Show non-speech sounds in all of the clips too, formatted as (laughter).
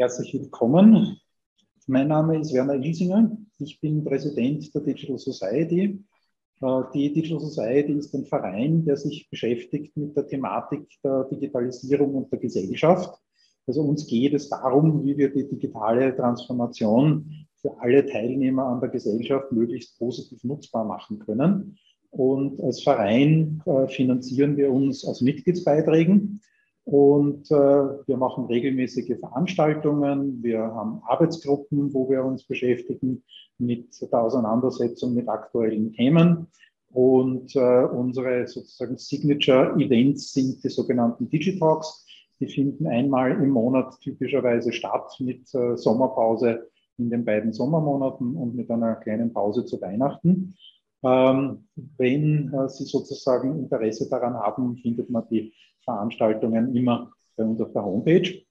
Herzlich willkommen. Mein Name ist Werner Ilsinger. Ich bin Präsident der Digital Society. Äh, die Digital Society ist ein Verein, der sich beschäftigt mit der Thematik der Digitalisierung und der Gesellschaft. Also uns geht es darum, wie wir die digitale Transformation für alle Teilnehmer an der Gesellschaft möglichst positiv nutzbar machen können. Und als Verein äh, finanzieren wir uns aus Mitgliedsbeiträgen. Und äh, wir machen regelmäßige Veranstaltungen. Wir haben Arbeitsgruppen, wo wir uns beschäftigen mit der Auseinandersetzung mit aktuellen Themen. Und äh, unsere sozusagen Signature-Events sind die sogenannten Digitalks. Die finden einmal im Monat typischerweise statt mit äh, Sommerpause in den beiden Sommermonaten und mit einer kleinen Pause zu Weihnachten. Ähm, wenn äh, Sie sozusagen Interesse daran haben, findet man die Veranstaltungen immer bei uns auf der Homepage.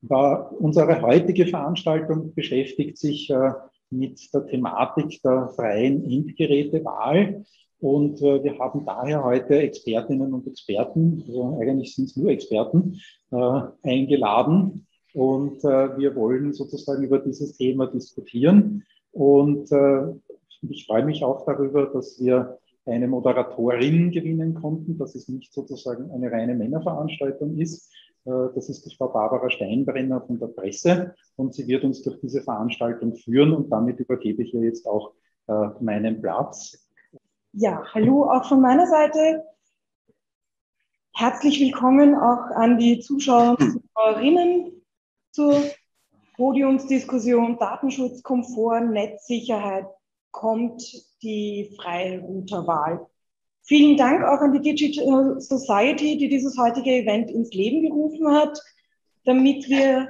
Da unsere heutige Veranstaltung beschäftigt sich äh, mit der Thematik der freien Endgerätewahl. Und äh, wir haben daher heute Expertinnen und Experten, also eigentlich sind es nur Experten, äh, eingeladen. Und äh, wir wollen sozusagen über dieses Thema diskutieren. Und äh, ich freue mich auch darüber, dass wir eine Moderatorin gewinnen konnten, dass es nicht sozusagen eine reine Männerveranstaltung ist. Äh, das ist die Frau Barbara Steinbrenner von der Presse und sie wird uns durch diese Veranstaltung führen und damit übergebe ich ihr jetzt auch äh, meinen Platz. Ja, hallo auch von meiner Seite. Herzlich willkommen auch an die Zuschauer und Zuschauerinnen zur Podiumsdiskussion Datenschutz, Komfort, Netzsicherheit kommt die freie Routerwahl. Vielen Dank auch an die Digital Society, die dieses heutige Event ins Leben gerufen hat, damit wir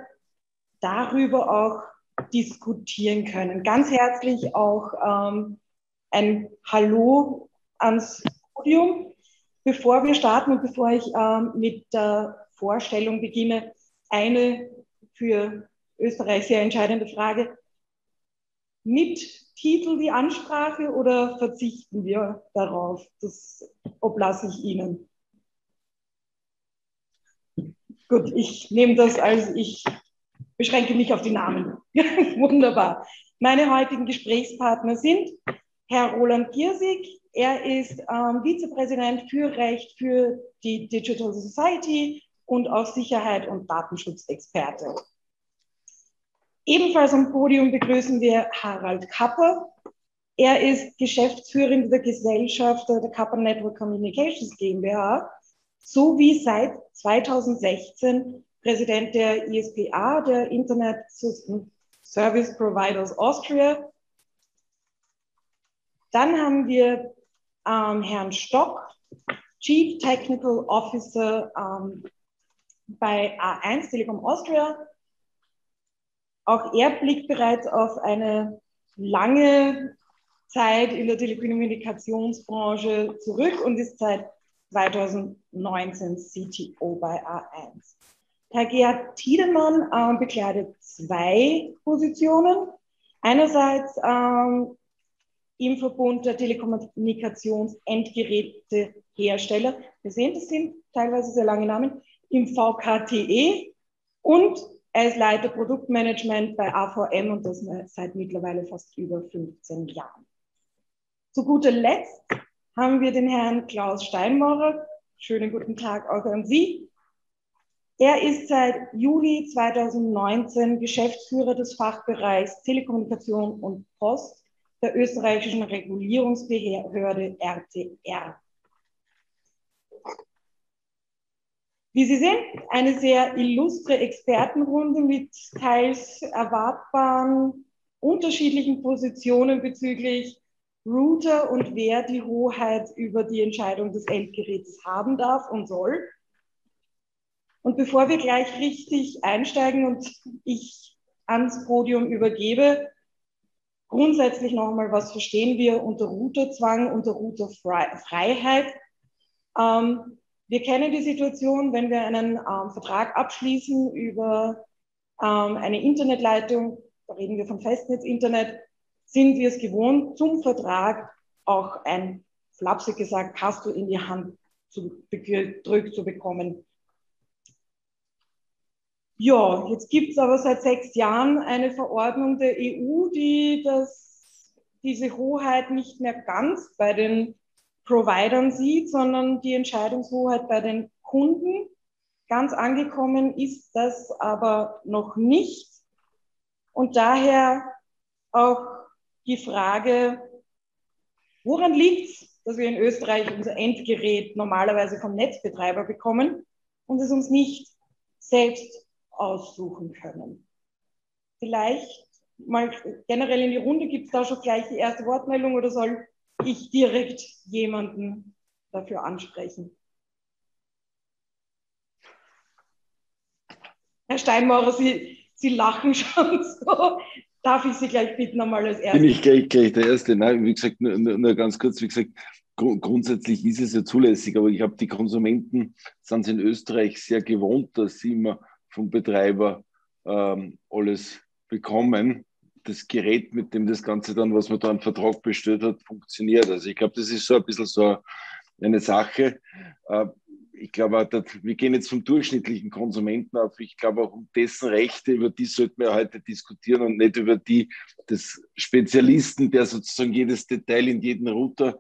darüber auch diskutieren können. Ganz herzlich auch ähm, ein Hallo ans Podium. Bevor wir starten und bevor ich ähm, mit der Vorstellung beginne, eine für Österreich sehr entscheidende Frage. Mit Titel die Ansprache oder verzichten wir darauf? Das oblasse ich Ihnen. Gut, ich nehme das als ich beschränke mich auf die Namen. (laughs) Wunderbar. Meine heutigen Gesprächspartner sind Herr Roland Giersig. Er ist ähm, Vizepräsident für Recht für die Digital Society und auch Sicherheit und Datenschutzexperte. Ebenfalls am Podium begrüßen wir Harald Kapper. Er ist Geschäftsführer der Gesellschaft der Kapper Network Communications GmbH sowie seit 2016 Präsident der ISPA, der Internet Service Providers Austria. Dann haben wir ähm, Herrn Stock, Chief Technical Officer ähm, bei A1 Telekom Austria auch er blickt bereits auf eine lange Zeit in der Telekommunikationsbranche zurück und ist seit 2019 CTO bei A1. Herr Gerd Tiedemann äh, bekleidet zwei Positionen. Einerseits ähm, im Verbund der Telekommunikationsendgerätehersteller. Wir sehen, das sind teilweise sehr lange Namen. Im VKTE und er ist Leiter Produktmanagement bei AVM und das seit mittlerweile fast über 15 Jahren. Zu guter Letzt haben wir den Herrn Klaus Steinmaurer. Schönen guten Tag auch an Sie. Er ist seit Juli 2019 Geschäftsführer des Fachbereichs Telekommunikation und Post der österreichischen Regulierungsbehörde RTR. Wie Sie sehen, eine sehr illustre Expertenrunde mit teils erwartbaren unterschiedlichen Positionen bezüglich Router und wer die Hoheit über die Entscheidung des Endgeräts haben darf und soll. Und bevor wir gleich richtig einsteigen und ich ans Podium übergebe, grundsätzlich nochmal, was verstehen wir unter Routerzwang, unter Routerfreiheit? Ähm, wir kennen die Situation, wenn wir einen ähm, Vertrag abschließen über ähm, eine Internetleitung, da reden wir von Festnetz-Internet, sind wir es gewohnt, zum Vertrag auch ein, flapsig gesagt, Kastel in die Hand zu, gedrückt zu bekommen. Ja, jetzt gibt es aber seit sechs Jahren eine Verordnung der EU, die das, diese Hoheit nicht mehr ganz bei den Providern sieht, sondern die Entscheidungshoheit bei den Kunden. Ganz angekommen ist das aber noch nicht. Und daher auch die Frage, woran liegt es, dass wir in Österreich unser Endgerät normalerweise vom Netzbetreiber bekommen und es uns nicht selbst aussuchen können? Vielleicht mal generell in die Runde, gibt es da schon gleich die erste Wortmeldung oder soll ich direkt jemanden dafür ansprechen? Herr Steinmaurer, Sie, Sie lachen schon so. Darf ich Sie gleich bitten, einmal als Erster? Bin ich gleich, gleich der Erste. Nein, wie gesagt, nur, nur ganz kurz, wie gesagt, gr grundsätzlich ist es ja zulässig, aber ich habe die Konsumenten, sind in Österreich sehr gewohnt, dass sie immer vom Betreiber ähm, alles bekommen. Das Gerät, mit dem das Ganze dann, was man da einen Vertrag bestellt hat, funktioniert. Also ich glaube, das ist so ein bisschen so eine Sache. Äh, ich glaube, wir gehen jetzt vom durchschnittlichen Konsumenten auf. Ich glaube auch um dessen Rechte, über die sollten wir heute diskutieren und nicht über die des Spezialisten, der sozusagen jedes Detail in jedem Router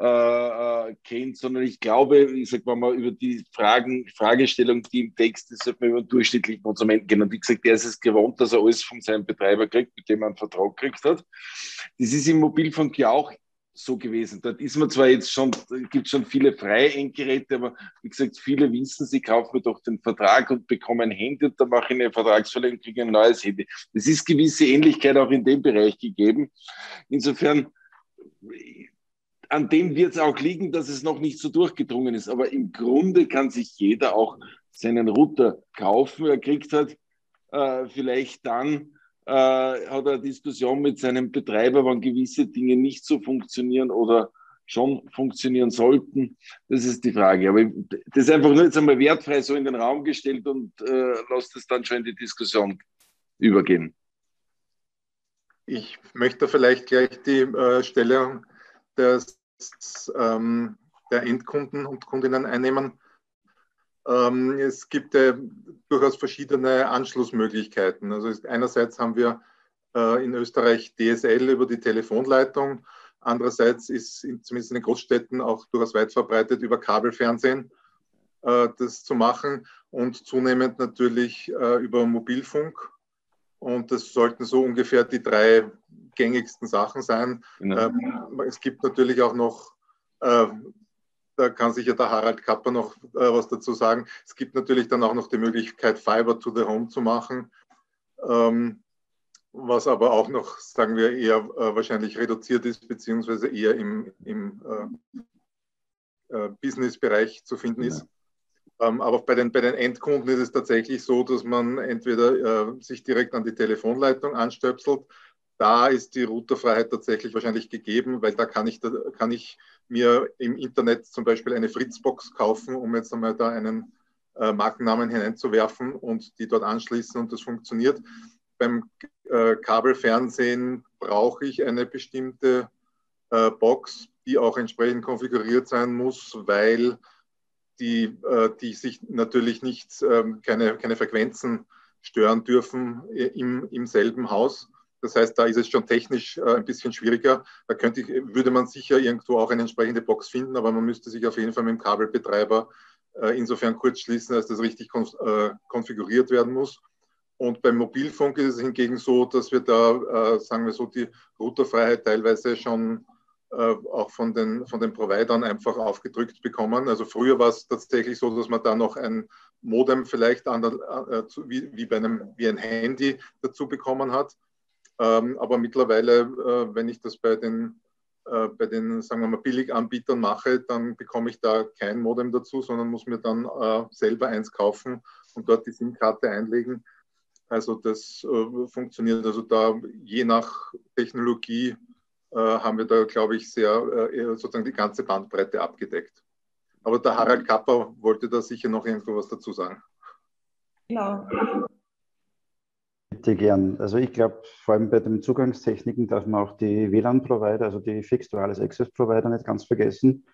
äh, äh kennt, sondern ich glaube, ich sag mal, über die Fragen, Fragestellung, die im Text ist, sollte man über den durchschnittlichen Konsumenten gehen. Und wie gesagt, der ist es gewohnt, dass er alles von seinem Betreiber kriegt, mit dem er einen Vertrag gekriegt hat. Das ist im Mobilfunk ja auch so gewesen. Dort ist man zwar jetzt schon, gibt schon viele freie Endgeräte, aber wie gesagt, viele wissen, sie kaufen mir doch den Vertrag und bekommen ein Handy und dann mache ich eine Vertragsverlängerung kriege ein neues Handy. Es ist gewisse Ähnlichkeit auch in dem Bereich gegeben. Insofern, an dem wird es auch liegen, dass es noch nicht so durchgedrungen ist. Aber im Grunde kann sich jeder auch seinen Router kaufen. Er kriegt halt äh, vielleicht dann äh, hat er eine Diskussion mit seinem Betreiber, wann gewisse Dinge nicht so funktionieren oder schon funktionieren sollten. Das ist die Frage. Aber das ist einfach nur jetzt einmal wertfrei so in den Raum gestellt und äh, lasst es dann schon in die Diskussion übergehen. Ich möchte vielleicht gleich die äh, Stelle des, ähm, der Endkunden und Kundinnen einnehmen. Ähm, es gibt äh, durchaus verschiedene Anschlussmöglichkeiten. Also einerseits haben wir äh, in Österreich DSL über die Telefonleitung. Andererseits ist in, zumindest in den Großstädten auch durchaus weit verbreitet über Kabelfernsehen äh, das zu machen und zunehmend natürlich äh, über Mobilfunk. Und das sollten so ungefähr die drei gängigsten Sachen sein. Genau. Ähm, es gibt natürlich auch noch äh, da kann sicher der Harald Kapper noch äh, was dazu sagen. Es gibt natürlich dann auch noch die Möglichkeit, Fiber to the Home zu machen, ähm, was aber auch noch, sagen wir, eher äh, wahrscheinlich reduziert ist, beziehungsweise eher im, im äh, äh Business-Bereich zu finden ist. Ähm, aber bei den, bei den Endkunden ist es tatsächlich so, dass man entweder äh, sich direkt an die Telefonleitung anstöpselt da ist die Routerfreiheit tatsächlich wahrscheinlich gegeben, weil da kann ich, da kann ich mir im Internet zum Beispiel eine Fritzbox kaufen, um jetzt einmal da einen äh, Markennamen hineinzuwerfen und die dort anschließen und das funktioniert. Beim äh, Kabelfernsehen brauche ich eine bestimmte äh, Box, die auch entsprechend konfiguriert sein muss, weil die, äh, die sich natürlich nicht, ähm, keine, keine Frequenzen stören dürfen äh, im, im selben Haus. Das heißt, da ist es schon technisch äh, ein bisschen schwieriger. Da könnte ich, würde man sicher irgendwo auch eine entsprechende Box finden, aber man müsste sich auf jeden Fall mit dem Kabelbetreiber äh, insofern kurz schließen, dass das richtig äh, konfiguriert werden muss. Und beim Mobilfunk ist es hingegen so, dass wir da, sagen wir so, die Routerfreiheit teilweise schon auch von den, von den Providern einfach aufgedrückt bekommen. Also früher war es tatsächlich so, dass man da noch ein Modem vielleicht an der, wie, wie, bei einem, wie ein Handy dazu bekommen hat. Ähm, aber mittlerweile, äh, wenn ich das bei den, äh, bei den, sagen wir mal, Billiganbietern mache, dann bekomme ich da kein Modem dazu, sondern muss mir dann äh, selber eins kaufen und dort die SIM-Karte einlegen. Also das äh, funktioniert. Also da je nach Technologie äh, haben wir da, glaube ich, sehr äh, sozusagen die ganze Bandbreite abgedeckt. Aber der Harald Kapper wollte da sicher noch irgendwo was dazu sagen. Genau. Bitte gern. Also ich glaube, vor allem bei den Zugangstechniken darf man auch die WLAN-Provider, also die Fixed Wireless Access Provider nicht ganz vergessen.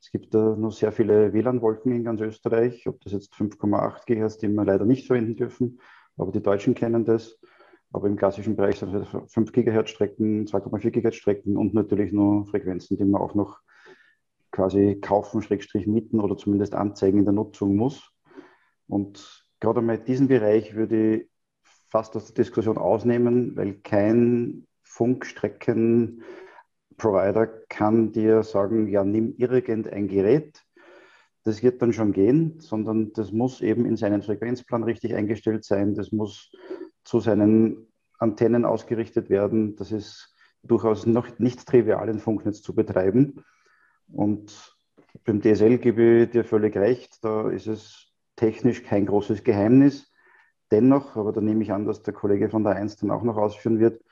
Es gibt da noch sehr viele WLAN-Wolken in ganz Österreich, ob das jetzt 5,8 GHz, die wir leider nicht verwenden dürfen, aber die Deutschen kennen das. Aber im klassischen Bereich sind es 5 GHz Strecken, 2,4 GHz Strecken und natürlich nur Frequenzen, die man auch noch quasi kaufen, Schrägstrich mieten oder zumindest anzeigen in der Nutzung muss. Und gerade einmal diesen Bereich würde ich fast aus der Diskussion ausnehmen, weil kein Funkstreckenprovider kann dir sagen, ja, nimm irgendein Gerät, das wird dann schon gehen, sondern das muss eben in seinen Frequenzplan richtig eingestellt sein, das muss zu seinen Antennen ausgerichtet werden. Das ist durchaus noch nicht trivial, ein Funknetz zu betreiben. Und beim DSL gebe ich dir völlig recht, da ist es technisch kein großes Geheimnis. Dennoch, aber da nehme ich an, dass der Kollege von der 1 dann auch noch ausführen wird,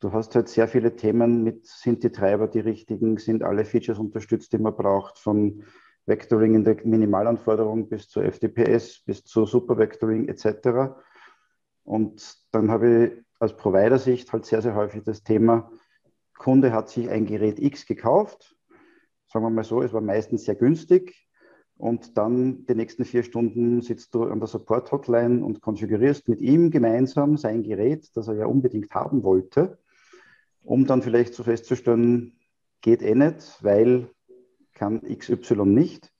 du hast halt sehr viele Themen mit, sind die Treiber die richtigen, sind alle Features unterstützt, die man braucht, von Vectoring in der Minimalanforderung bis zu FTPS, bis zu Supervectoring etc. Und dann habe ich aus Provider-Sicht halt sehr, sehr häufig das Thema, Kunde hat sich ein Gerät X gekauft, sagen wir mal so, es war meistens sehr günstig. Und dann die nächsten vier Stunden sitzt du an der Support-Hotline und konfigurierst mit ihm gemeinsam sein Gerät, das er ja unbedingt haben wollte, um dann vielleicht so festzustellen, geht eh nicht, weil kann XY nicht.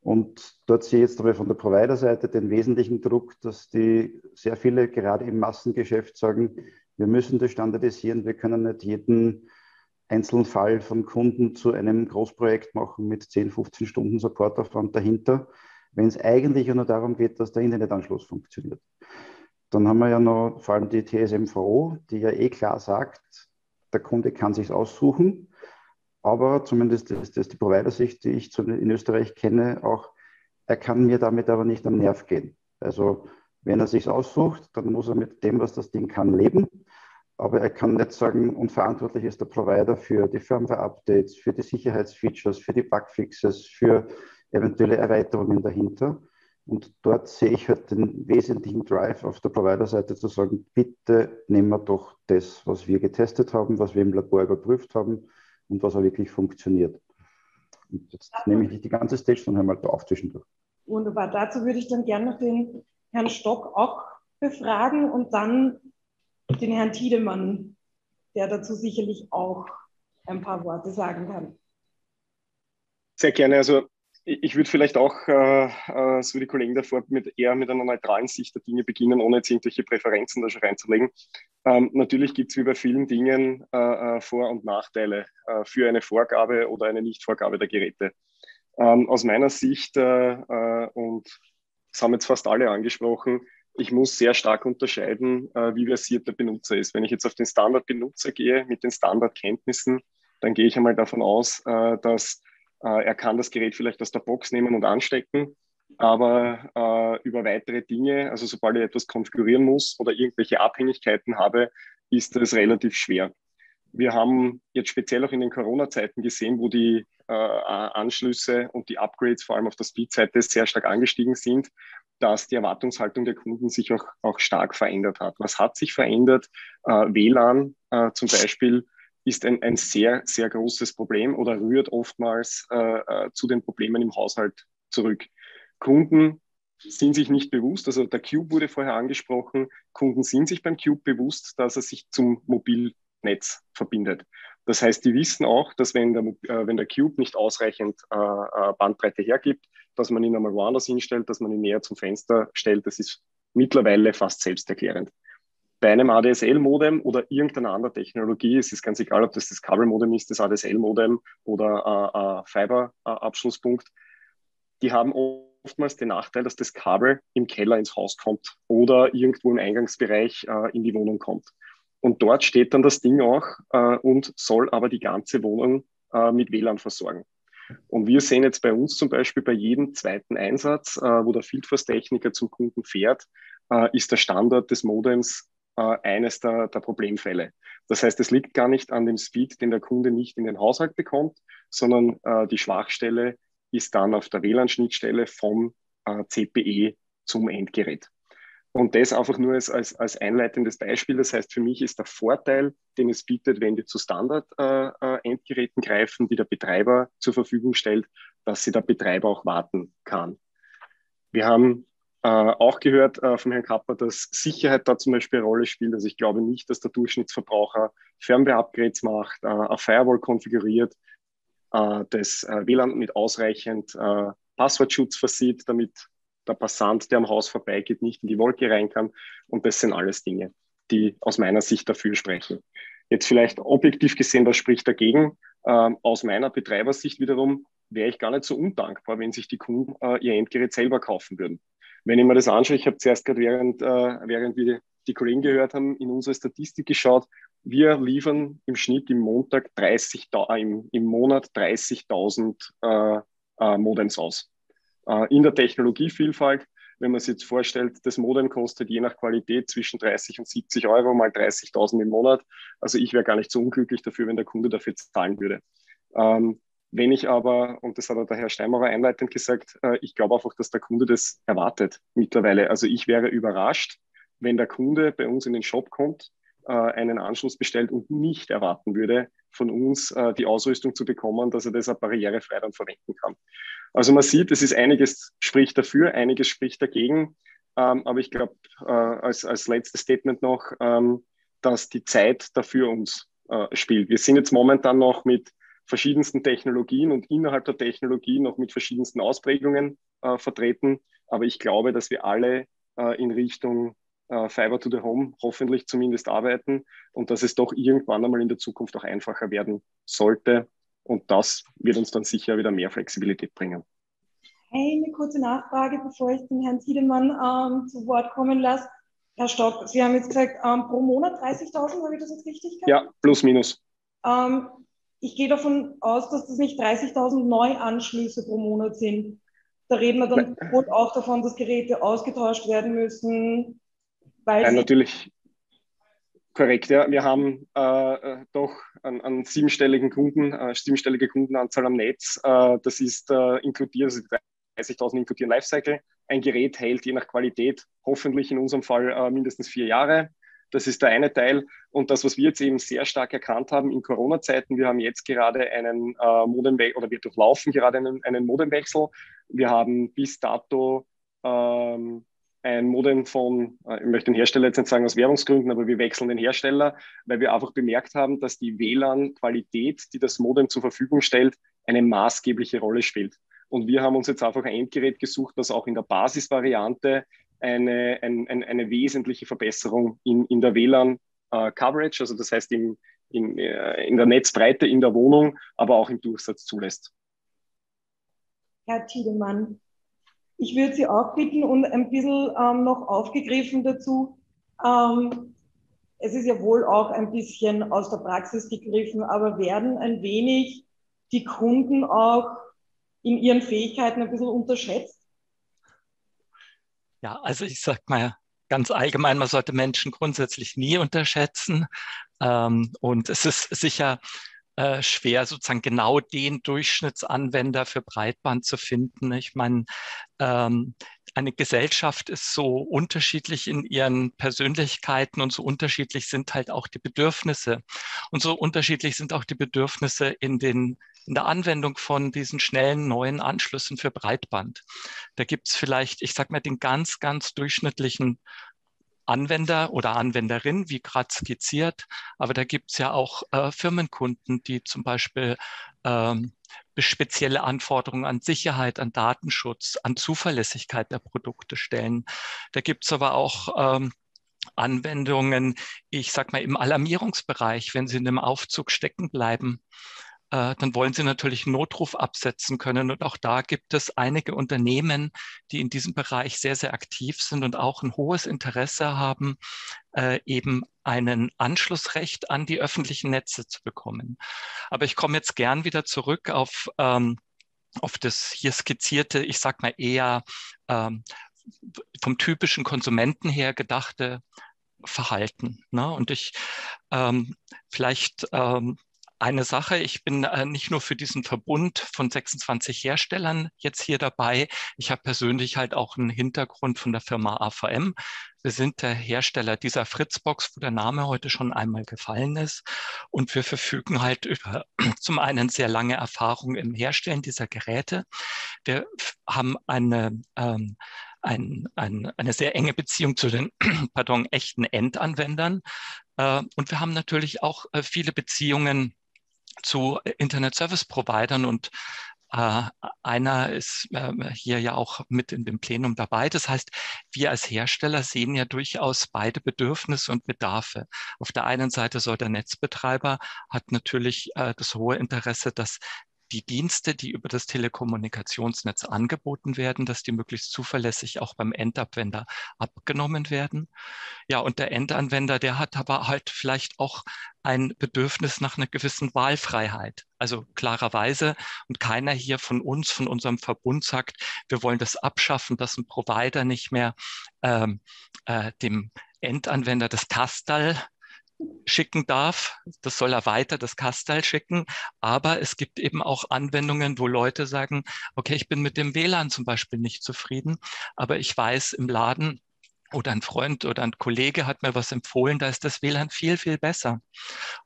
Und dort sehe ich jetzt aber von der Provider-Seite den wesentlichen Druck, dass die sehr viele gerade im Massengeschäft sagen, wir müssen das standardisieren, wir können nicht jeden einzelnen Fall von Kunden zu einem Großprojekt machen mit 10, 15 Stunden Supportaufwand dahinter, wenn es eigentlich nur darum geht, dass der Internetanschluss funktioniert. Dann haben wir ja noch vor allem die TSMVO, die ja eh klar sagt, der Kunde kann sich aussuchen, aber zumindest ist das die Provider-Sicht, die ich in Österreich kenne, auch, er kann mir damit aber nicht am Nerv gehen. Also wenn er sich aussucht, dann muss er mit dem, was das Ding kann, leben aber er kann nicht sagen, und verantwortlich ist der Provider für die Firmware-Updates, für die Sicherheitsfeatures, für die Bugfixes, für eventuelle Erweiterungen dahinter. Und dort sehe ich halt den wesentlichen Drive auf der Provider-Seite zu sagen, bitte nehmen wir doch das, was wir getestet haben, was wir im Labor überprüft haben und was auch wirklich funktioniert. Und jetzt nehme ich nicht die ganze Stage, sondern mal da auf zwischendurch. Wunderbar. Dazu würde ich dann gerne noch den Herrn Stock auch befragen und dann den Herrn Tiedemann, der dazu sicherlich auch ein paar Worte sagen kann. Sehr gerne. Also ich würde vielleicht auch, äh, äh, so wie die Kollegen davor, mit eher mit einer neutralen Sicht der Dinge beginnen, ohne jetzt irgendwelche Präferenzen da schon reinzulegen. Ähm, natürlich gibt es wie bei vielen Dingen äh, äh, Vor- und Nachteile äh, für eine Vorgabe oder eine Nichtvorgabe der Geräte. Ähm, aus meiner Sicht, äh, und das haben jetzt fast alle angesprochen, ich muss sehr stark unterscheiden, äh, wie versiert der Benutzer ist. Wenn ich jetzt auf den Standardbenutzer gehe mit den Standardkenntnissen, dann gehe ich einmal davon aus, äh, dass äh, er kann das Gerät vielleicht aus der Box nehmen und anstecken, aber über weitere Dinge, also sobald ich etwas konfigurieren muss oder irgendwelche Abhängigkeiten habe, ist das relativ schwer. Wir haben jetzt speziell auch in den Corona-Zeiten gesehen, wo die Anschlüsse und die Upgrades vor allem auf der Speed-Seite sehr stark angestiegen sind, dass die Erwartungshaltung der Kunden sich auch, auch stark verändert hat. Was hat sich verändert? Äh, WLAN äh, zum Beispiel ist ein, ein sehr, sehr großes Problem oder rührt oftmals äh, äh, zu den Problemen im Haushalt zurück. Kunden sind sich nicht bewusst, also der Cube wurde vorher angesprochen, Kunden sind sich beim Cube bewusst, dass er sich zum Mobilnetz verbindet. Das heißt, die wissen auch, dass wenn der, äh, wenn der Cube nicht ausreichend äh, äh, Bandbreite hergibt, dass man ihn einmal woanders hinstellt, dass man ihn näher zum Fenster stellt. Das ist mittlerweile fast selbsterklärend. Bei einem ADSL-Modem oder irgendeiner anderen Technologie, es ist ganz egal, ob das das Kabelmodem ist, das ADSL-Modem oder äh, äh, Fiber-Abschlusspunkt, die haben oftmals den Nachteil, dass das Kabel im Keller ins Haus kommt oder irgendwo im Eingangsbereich äh, in die Wohnung kommt. Und dort steht dann das Ding auch äh, und soll aber die ganze Wohnung äh, mit WLAN versorgen. Und wir sehen jetzt bei uns zum Beispiel bei jedem zweiten Einsatz, äh, wo der Fieldforce-Techniker zum Kunden fährt, äh, ist der Standard des Modems äh, eines der, der, Problemfälle. Das heißt, es liegt gar nicht an dem Speed, den der Kunde nicht in den Haushalt bekommt, sondern äh, die Schwachstelle ist dann auf der WLAN-Schnittstelle vom CPE zum Endgerät. Und das einfach nur als, als, als einleitendes Beispiel. Das heißt, für mich ist der Vorteil, den es bietet, wenn die zu Standard-Endgeräten äh, äh greifen, die der Betreiber zur Verfügung stellt, dass sie der Betreiber auch warten kann. Wir haben äh, auch gehört äh, vom Herrn Kapper, dass Sicherheit da zum Beispiel eine Rolle spielt. Also ich glaube nicht, dass der Durchschnittsverbraucher Fernweh-Upgrades macht, äh, eine Firewall konfiguriert, äh, das WLAN mit ausreichend Passwortschutz versieht, damit der Passant, der am Haus vorbeigeht, nicht in die Wolke rein kann. Und das sind alles Dinge, die aus meiner Sicht dafür sprechen. Jetzt vielleicht objektiv gesehen, was spricht dagegen? Ähm, aus meiner Betreibersicht wiederum wäre ich gar nicht so undankbar, wenn sich die Kunden äh, ihr Endgerät selber kaufen würden. Wenn ich mir das anschaue, ich habe zuerst gerade während, äh, während wir die Kollegen gehört haben, in unsere Statistik geschaut, wir liefern im Schnitt im Montag 30, äh, im, im Monat 30.000 äh, äh, Modems aus. Äh, in der Technologievielfalt, wenn man sich jetzt vorstellt, das Modem kostet je nach Qualität zwischen 30 und 70 Euro mal 30.000 im Monat. Also ich wäre gar nicht so unglücklich dafür, wenn der Kunde dafür zahlen würde. Ähm, wenn ich aber, und das hat der Herr Steinmauer einleitend gesagt, äh, ich glaube einfach, dass der Kunde das erwartet mittlerweile. Also ich wäre überrascht, wenn der Kunde bei uns in den Shop kommt, einen Anschluss bestellt und nicht erwarten würde, von uns äh, die Ausrüstung zu bekommen, dass er das auch barrierefrei dann verwenden kann. Also man sieht, es ist einiges spricht dafür, einiges spricht dagegen. Ähm, aber ich glaube, äh, als, als letztes Statement noch, ähm, dass die Zeit dafür uns äh, spielt. Wir sind jetzt momentan noch mit verschiedensten Technologien und innerhalb der Technologie noch mit verschiedensten Ausprägungen äh, vertreten. Aber ich glaube, dass wir alle äh, in Richtung äh, Fiber to the Home hoffentlich zumindest arbeiten und dass es doch irgendwann einmal in der Zukunft auch einfacher werden sollte. Und das wird uns dann sicher wieder mehr Flexibilität bringen. Eine kurze Nachfrage, bevor ich den Herrn Tiedemann ähm, zu Wort kommen lasse. Herr Stock, Sie haben jetzt gesagt, ähm, pro Monat 30.000, habe ich das jetzt richtig gesagt? Ja, plus minus. Ähm, ich gehe davon aus, dass das nicht 30.000 Neuanschlüsse pro Monat sind. Da reden wir dann wohl auch davon, dass Geräte ausgetauscht werden müssen. Weil ja, natürlich korrekt, ja. Wir haben äh, doch einen, einen, siebenstelligen Kunden, äh, siebenstellige Kundenanzahl am Netz. Äh, das ist äh, inkludiert, also 30.000 inkludieren Lifecycle. Ein Gerät hält je nach Qualität hoffentlich in unserem Fall äh, mindestens vier Jahre. Das ist der eine Teil. Und das, was wir jetzt eben sehr stark erkannt haben in Corona-Zeiten, wir haben jetzt gerade einen äh, Modemwechsel oder wir durchlaufen gerade einen, einen Modemwechsel. Wir haben bis dato ähm, ein Modem von, äh, ich möchte den Hersteller jetzt nicht sagen aus Währungsgründen, aber wir wechseln den Hersteller, weil wir einfach bemerkt haben, dass die WLAN-Qualität, die das Modem zur Verfügung stellt, eine maßgebliche Rolle spielt. Und wir haben uns jetzt einfach ein Endgerät gesucht, das auch in der Basisvariante eine, ein, ein, eine wesentliche Verbesserung in, in der WLAN-Coverage, äh, also das heißt im, in, äh, in der Netzbreite in der Wohnung, aber auch im Durchsatz zulässt. Herr Tiedemann, ich würde Sie auch bitten und ein bisschen ähm, noch aufgegriffen dazu. Ähm, es ist ja wohl auch ein bisschen aus der Praxis gegriffen, aber werden ein wenig die Kunden auch in ihren Fähigkeiten ein bisschen unterschätzt? Ja, also ich sag mal ganz allgemein, man sollte Menschen grundsätzlich nie unterschätzen. Ähm, und es ist sicher äh, schwer, sozusagen genau den Durchschnittsanwender für Breitband zu finden. Ich meine, ähm, eine Gesellschaft ist so unterschiedlich in ihren Persönlichkeiten und so unterschiedlich sind halt auch die Bedürfnisse. Und so unterschiedlich sind auch die Bedürfnisse in den in der Anwendung von diesen schnellen neuen Anschlüssen für Breitband. Da gibt es vielleicht, ich sag mal, den ganz, ganz durchschnittlichen Anwender oder Anwenderin, wie gerade skizziert. Aber da gibt es ja auch äh, Firmenkunden, die zum Beispiel ähm, spezielle Anforderungen an Sicherheit, an Datenschutz, an Zuverlässigkeit der Produkte stellen. Da gibt es aber auch ähm, Anwendungen, ich sag mal, im Alarmierungsbereich, wenn sie in einem Aufzug stecken bleiben äh, dann wollen sie natürlich Notruf absetzen können. Und auch da gibt es einige Unternehmen, die in diesem Bereich sehr, sehr aktiv sind und auch ein hohes Interesse haben, äh, eben einen Anschlussrecht an die öffentlichen Netze zu bekommen. Aber ich komme jetzt gern wieder zurück auf, ähm, auf das hier skizzierte, ich sag mal eher ähm, vom typischen Konsumenten her gedachte Verhalten. Ne? Und ich ähm, vielleicht eine Sache. Ich bin äh, nicht nur für diesen Verbund von 26 Herstellern jetzt hier dabei. Ich habe persönlich halt auch einen Hintergrund von der Firma AVM. Wir sind der Hersteller dieser Fritzbox, wo der Name heute schon einmal gefallen ist. Und wir verfügen halt über (clears throat) zum einen sehr lange Erfahrung im Herstellen dieser Geräte. Wir haben eine ähm, ein, ein, eine sehr enge Beziehung zu den (clears throat) pardon, echten Endanwendern. Äh, und wir haben natürlich auch äh, viele Beziehungen zu Internet Service Providern und äh, einer ist äh, hier ja auch mit in dem Plenum dabei. Das heißt, wir als Hersteller sehen ja durchaus beide Bedürfnisse und Bedarfe. Auf der einen Seite soll der Netzbetreiber hat natürlich äh, das hohe Interesse, dass die Dienste, die über das Telekommunikationsnetz angeboten werden, dass die möglichst zuverlässig auch beim Endabwender abgenommen werden. Ja, und der Endanwender, der hat aber halt vielleicht auch ein Bedürfnis nach einer gewissen Wahlfreiheit. Also klarerweise, und keiner hier von uns, von unserem Verbund sagt, wir wollen das abschaffen, dass ein Provider nicht mehr ähm, äh, dem Endanwender das Kastal schicken darf. Das soll er weiter das Kastal schicken. Aber es gibt eben auch Anwendungen, wo Leute sagen, okay, ich bin mit dem WLAN zum Beispiel nicht zufrieden, aber ich weiß im Laden, oder ein Freund oder ein Kollege hat mir was empfohlen, da ist das WLAN viel, viel besser.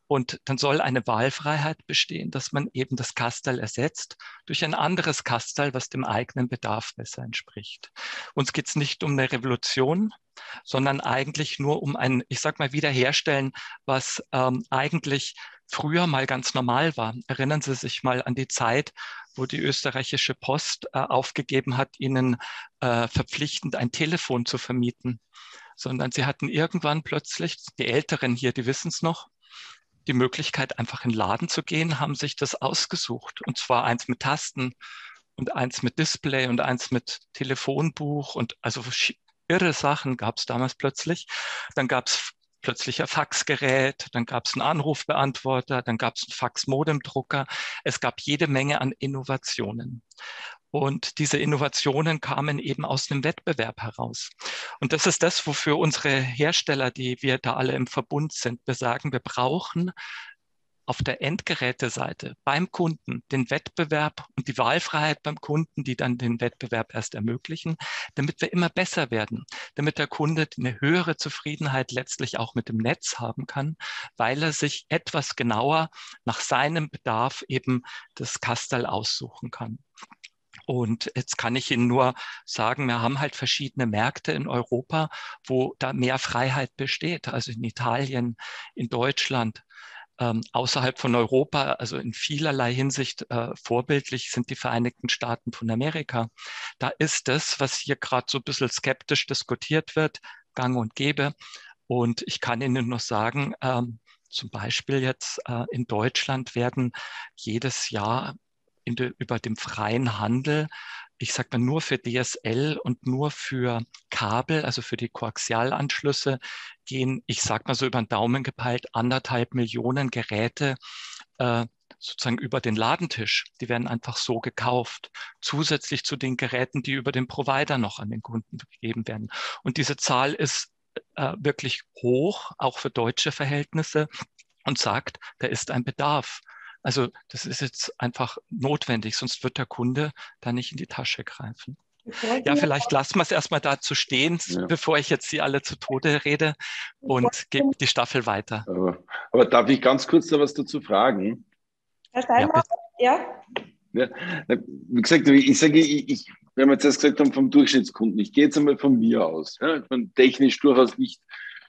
Und dann soll eine Wahlfreiheit bestehen, dass man eben das Kastal ersetzt durch ein anderes Kastal, was dem eigenen Bedarf besser entspricht. Uns geht es nicht um eine Revolution, sondern eigentlich nur um ein, ich sag mal, Wiederherstellen, was ähm, eigentlich früher mal ganz normal war. Erinnern Sie sich mal an die Zeit, wo die österreichische Post äh, aufgegeben hat, ihnen äh, verpflichtend ein Telefon zu vermieten, sondern sie hatten irgendwann plötzlich, die Älteren hier, die wissen es noch, die Möglichkeit, einfach in den Laden zu gehen, haben sich das ausgesucht. Und zwar eins mit Tasten und eins mit Display und eins mit Telefonbuch und also irre Sachen gab es damals plötzlich. Dann gab es plötzlich ein Faxgerät, dann gab es einen Anrufbeantworter, dann gab es einen Faxmodemdrucker. Es gab jede Menge an Innovationen. Und diese Innovationen kamen eben aus dem Wettbewerb heraus. Und das ist das, wofür unsere Hersteller, die wir da alle im Verbund sind, besagen, wir brauchen auf der Endgeräteseite beim Kunden den Wettbewerb und die Wahlfreiheit beim Kunden, die dann den Wettbewerb erst ermöglichen, damit wir immer besser werden, damit der Kunde eine höhere Zufriedenheit letztlich auch mit dem Netz haben kann, weil er sich etwas genauer nach seinem Bedarf eben das Kastel aussuchen kann. Und jetzt kann ich Ihnen nur sagen, wir haben halt verschiedene Märkte in Europa, wo da mehr Freiheit besteht. Also in Italien, in Deutschland, ähm, außerhalb von Europa, also in vielerlei Hinsicht äh, vorbildlich sind die Vereinigten Staaten von Amerika. Da ist das, was hier gerade so ein bisschen skeptisch diskutiert wird, gang und gäbe. Und ich kann Ihnen nur sagen, ähm, zum Beispiel jetzt äh, in Deutschland werden jedes Jahr de, über dem freien Handel ich sage mal nur für DSL und nur für Kabel, also für die Koaxialanschlüsse, gehen, ich sage mal so über den Daumen gepeilt, anderthalb Millionen Geräte äh, sozusagen über den Ladentisch. Die werden einfach so gekauft, zusätzlich zu den Geräten, die über den Provider noch an den Kunden gegeben werden. Und diese Zahl ist äh, wirklich hoch, auch für deutsche Verhältnisse und sagt, da ist ein Bedarf. Also das ist jetzt einfach notwendig, sonst wird der Kunde da nicht in die Tasche greifen. Ja, vielleicht lassen wir es erstmal dazu stehen, ja. bevor ich jetzt Sie alle zu Tode rede und gebe die Staffel weiter. Aber, aber, darf ich ganz kurz da was dazu fragen? Herr Steinbach, ja, ja. Wie gesagt, ich sage, ich, ich, wir haben jetzt erst gesagt haben, vom Durchschnittskunden. Ich gehe jetzt einmal von mir aus. Ja, ich bin technisch durchaus nicht,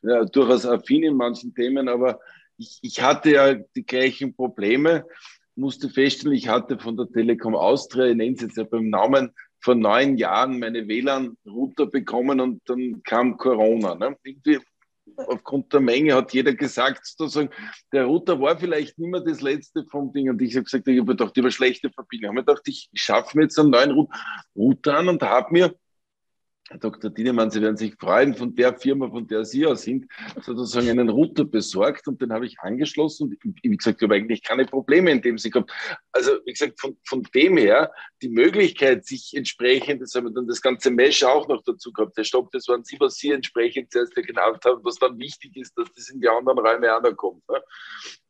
ja, durchaus affin in manchen Themen, aber ich, ich hatte ja die gleichen Probleme, musste feststellen, ich hatte von der Telekom Austria, ich nenne es jetzt ja beim Namen, vor neun Jahren meine WLAN-Router bekommen und dann kam Corona. Ne? Irgendwie aufgrund der Menge hat jeder gesagt, sozusagen, der Router war vielleicht nicht mehr das letzte vom Ding. Und ich habe gesagt, ich habe gedacht, über schlechte Verbindung. Ich habe gedacht, ich schaffe mir jetzt einen neuen Router an und habe mir Herr Dr. Dienemann, Sie werden sich freuen, von der Firma, von der Sie aus sind, sozusagen einen Router besorgt und den habe ich angeschlossen und wie gesagt, ich habe eigentlich keine Probleme in dem Sinne gehabt. Also wie gesagt, von, von dem her die Möglichkeit, sich entsprechend, das haben wir dann das ganze Mesh auch noch dazu gehabt. Der Stopp, das waren Sie, was Sie entsprechend zuerst genannt haben, was dann wichtig ist, dass das in die anderen Räume auch noch kommt. Ne?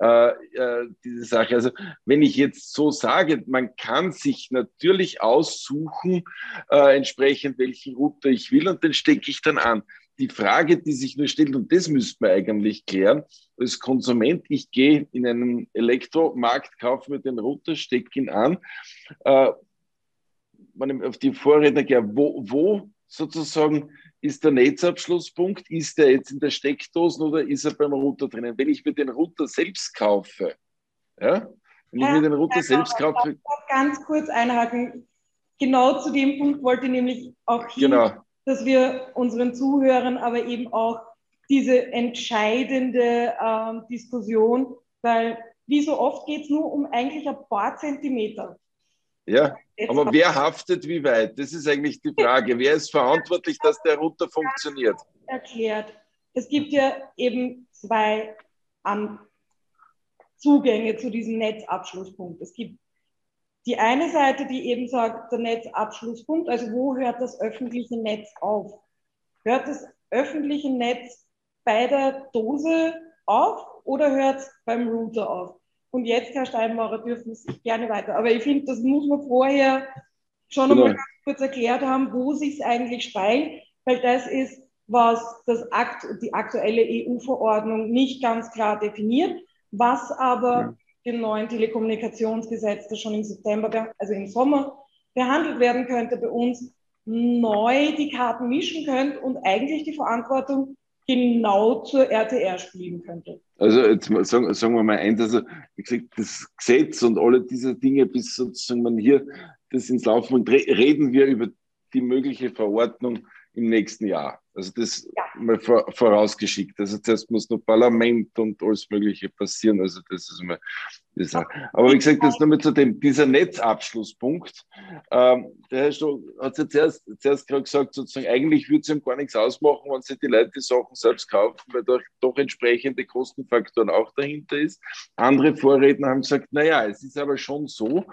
Äh, äh, diese Sache. Also wenn ich jetzt so sage, man kann sich natürlich aussuchen, äh, entsprechend welchen Router ich will und den stecke ich dann an. Die Frage, die sich nur stellt, und das müsste man eigentlich klären, als Konsument, ich gehe in einen Elektromarkt, kaufe mir den Router, stecke ihn an. Äh, wenn ich auf die Vorredner gehe, wo, wo sozusagen ist der Netzabschlusspunkt, ist der jetzt in der Steckdose oder ist er beim Router drinnen? Wenn ich mir den Router selbst kaufe, ja, wenn ich mir den Router selbst kaufe. Ganz kurz einhaken. Genau zu dem Punkt wollte ich nämlich auch hin, genau. dass wir unseren Zuhörern aber eben auch diese entscheidende äh, Diskussion, weil wie so oft geht es nur um eigentlich ein paar Zentimeter. Ja, aber wer haftet wie weit? Das ist eigentlich die Frage. Wer ist verantwortlich, dass der Router funktioniert? Erklärt. Es gibt ja eben zwei um, Zugänge zu diesem Netzabschlusspunkt. Es gibt die eine Seite, die eben sagt, der Netzabschlusspunkt, also wo hört das öffentliche Netz auf? Hört das öffentliche Netz bei der Dose auf oder hört es beim Router auf? Und jetzt, Herr Steinmaurer, dürfen Sie gerne weiter. Aber ich finde, das muss man vorher schon genau. einmal ganz kurz erklärt haben, wo sich es eigentlich speilt, weil das ist, was das Akt, die aktuelle EU-Verordnung nicht ganz klar definiert, was aber ja. Im neuen Telekommunikationsgesetz, das schon im September, also im Sommer behandelt werden könnte, bei uns neu die Karten mischen könnte und eigentlich die Verantwortung genau zur RTR spielen könnte. Also jetzt sagen, sagen wir mal eins, also das Gesetz und alle diese Dinge, bis sozusagen man hier das ins Laufen bringt, reden wir über die mögliche Verordnung im nächsten Jahr. Also das ja. mal vorausgeschickt. Also zuerst muss noch Parlament und alles Mögliche passieren. Also das ist mal das Aber wie gesagt, jetzt nochmal zu dem, dieser Netzabschlusspunkt. Ähm, der Herr Stoll hat ja zuerst, zuerst gerade gesagt, sozusagen, eigentlich würde es ihm gar nichts ausmachen, wenn sich die Leute die Sachen selbst kaufen, weil da doch entsprechende Kostenfaktoren auch dahinter ist. Andere Vorredner haben gesagt, naja, es ist aber schon so,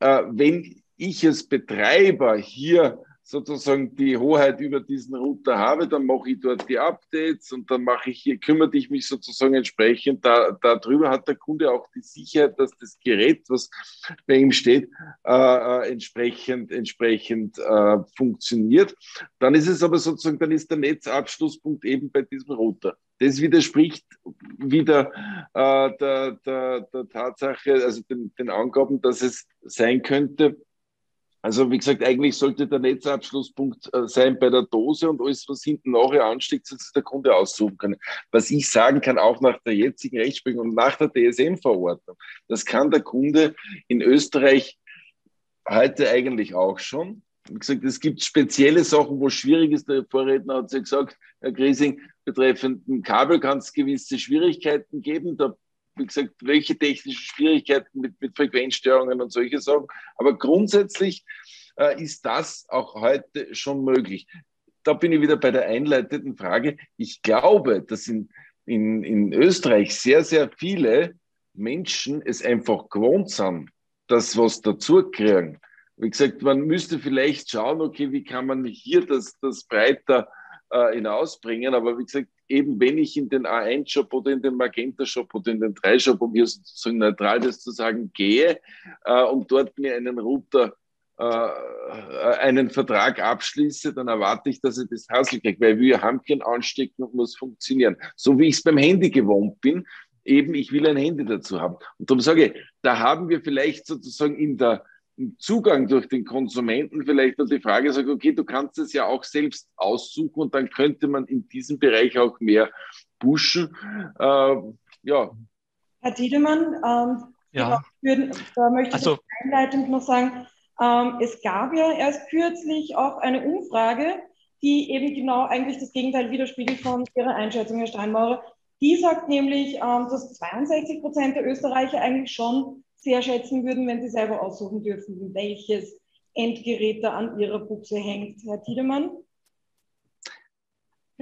äh, wenn ich als Betreiber hier sozusagen die Hoheit über diesen Router habe, dann mache ich dort die Updates und dann mache ich hier, kümmere ich mich sozusagen entsprechend da, darüber, hat der Kunde auch die Sicherheit, dass das Gerät, was bei ihm steht, äh, äh, entsprechend, entsprechend äh, funktioniert. Dann ist es aber sozusagen, dann ist der Netzabschlusspunkt eben bei diesem Router. Das widerspricht wieder äh, der, der, der Tatsache, also den, den Angaben, dass es sein könnte, also wie gesagt, eigentlich sollte der Netzabschlusspunkt äh, sein bei der Dose und alles, was hinten nachher ansteigt, sich der Kunde aussuchen können. Was ich sagen kann, auch nach der jetzigen Rechtsprechung und nach der DSM-Verordnung, das kann der Kunde in Österreich heute eigentlich auch schon. Wie gesagt, es gibt spezielle Sachen, wo es schwierig ist. Der Vorredner hat ja gesagt, Herr Griesing, betreffend Kabel kann es gewisse Schwierigkeiten geben. Da wie gesagt, welche technischen Schwierigkeiten mit, mit Frequenzstörungen und solche Sachen. Aber grundsätzlich äh, ist das auch heute schon möglich. Da bin ich wieder bei der einleitenden Frage. Ich glaube, dass in, in, in Österreich sehr, sehr viele Menschen es einfach gewohnt sind, dass was dazu kriegen. Wie gesagt, man müsste vielleicht schauen, okay, wie kann man hier das, das breiter äh, hinausbringen. Aber wie gesagt, eben wenn ich in den A1-Shop oder in den Magenta-Shop oder in den 3-Shop, um hier sozusagen neutral das zu sagen, gehe äh, und dort mir einen Router äh, einen Vertrag abschließe, dann erwarte ich, dass ich das Hassel kriege, weil wir haben kein Anstecken und muss funktionieren. So wie ich es beim Handy gewohnt bin, eben ich will ein Handy dazu haben. Und darum sage ich, da haben wir vielleicht sozusagen in der Zugang durch den Konsumenten vielleicht noch die Frage sagt, okay, du kannst es ja auch selbst aussuchen und dann könnte man in diesem Bereich auch mehr pushen. Äh, ja. Herr Tiedemann, ähm, ja. Würden, da möchte also, ich einleitend noch sagen, ähm, es gab ja erst kürzlich auch eine Umfrage, die eben genau eigentlich das Gegenteil widerspiegelt von Ihrer Einschätzung, Herr Steinmaurer. Die sagt nämlich, ähm, dass 62 Prozent der Österreicher eigentlich schon sehr schätzen würden, wenn Sie selber aussuchen dürfen, welches Endgerät da an Ihrer Buchse hängt. Herr Tiedemann?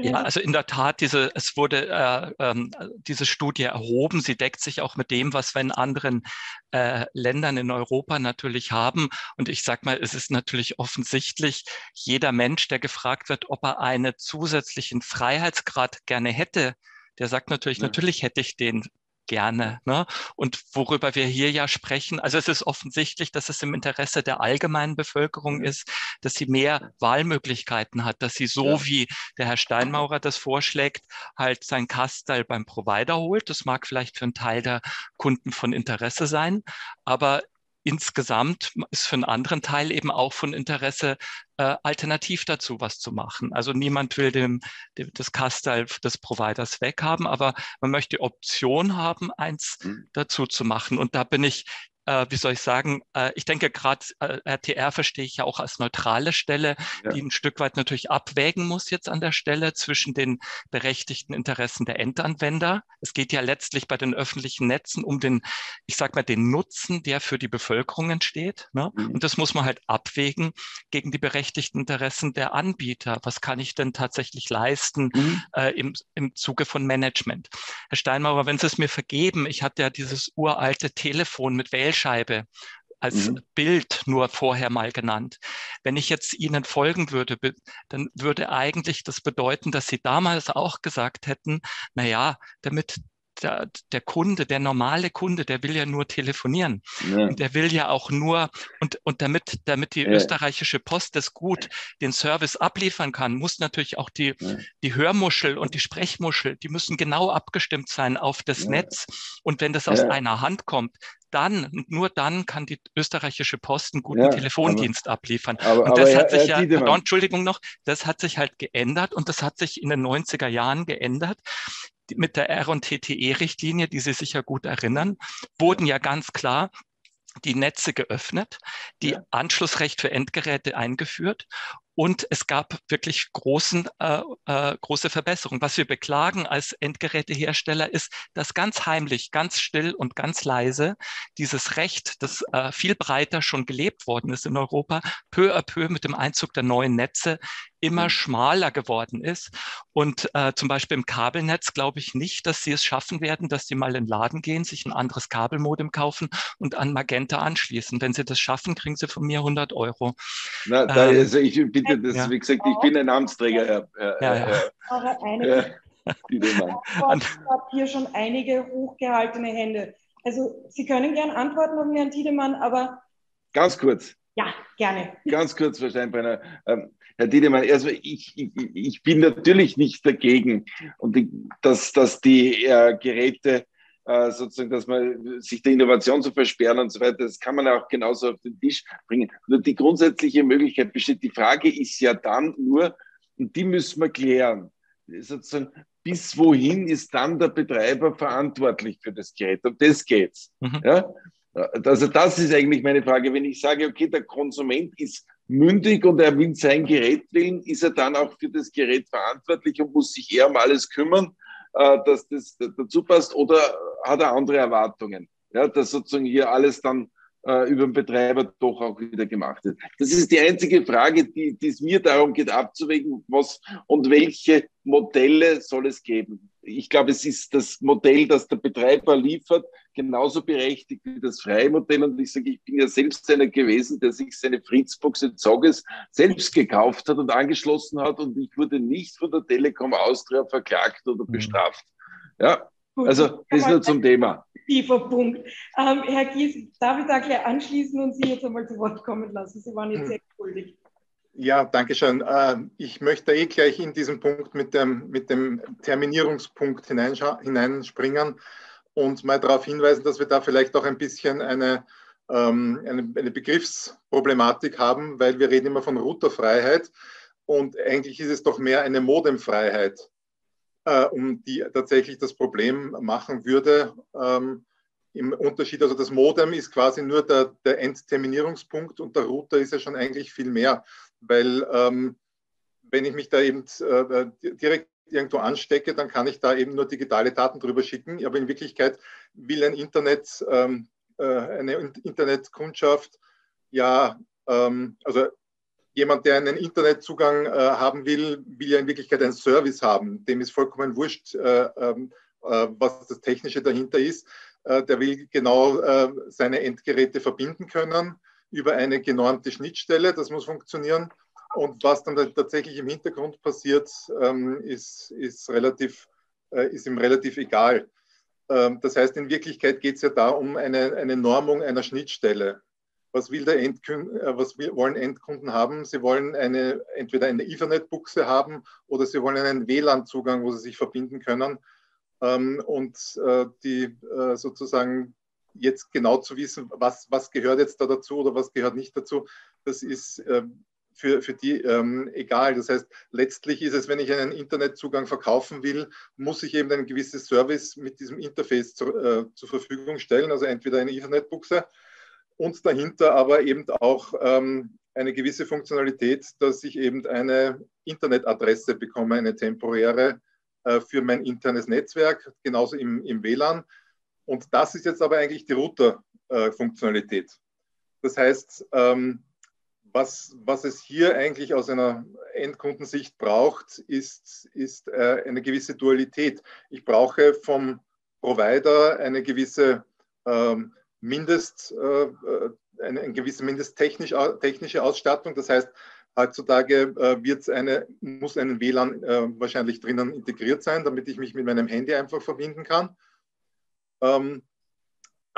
Ja, also in der Tat, diese, es wurde äh, ähm, diese Studie erhoben. Sie deckt sich auch mit dem, was wir in anderen äh, Ländern in Europa natürlich haben. Und ich sage mal, es ist natürlich offensichtlich, jeder Mensch, der gefragt wird, ob er einen zusätzlichen Freiheitsgrad gerne hätte, der sagt natürlich, ja. natürlich hätte ich den gerne. Ne? Und worüber wir hier ja sprechen, also es ist offensichtlich, dass es im Interesse der allgemeinen Bevölkerung ist, dass sie mehr Wahlmöglichkeiten hat, dass sie so ja. wie der Herr Steinmaurer das vorschlägt, halt sein Kastel beim Provider holt. Das mag vielleicht für einen Teil der Kunden von Interesse sein, aber insgesamt ist für einen anderen Teil eben auch von Interesse, äh, alternativ dazu was zu machen. Also niemand will dem, dem das Castile des Providers weghaben, aber man möchte Option haben, eins mhm. dazu zu machen. Und da bin ich äh, wie soll ich sagen, äh, ich denke gerade äh, RTR verstehe ich ja auch als neutrale Stelle, ja. die ein Stück weit natürlich abwägen muss jetzt an der Stelle zwischen den berechtigten Interessen der Endanwender. Es geht ja letztlich bei den öffentlichen Netzen um den, ich sag mal, den Nutzen, der für die Bevölkerung entsteht. Ne? Mhm. Und das muss man halt abwägen gegen die berechtigten Interessen der Anbieter. Was kann ich denn tatsächlich leisten mhm. äh, im, im Zuge von Management? Herr Steinmauer, wenn Sie es mir vergeben, ich hatte ja dieses uralte Telefon mit Wählscheiben Zielscheibe als mhm. Bild nur vorher mal genannt. Wenn ich jetzt Ihnen folgen würde, dann würde eigentlich das bedeuten, dass Sie damals auch gesagt hätten, na ja, damit der, der, Kunde, der normale Kunde, der will ja nur telefonieren. Ja. Und der will ja auch nur, und, und damit, damit die ja. österreichische Post das gut den Service abliefern kann, muss natürlich auch die, ja. die Hörmuschel und die Sprechmuschel, die müssen genau abgestimmt sein auf das Netz. Und wenn das aus einer Hand kommt, dann, nur dann kann die österreichische Post einen guten Telefondienst aber, abliefern. Aber, und das aber, hat sich ja, pardon, Entschuldigung noch, das hat sich halt geändert und das hat sich in den 90er Jahren geändert mit der R&TTE-Richtlinie, die Sie sicher gut erinnern, wurden ja ganz klar die Netze geöffnet, die ja. Anschlussrecht für Endgeräte eingeführt und es gab wirklich großen, äh, äh, große Verbesserungen. Was wir beklagen als Endgerätehersteller ist, dass ganz heimlich, ganz still und ganz leise dieses Recht, das äh, viel breiter schon gelebt worden ist in Europa, peu à peu mit dem Einzug der neuen Netze immer mhm. schmaler geworden ist. Und äh, zum Beispiel im Kabelnetz glaube ich nicht, dass sie es schaffen werden, dass sie mal in den Laden gehen, sich ein anderes Kabelmodem kaufen und an Magenta anschließen. Wenn sie das schaffen, kriegen sie von mir 100 Euro. Na, da, ähm, also ich bin das, ja. wie gesagt, ich bin ein Amtsträger, Herr. Herr, ja, ja. Aber einige, ich habe hier schon einige hochgehaltene Hände. Also Sie können gerne antworten auf Herrn Tiedemann, aber. Ganz kurz. Ja, gerne. Ganz kurz, Frau Steinbrenner. Ähm, Herr Tiedemann, also ich, ich, ich, bin natürlich nicht dagegen, und die, dass, dass die äh, Geräte äh, sozusagen, dass man sich der Innovation zu versperren und so weiter, das kann man auch genauso auf den Tisch bringen. Nur die grundsätzliche Möglichkeit besteht. Die Frage ist ja dann nur, und die müssen wir klären, sozusagen, bis wohin ist dann der Betreiber verantwortlich für das Gerät? Um das geht's. Mhm. Ja? Also das ist eigentlich meine Frage. Wenn ich sage, okay, der Konsument ist mündig und er will sein Gerät wählen, ist er dann auch für das Gerät verantwortlich und muss sich eher um alles kümmern? äh, dass das dazu passt oder hat er andere Erwartungen? Ja, dass sozusagen hier alles dann äh, über den Betreiber doch auch wieder gemacht wird. Das ist die einzige Frage, die, es mir darum geht, abzuwägen, was und welche Modelle soll es geben. Ich glaube, es ist das Modell, das der Betreiber liefert, genauso berechtigt wie das freie Modell. Und ich sage, ich bin ja selbst einer gewesen, der sich seine Fritzbox in Zoges selbst gekauft hat und angeschlossen hat. Und ich wurde nicht von der Telekom Austria verklagt oder mhm. bestraft. Ja, also das nur zum Thema. Tiefer Punkt. Ähm, Herr Gies, darf ich da gleich anschließen und Sie jetzt einmal zu Wort kommen lassen? Sie waren jetzt sehr geduldig. Ja, danke schön. Ähm, ich möchte eh gleich in diesen Punkt mit dem, mit dem Terminierungspunkt hineinspringen und mal darauf hinweisen, dass wir da vielleicht auch ein bisschen eine, ähm, eine, eine Begriffsproblematik haben, weil wir reden immer von Routerfreiheit und eigentlich ist es doch mehr eine Modemfreiheit, äh, um die tatsächlich das Problem machen würde. Ähm, Im Unterschied, also das Modem ist quasi nur der, der Endterminierungspunkt und der Router ist ja schon eigentlich viel mehr, weil ähm, wenn ich mich da eben äh, direkt irgendwo anstecke, dann kann ich da eben nur digitale Daten drüber schicken. Aber in Wirklichkeit will ein Internet, ähm, äh, eine Internetkundschaft ja, ähm, also jemand, der einen Internetzugang äh, haben will, will ja in Wirklichkeit einen Service haben. Dem ist vollkommen wurscht, äh, ähm, äh was das Technische dahinter ist. Äh, der will genau äh, seine Endgeräte verbinden können über eine genormte Schnittstelle. Das muss funktionieren. Und was dann tatsächlich im Hintergrund passiert, ähm, ist, ist, relativ, äh, ist ihm relativ egal. Ähm, das heißt, in Wirklichkeit geht es ja da um eine, eine Normung einer Schnittstelle. Was, will der Endkunden, äh, was wollen Endkunden haben? Sie wollen eine, entweder eine Ethernet-Buchse haben oder sie wollen einen WLAN-Zugang, wo sie sich verbinden können. Ähm, und äh, die sozusagen jetzt genau zu wissen, was, was gehört jetzt da dazu oder was gehört nicht dazu, das ist ähm, für, für die ähm, egal. Das heißt, letztlich ist es, wenn ich einen Internetzugang verkaufen will, muss ich eben ein gewisses Service mit diesem Interface zu, äh, zur Verfügung stellen, also entweder eine Ethernet-Buchse und dahinter aber eben auch ähm, eine gewisse Funktionalität, dass ich eben eine Internetadresse bekomme, eine temporäre äh, für mein internes Netzwerk, genauso im, im WLAN. Und das ist jetzt aber eigentlich die Router-Funktionalität. Das heißt, ähm, was, was es hier eigentlich aus einer Endkundensicht braucht, ist, ist äh, eine gewisse Dualität. Ich brauche vom Provider eine gewisse ähm, Mindest, äh, äh eine, eine, gewisse mindesttechnische Ausstattung. Das heißt, heutzutage äh, wird's eine, muss ein WLAN äh, wahrscheinlich drinnen integriert sein, damit ich mich mit meinem Handy einfach verbinden kann. Ähm,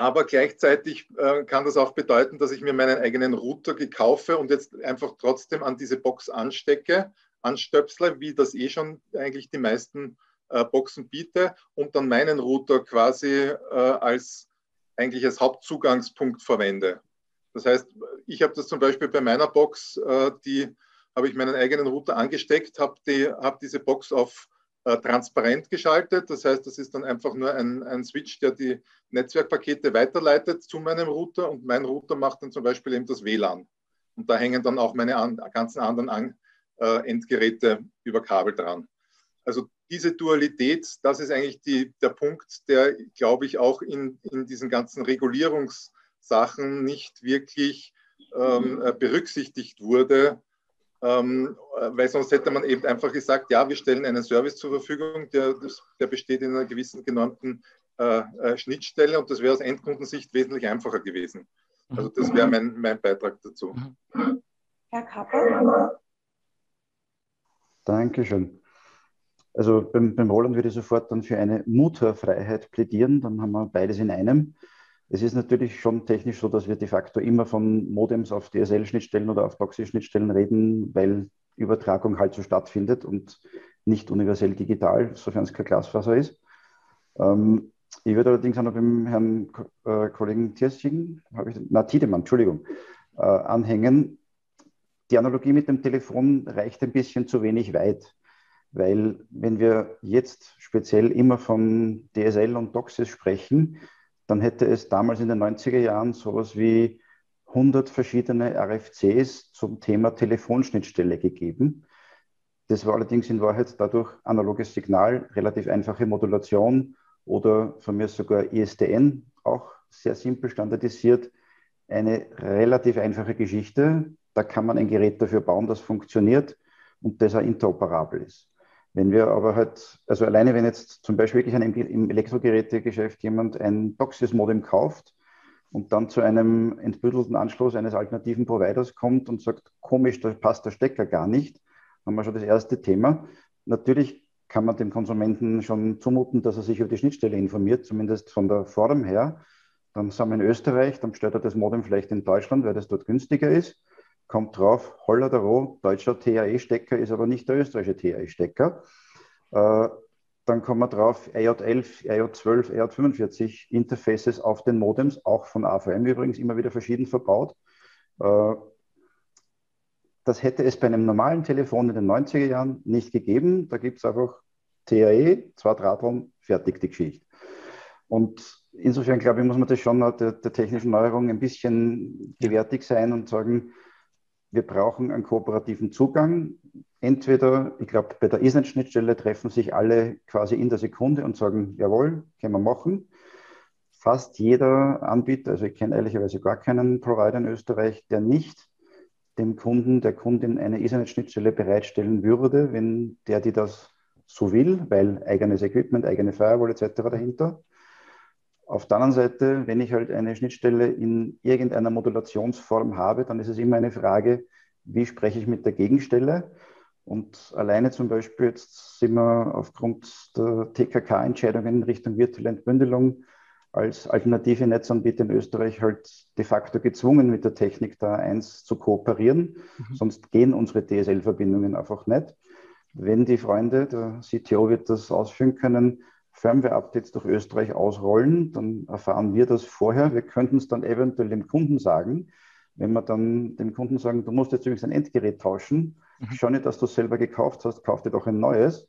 aber gleichzeitig äh, kann das auch bedeuten, dass ich mir meinen eigenen Router gekaufe und jetzt einfach trotzdem an diese Box anstecke, anstöpsle, wie das eh schon eigentlich die meisten äh, Boxen biete und dann meinen Router quasi äh, als eigentlich als Hauptzugangspunkt verwende. Das heißt, ich habe das zum Beispiel bei meiner Box, äh, die habe ich meinen eigenen Router angesteckt, habe die, hab diese Box auf transparent geschaltet. Das heißt, das ist dann einfach nur ein, ein Switch, der die Netzwerkpakete weiterleitet zu meinem Router und mein Router macht dann zum Beispiel eben das WLAN. Und da hängen dann auch meine an, ganzen anderen an, äh, Endgeräte über Kabel dran. Also diese Dualität, das ist eigentlich die, der Punkt, der, glaube ich, auch in, in diesen ganzen Regulierungssachen nicht wirklich ähm, äh, berücksichtigt wurde, ähm, weil sonst hätte man eben einfach gesagt, ja, wir stellen einen Service zur Verfügung, der, der besteht in einer gewissen genormten äh, äh, Schnittstelle und das wäre aus Endkundensicht wesentlich einfacher gewesen. Also das wäre mein, mein Beitrag dazu. Herr Kapper. Dankeschön. Also beim, beim Roland würde ich sofort dann für eine Mutterfreiheit plädieren, dann haben wir beides in einem. Es ist natürlich schon technisch so, dass wir de facto immer von Modems auf DSL-Schnittstellen oder auf Proxy-Schnittstellen reden, weil Übertragung halt so stattfindet und nicht universell digital, sofern es kein Glasfaser ist. Ähm, ich würde allerdings auch noch beim Herrn äh, Kollegen Tiersching, habe ich, na, Tiedemann, Entschuldigung, äh, anhängen. Die Analogie mit dem Telefon reicht ein bisschen zu wenig weit, weil wenn wir jetzt speziell immer von DSL und DOCSIS sprechen, dann hätte es damals in den 90er Jahren sowas wie 100 verschiedene RFCs zum Thema Telefonschnittstelle gegeben. Das war allerdings in Wahrheit dadurch analoges Signal, relativ einfache Modulation oder von mir sogar ISDN, auch sehr simpel standardisiert. Eine relativ einfache Geschichte. Da kann man ein Gerät dafür bauen, das funktioniert und das auch interoperabel ist. Wenn wir aber halt, also alleine wenn jetzt zum Beispiel wirklich einem, im Elektrogerätegeschäft jemand ein DOCSIS-Modem kauft und dann zu einem entbüttelten Anschluss eines alternativen Providers kommt und sagt, komisch, da passt der Stecker gar nicht, haben wir schon das erste Thema. Natürlich kann man dem Konsumenten schon zumuten, dass er sich über die Schnittstelle informiert, zumindest von der Form her. Dann sind wir in Österreich, dann bestellt er das Modem vielleicht in Deutschland, weil das dort günstiger ist kommt drauf, holla der Roh, deutscher TAE-Stecker ist aber nicht der österreichische TAE-Stecker. Äh, dann kommen wir drauf, EJ11, EJ12, EJ45 Interfaces auf den Modems, auch von AVM übrigens, immer wieder verschieden verbaut. Äh, das hätte es bei einem normalen Telefon in den 90er Jahren nicht gegeben. Da gibt es einfach TAE, zwei Drahteln, fertig die Geschichte. Und insofern, glaube ich, muss man das schon der, der technischen Neuerung ein bisschen gewärtig sein und sagen, wir brauchen einen kooperativen Zugang. Entweder, ich glaube, bei der Ethernet-Schnittstelle treffen sich alle quasi in der Sekunde und sagen, jawohl, können wir machen. Fast jeder Anbieter, also ich kenne ehrlicherweise gar keinen Provider in Österreich, der nicht dem Kunden, der Kundin eine Ethernet-Schnittstelle bereitstellen würde, wenn der die das so will, weil eigenes Equipment, eigene Firewall etc. dahinter. Auf der anderen Seite, wenn ich halt eine Schnittstelle in irgendeiner Modulationsform habe, dann ist es immer eine Frage, wie spreche ich mit der Gegenstelle? Und alleine zum Beispiel, jetzt sind wir aufgrund der TKK-Entscheidungen in Richtung virtuelle Entbündelung als alternative Netzanbieter in Österreich halt de facto gezwungen, mit der Technik da eins zu kooperieren. Mhm. Sonst gehen unsere DSL-Verbindungen einfach nicht. Wenn die Freunde, der CTO wird das ausführen können, Firmware-Updates durch Österreich ausrollen, dann erfahren wir das vorher. Wir könnten es dann eventuell dem Kunden sagen. Wenn wir dann dem Kunden sagen, du musst jetzt übrigens ein Endgerät tauschen, mhm. schau nicht, dass du es selber gekauft hast, kauf dir doch ein neues.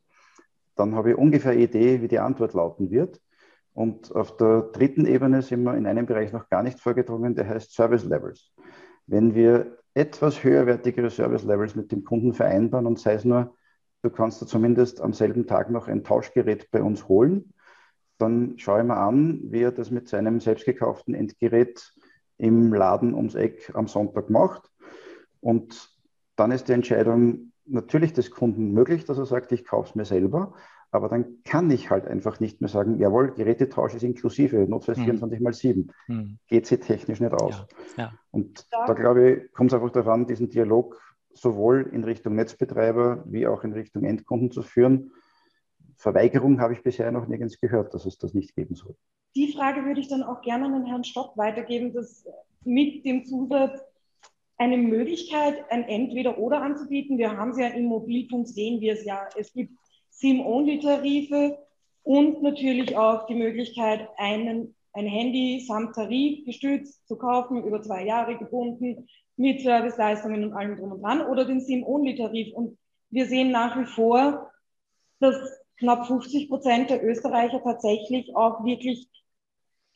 Dann habe ich ungefähr eine Idee, wie die Antwort lauten wird. Und auf der dritten Ebene sind wir in einem Bereich noch gar nicht vorgedrungen, der heißt Service Levels. Wenn wir etwas höherwertigere Service Levels mit dem Kunden vereinbaren und sei es nur, du kannst du zumindest am selben Tag noch ein Tauschgerät bei uns holen, dann schaue ich mir an, wie er das mit seinem selbst gekauften Endgerät im Laden ums Eck am Sonntag macht. Und dann ist die Entscheidung natürlich des Kunden möglich, dass er sagt, ich kaufe es mir selber. Aber dann kann ich halt einfach nicht mehr sagen, jawohl, Gerätetausch ist inklusive, notfalls hm. 24 mal 7. Hm. Geht sie technisch nicht aus. Ja, ja. Und da glaube ich, kommt es einfach daran, diesen Dialog sowohl in Richtung Netzbetreiber wie auch in Richtung Endkunden zu führen. Verweigerung habe ich bisher noch nirgends gehört, dass es das nicht geben soll. Die Frage würde ich dann auch gerne an den Herrn Stock weitergeben, dass mit dem Zusatz eine Möglichkeit, ein Entweder-Oder anzubieten. Wir haben es ja im Mobilfunk, sehen wir es ja. Es gibt SIM-Only-Tarife und natürlich auch die Möglichkeit, einen, ein Handy samt Tarif gestützt zu kaufen, über zwei Jahre gebunden, mit Serviceleistungen und allem drum und dran, oder den SIM-Only-Tarif. Und wir sehen nach wie vor, dass knapp 50 Prozent der Österreicher tatsächlich auch wirklich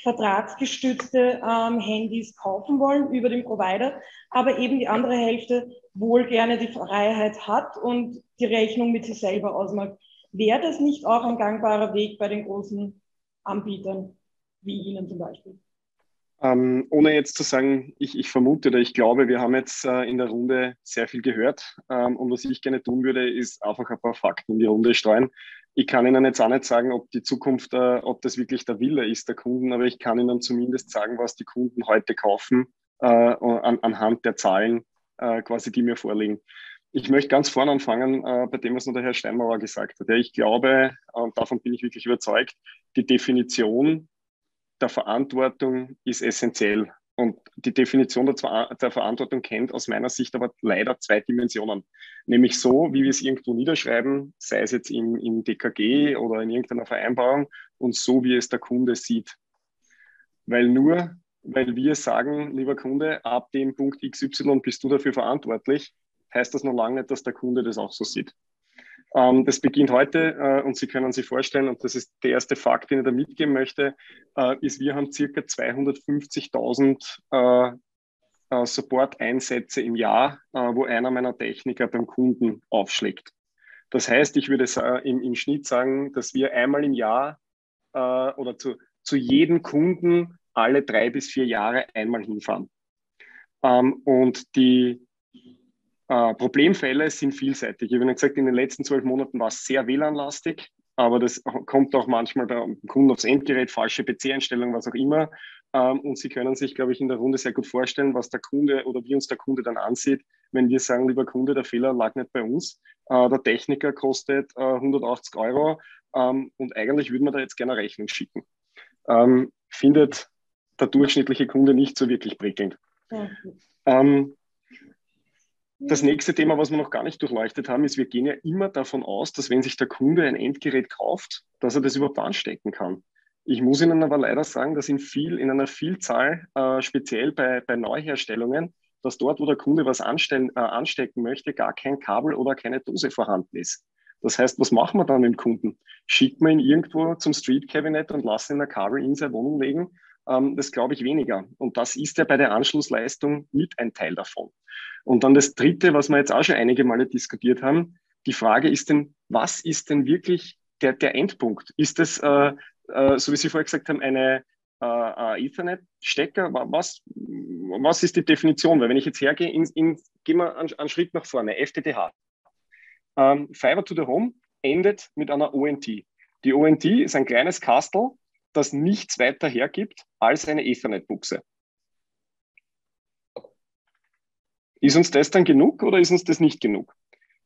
vertragsgestützte ähm, Handys kaufen wollen über den Provider, aber eben die andere Hälfte wohl gerne die Freiheit hat und die Rechnung mit sich selber ausmacht. Wäre das nicht auch ein gangbarer Weg bei den großen Anbietern, wie Ihnen zum Beispiel? Ähm, ohne jetzt zu sagen, ich, ich, vermute oder ich glaube, wir haben jetzt äh, in der Runde sehr viel gehört. Ähm, und was ich gerne tun würde, ist einfach ein paar Fakten in die Runde streuen. Ich kann Ihnen jetzt auch nicht sagen, ob die Zukunft, äh, ob das wirklich der Wille ist der Kunden, aber ich kann Ihnen zumindest sagen, was die Kunden heute kaufen, äh, an, anhand der Zahlen, äh, quasi, die mir vorliegen. Ich möchte ganz vorne anfangen, äh, bei dem, was noch der Herr Steinmauer gesagt hat. Ja, ich glaube, und davon bin ich wirklich überzeugt, die Definition der Verantwortung ist essentiell. Und die Definition der, der, Verantwortung kennt aus meiner Sicht aber leider zwei Dimensionen. Nämlich so, wie wir es irgendwo niederschreiben, sei es jetzt im, im DKG oder in irgendeiner Vereinbarung, und so, wie es der Kunde sieht. Weil nur, weil wir sagen, lieber Kunde, ab dem Punkt XY bist du dafür verantwortlich, heißt das noch lange nicht, dass der Kunde das auch so sieht. Ähm, das beginnt heute äh, und Sie können sich vorstellen, und das ist der erste Fakt, den ich da mitgeben möchte, äh, ist, wir haben circa 250.000 äh, äh, Support-Einsätze im Jahr, äh, wo einer meiner Techniker beim Kunden aufschlägt. Das heißt, ich würde im, im Schnitt sagen, dass wir einmal im Jahr äh, oder zu, zu jedem Kunden alle drei bis vier Jahre einmal hinfahren. Ähm, und die, äh, Problemfälle sind vielseitig. Ich habe gesagt, in den letzten zwölf Monaten war es sehr WLAN-lastig, aber das kommt auch manchmal beim Kunden aufs Endgerät, falsche PC-Einstellung, was auch immer. Ähm, und Sie können sich, glaube ich, in der Runde sehr gut vorstellen, was der Kunde oder wie uns der Kunde dann ansieht, wenn wir sagen, lieber Kunde, der Fehler lag nicht bei uns. Äh, der Techniker kostet äh, 180 Euro ähm, und eigentlich würden wir da jetzt gerne eine Rechnung schicken. Ähm, findet der durchschnittliche Kunde nicht so wirklich prickelnd. Ja. Ähm, das nächste Thema, was wir noch gar nicht durchleuchtet haben, ist, wir gehen ja immer davon aus, dass wenn sich der Kunde ein Endgerät kauft, dass er das überhaupt anstecken kann. Ich muss Ihnen aber leider sagen, dass in, viel, in einer Vielzahl, äh, speziell bei, bei Neuherstellungen, dass dort, wo der Kunde was anstellen, äh, anstecken möchte, gar kein Kabel oder keine Dose vorhanden ist. Das heißt, was machen wir dann mit dem Kunden? Schicken wir ihn irgendwo zum Street Cabinet und lassen ihn ein Kabel in seine Wohnung legen ähm, das glaube ich weniger. Und das ist ja bei der Anschlussleistung mit ein Teil davon. Und dann das Dritte, was wir jetzt auch schon einige Male diskutiert haben, die Frage ist denn, was ist denn wirklich der, der Endpunkt? Ist das, äh, äh, so wie Sie vorher gesagt haben, eine äh, Ethernet-Stecker? Was, was ist die Definition? Weil wenn ich jetzt hergehe, in, in, gehen wir einen, einen Schritt nach vorne, FTTH. Ähm, Fiber to the Home endet mit einer ONT. Die ONT ist ein kleines Kastel, das nichts weiter hergibt als eine Ethernet-Buchse. Ist uns das dann genug oder ist uns das nicht genug?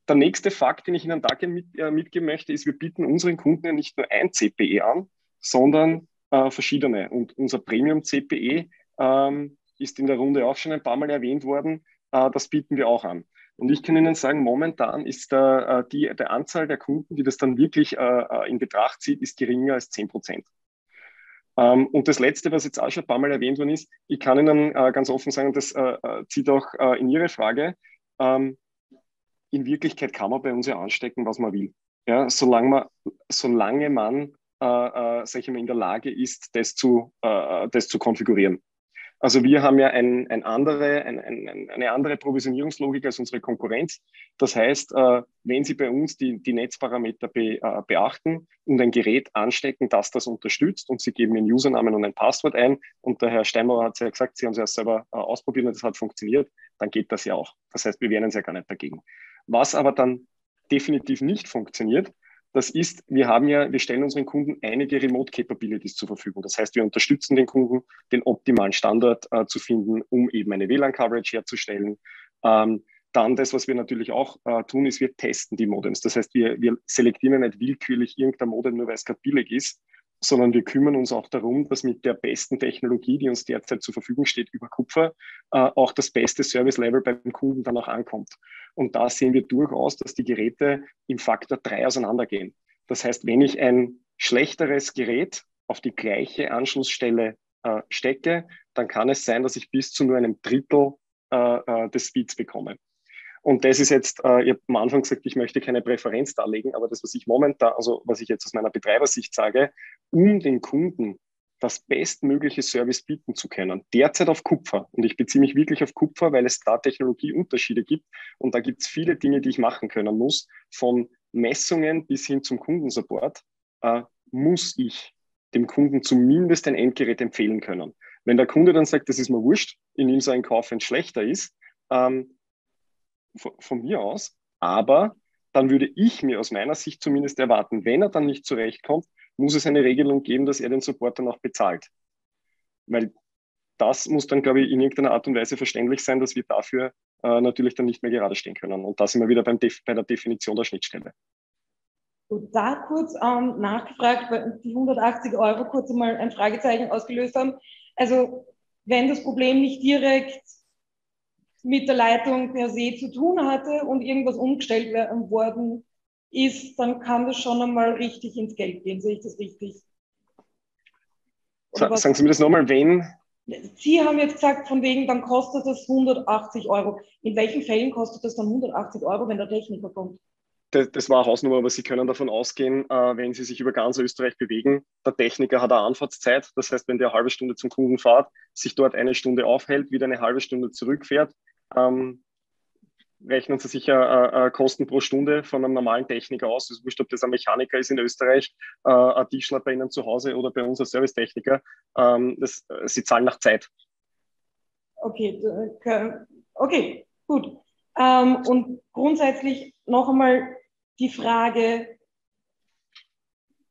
Der nächste Fakt, den ich Ihnen da mit, äh, mitgeben möchte, ist, wir bieten unseren Kunden ja nicht nur ein CPE an, sondern äh, verschiedene. Und unser Premium-CPE ähm, ist in der Runde auch schon ein paar Mal erwähnt worden. Äh, das bieten wir auch an. Und ich kann Ihnen sagen, momentan ist der, äh, die, der Anzahl der Kunden, die das dann wirklich äh, äh in Betracht zieht, ist geringer als 10 Prozent. Ähm, und das Letzte, was jetzt auch schon ein paar Mal erwähnt worden ist, ich kann Ihnen äh, ganz offen sagen, das äh, äh zieht auch in Ihre Frage, ähm, in Wirklichkeit kann man bei uns ja anstecken, was man will. Ja, solange man, solange man äh, äh, ich mal, in der Lage ist, das zu, äh, das zu konfigurieren. Also wir haben ja ein, ein andere, ein, ein, eine andere Provisionierungslogik als unsere Konkurrenz. Das heißt, äh, wenn Sie bei uns die, die Netzparameter be, äh, beachten und ein Gerät anstecken, das das unterstützt und Sie geben Ihren Usernamen und ein Passwort ein und der Herr Steinmauer hat es ja gesagt, Sie haben es ja selber äh, ausprobiert und das hat funktioniert, dann geht das ja auch. Das heißt, wir wehren uns ja gar nicht dagegen. Was aber dann definitiv nicht funktioniert, das ist, wir haben ja, wir stellen unseren Kunden einige Remote Capabilities zur Verfügung. Das heißt, wir unterstützen den Kunden, den optimalen Standard äh, zu finden, um eben eine WLAN-Coverage herzustellen. Ähm, dann das, was wir natürlich auch äh, tun, ist, wir testen die Modems. Das heißt, wir, wir selektieren nicht willkürlich irgendein Modem, nur weil es gerade billig ist, sondern wir kümmern uns auch darum, dass mit der besten Technologie, die uns derzeit zur Verfügung steht über Kupfer, äh, auch das beste Service-Level beim Kunden dann auch ankommt. Und da sehen wir durchaus, dass die Geräte im Faktor drei auseinandergehen. Das heißt, wenn ich ein schlechteres Gerät auf die gleiche Anschlussstelle äh, stecke, dann kann es sein, dass ich bis zu nur einem Drittel äh, äh des Speeds bekomme. Und das ist jetzt, äh, ich habe am Anfang gesagt, ich möchte keine Präferenz darlegen, aber das, was ich momentan, also was ich jetzt aus meiner Betreibersicht sage, um den Kunden das bestmögliche Service bieten zu können. Derzeit auf Kupfer. Und ich beziehe mich wirklich auf Kupfer, weil es da Technologieunterschiede gibt. Und da gibt es viele Dinge, die ich machen können muss. Von Messungen bis hin zum Kundensupport äh, muss ich dem Kunden zumindest ein Endgerät empfehlen können. Wenn der Kunde dann sagt, das ist mir wurscht, ich nehme so einen Kauf, es schlechter ist, ähm, von, von mir aus, aber dann würde ich mir aus meiner Sicht zumindest erwarten, wenn er dann nicht zurechtkommt, muss es eine Regelung geben, dass er den Support dann auch bezahlt. Weil das muss dann, glaube ich, in irgendeiner Art und Weise verständlich sein, dass wir dafür äh, natürlich dann nicht mehr gerade stehen können. Und da sind wir wieder beim Def bei der Definition der Schnittstelle. Und da kurz ähm, nachgefragt, weil die 180 Euro kurz einmal ein Fragezeichen ausgelöst haben. Also wenn das Problem nicht direkt mit der Leitung per se zu tun hatte und irgendwas umgestellt worden ist, dann kann das schon einmal richtig ins Geld gehen. Sehe ich das richtig? Sa sagen Sie mir das nochmal, wenn? Sie haben jetzt gesagt, von wegen, dann kostet das 180 Euro. In welchen Fällen kostet das dann 180 Euro, wenn der Techniker kommt? Das, das war Hausnummer, aber Sie können davon ausgehen, äh, wenn Sie sich über ganz Österreich bewegen, der Techniker hat eine Anfahrtszeit. Das heißt, wenn der eine halbe Stunde zum Kunden fährt, sich dort eine Stunde aufhält, wieder eine halbe Stunde zurückfährt, ähm, rechnen Sie sich eine, Kosten pro Stunde von einem normalen Techniker aus. Es ist wurscht, ob das ein Mechaniker ist in Österreich, äh, ein Tischler bei Ihnen zu Hause oder bei uns ein Servicetechniker. Ähm, das, Sie zahlen nach Zeit. Okay, okay, gut. Ähm, und grundsätzlich noch einmal die Frage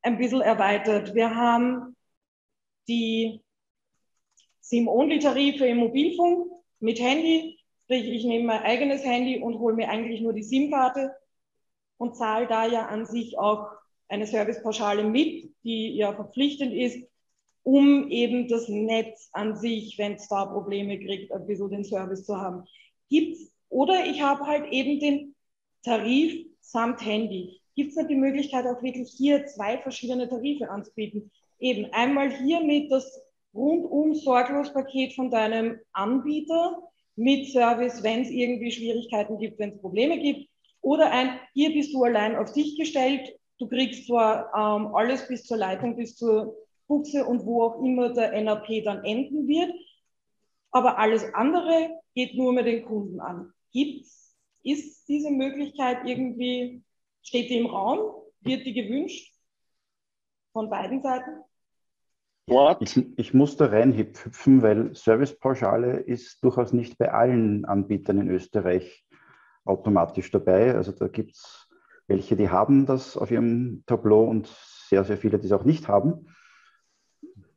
ein bisschen erweitert. Wir haben die SIM-Only-Tarife im Mobilfunk mit Handy Sprich, ich nehme mein eigenes Handy und hole mir eigentlich nur die SIM-Karte und zahle da ja an sich auch eine Servicepauschale mit, die ja verpflichtend ist, um eben das Netz an sich, wenn es da Probleme kriegt, ein bisschen den Service zu haben. Gibt's, oder ich habe halt eben den Tarif samt Handy. Gibt es nicht die Möglichkeit, auch wirklich hier zwei verschiedene Tarife anzubieten? Eben einmal hier mit das rundum sorglos Paket von deinem Anbieter mit Service, wenn es irgendwie Schwierigkeiten gibt, wenn es Probleme gibt. Oder ein, hier bist du allein auf dich gestellt, du kriegst zwar ähm, alles bis zur Leitung, bis zur Buchse und wo auch immer der NAP dann enden wird, aber alles andere geht nur mit den Kunden an. Gibt's, ist diese Möglichkeit irgendwie, steht die im Raum? Wird die gewünscht? Von beiden Seiten? Ich, ich muss da reinhüpfen, weil Servicepauschale ist durchaus nicht bei allen Anbietern in Österreich automatisch dabei. Also da gibt es welche, die haben das auf ihrem Tableau und sehr, sehr viele, die es auch nicht haben.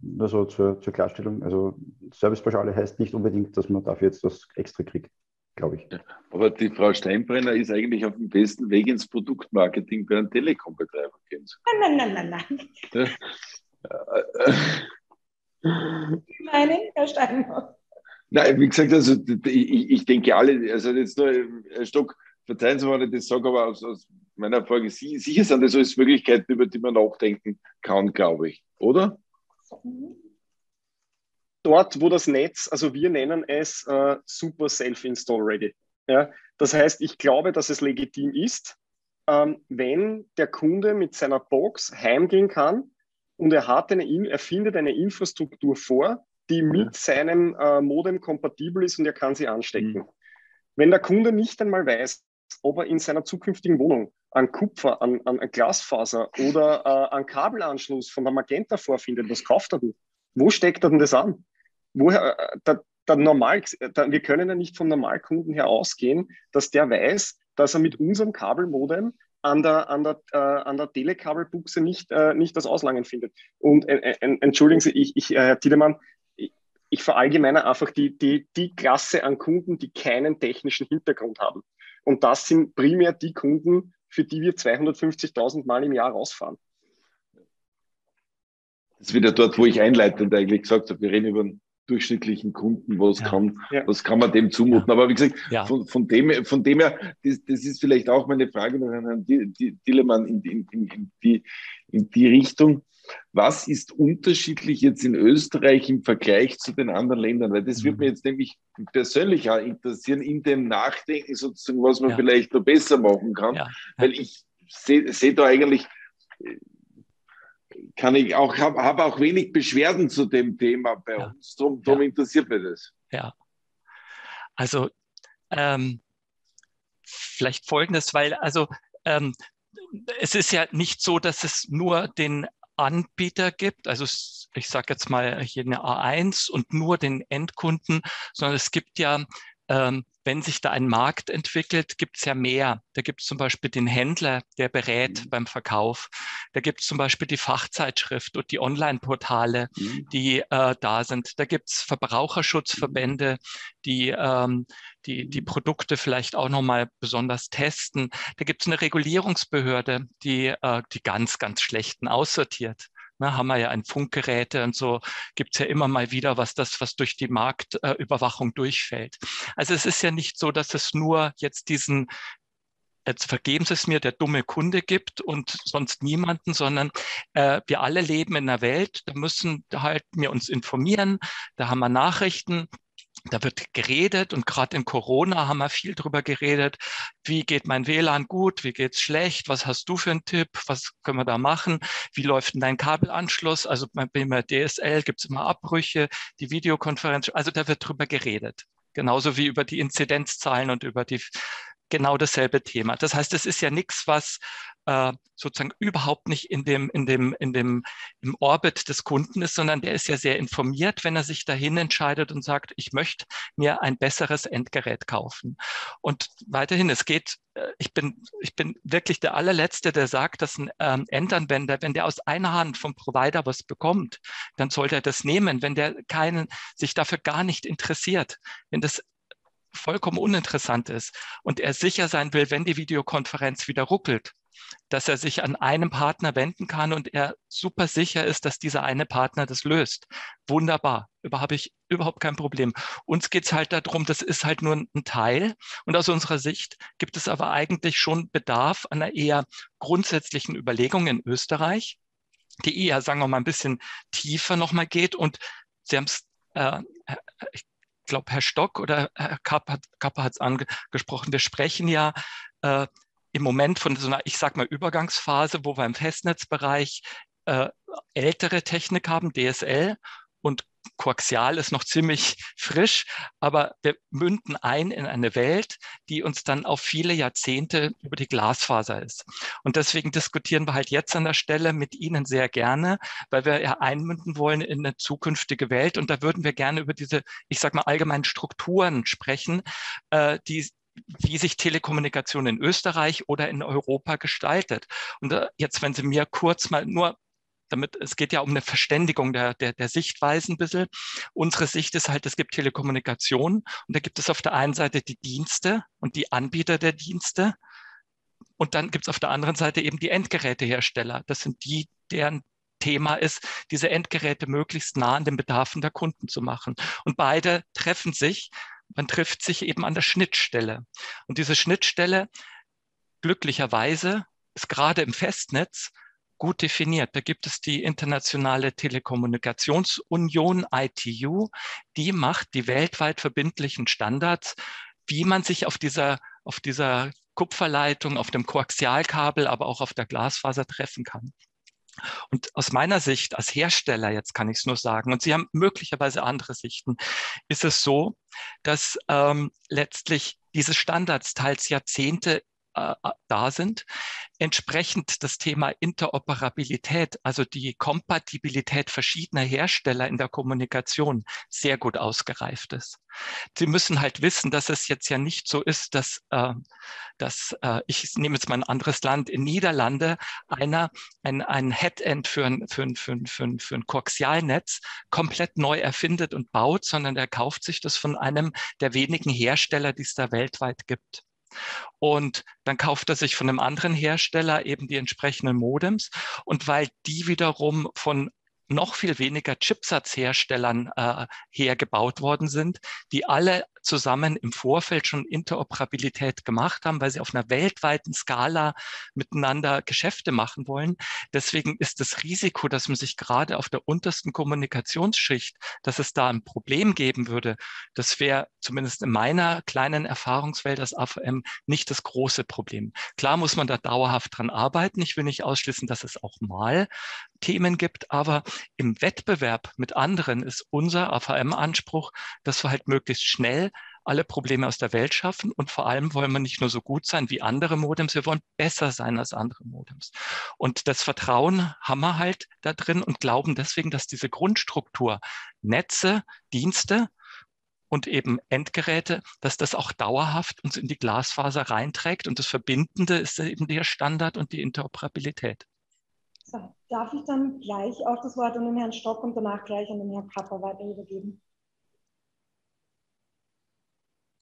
Nur so zur, zur Klarstellung. Also Servicepauschale heißt nicht unbedingt, dass man dafür jetzt was extra kriegt, glaube ich. Aber die Frau Steinbrenner ist eigentlich auf dem besten Weg ins Produktmarketing bei einem Telekom-Betreiber. Nein, nein, nein, nein, nein. Wie meinen, Herr Steinbach? Nein, wie gesagt, also ich, ich denke alle, also jetzt nur, Herr Stock, verzeihen Sie, wenn ich das sage, aber aus, aus meiner Erfahrung, sicher sind das alles Möglichkeiten, über die man nachdenken kann, glaube ich, oder? Dort, wo das Netz, also wir nennen es äh, super self-install ready. Ja? Das heißt, ich glaube, dass es legitim ist, ähm, wenn der Kunde mit seiner Box heimgehen kann und er, hat eine, er findet eine Infrastruktur vor, die mit seinem äh, Modem kompatibel ist und er kann sie anstecken. Mhm. Wenn der Kunde nicht einmal weiß, ob er in seiner zukünftigen Wohnung an Kupfer, an, an, Glasfaser oder äh, an Kabelanschluss von der Magenta vorfindet, was kauft er denn? Wo steckt er denn das an? Woher, äh, der, der Normal, der, wir können ja nicht vom Normalkunden her ausgehen, dass der weiß, dass er mit unserem Kabelmodem an der, an der, äh, an der Telekabelbuchse nicht, äh, nicht das Auslangen findet. Und äh, äh entschuldigen Sie, ich, ich, Herr Tiedemann, ich, ich verallgemeine einfach die, die, die Klasse an Kunden, die keinen technischen Hintergrund haben. Und das sind primär die Kunden, für die wir 250.000 Mal im Jahr rausfahren. Das ist wieder dort, wo ich einleitend eigentlich gesagt habe, wir reden über einen durchschnittlichen Kunden, was, ja. Kann, ja. was kann man dem zumuten. Ja. Aber wie gesagt, von, von, dem, von dem her, das, das ist vielleicht auch meine Frage an Herrn Dillemann in, in, in, die, in die Richtung. Was ist unterschiedlich jetzt in Österreich im Vergleich zu den anderen Ländern? Weil das würde mich jetzt nämlich persönlich auch interessieren, in dem Nachdenken sozusagen, was man vielleicht noch besser machen kann. Weil ich sehe seh da eigentlich kann ich auch, habe hab auch wenig Beschwerden zu dem Thema bei ja. uns. Darum, darum ja. interessiert mich das. Ja. Also ähm, vielleicht folgendes, weil also ähm, es ist ja nicht so, dass es nur den Anbieter gibt, also ich sage jetzt mal hier eine A1 und nur den Endkunden, sondern es gibt ja ähm, wenn sich da ein Markt entwickelt, gibt es ja mehr. Da gibt es zum Beispiel den Händler, der berät mhm. beim Verkauf. Da gibt es zum Beispiel die Fachzeitschrift und die Online-Portale, mhm. die äh, da sind. Da gibt es Verbraucherschutzverbände, die, ähm, die die Produkte vielleicht auch nochmal besonders testen. Da gibt es eine Regulierungsbehörde, die äh, die ganz, ganz schlechten aussortiert. Ne, haben wir ja ein Funkgeräte und so gibt es ja immer mal wieder was das, was durch die Marktüberwachung äh, durchfällt. Also es ist ja nicht so, dass es nur jetzt diesen jetzt vergeben Sie es mir, der dumme Kunde gibt und sonst niemanden, sondern äh, wir alle leben in einer Welt, da müssen halt wir uns informieren, da haben wir Nachrichten, da wird geredet und gerade in Corona haben wir viel drüber geredet. Wie geht mein WLAN gut? Wie geht's schlecht? Was hast du für einen Tipp? Was können wir da machen? Wie läuft denn dein Kabelanschluss? Also bei DSL gibt's immer Abbrüche, die Videokonferenz. Also da wird drüber geredet. Genauso wie über die Inzidenzzahlen und über die genau dasselbe Thema. Das heißt, es ist ja nichts, was äh, sozusagen überhaupt nicht in dem, in dem, in dem, im Orbit des Kunden ist, sondern der ist ja sehr informiert, wenn er sich dahin entscheidet und sagt, ich möchte mir ein besseres Endgerät kaufen. Und weiterhin, es geht, äh, ich bin, ich bin wirklich der allerletzte, der sagt, dass ein ähm, Endanwender, wenn der aus einer Hand vom Provider was bekommt, dann sollte er das nehmen, wenn der keinen, sich dafür gar nicht interessiert. Wenn das vollkommen uninteressant ist und er sicher sein will, wenn die Videokonferenz wieder ruckelt, dass er sich an einen Partner wenden kann und er super sicher ist, dass dieser eine Partner das löst. Wunderbar, über habe ich überhaupt kein Problem. Uns geht es halt darum, das ist halt nur ein Teil. Und aus unserer Sicht gibt es aber eigentlich schon Bedarf an einer eher grundsätzlichen Überlegung in Österreich, die eher, sagen wir mal, ein bisschen tiefer nochmal geht. Und Sie haben es, äh, ich glaube, Herr Stock oder Herr Kapper hat es angesprochen, wir sprechen ja äh, im Moment von so einer, ich sag mal, Übergangsphase, wo wir im Festnetzbereich äh, ältere Technik haben, DSL und Koaxial ist noch ziemlich frisch, aber wir münden ein in eine Welt, die uns dann auf viele Jahrzehnte über die Glasfaser ist. Und deswegen diskutieren wir halt jetzt an der Stelle mit Ihnen sehr gerne, weil wir ja einmünden wollen in eine zukünftige Welt. Und da würden wir gerne über diese, ich sag mal, allgemeinen Strukturen sprechen, äh, die wie sich Telekommunikation in Österreich oder in Europa gestaltet. Und äh, jetzt, wenn Sie mir kurz mal nur damit, es geht ja um eine Verständigung der, der, der Sichtweisen ein bisschen. Unsere Sicht ist halt, es gibt Telekommunikation und da gibt es auf der einen Seite die Dienste und die Anbieter der Dienste. Und dann gibt es auf der anderen Seite eben die Endgerätehersteller. Das sind die, deren Thema ist, diese Endgeräte möglichst nah an den Bedarfen der Kunden zu machen. Und beide treffen sich man trifft sich eben an der Schnittstelle. Und diese Schnittstelle, glücklicherweise, ist gerade im Festnetz gut definiert. Da gibt es die Internationale Telekommunikationsunion, ITU, die macht die weltweit verbindlichen Standards, wie man sich auf dieser, auf dieser Kupferleitung, auf dem Koaxialkabel, aber auch auf der Glasfaser treffen kann. Und aus meiner Sicht als Hersteller, jetzt kann ich es nur sagen, und Sie haben möglicherweise andere Sichten, ist es so, dass ähm, letztlich diese Standards teils Jahrzehnte äh, äh, da sind. Entsprechend das Thema Interoperabilität, also die Kompatibilität verschiedener Hersteller in der Kommunikation sehr gut ausgereift ist. Sie müssen halt wissen, dass es jetzt ja nicht so ist, dass, äh, dass äh, ich nehme jetzt mal ein anderes Land, in Niederlande einer ein, ein Headend für ein, für, ein, für, ein, für, ein, für ein Koaxialnetz komplett neu erfindet und baut, sondern er kauft sich das von einem der wenigen Hersteller, die es da weltweit gibt. Und dann kauft er sich von einem anderen Hersteller eben die entsprechenden Modems. Und weil die wiederum von noch viel weniger Chipsatzherstellern äh, hergebaut worden sind, die alle zusammen im Vorfeld schon Interoperabilität gemacht haben, weil sie auf einer weltweiten Skala miteinander Geschäfte machen wollen. Deswegen ist das Risiko, dass man sich gerade auf der untersten Kommunikationsschicht, dass es da ein Problem geben würde, das wäre zumindest in meiner kleinen Erfahrungswelt als AVM nicht das große Problem. Klar muss man da dauerhaft dran arbeiten. Ich will nicht ausschließen, dass es auch mal Themen gibt, aber im Wettbewerb mit anderen ist unser AVM-Anspruch, dass wir halt möglichst schnell alle Probleme aus der Welt schaffen und vor allem wollen wir nicht nur so gut sein wie andere Modems, wir wollen besser sein als andere Modems. Und das Vertrauen haben wir halt da drin und glauben deswegen, dass diese Grundstruktur Netze, Dienste und eben Endgeräte, dass das auch dauerhaft uns in die Glasfaser reinträgt und das Verbindende ist eben der Standard und die Interoperabilität. Darf ich dann gleich auch das Wort an den Herrn Stock und danach gleich an den Herrn Kapper weiter übergeben?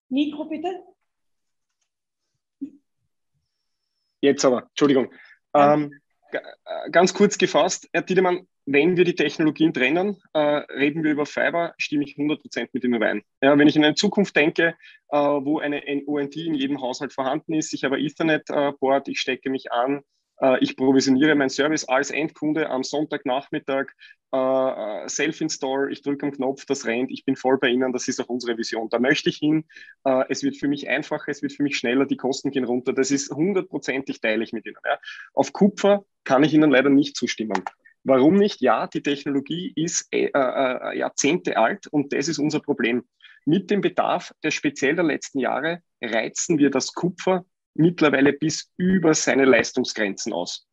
Mikro bitte. Jetzt aber, Entschuldigung. Ähm, äh, ganz kurz gefasst, Herr Tiedemann, wenn wir die Technologien trennen, äh, reden wir über Fiber, stimme ich 100% mit ihm überein. Ja, wenn ich in eine Zukunft denke, äh, wo eine ONT in jedem Haushalt vorhanden ist, ich habe Ethernet-Board, ich stecke mich an, äh, ich provisioniere mein Service als Endkunde am Sonntagnachmittag, äh, äh, Self-Install, ich drücke am Knopf, das rennt, ich bin voll bei Ihnen, das ist auch unsere Vision. Da möchte ich hin. Es wird für mich einfacher, es wird für mich schneller, die Kosten gehen runter. Das ist hundertprozentig teile ich mit Ihnen. Ja. Auf Kupfer kann ich Ihnen leider nicht zustimmen. Warum nicht? Ja, die Technologie ist äh, äh, Jahrzehnte alt und das ist unser Problem. Mit dem Bedarf der speziell der letzten Jahre reizen wir das Kupfer mittlerweile bis über seine Leistungsgrenzen aus.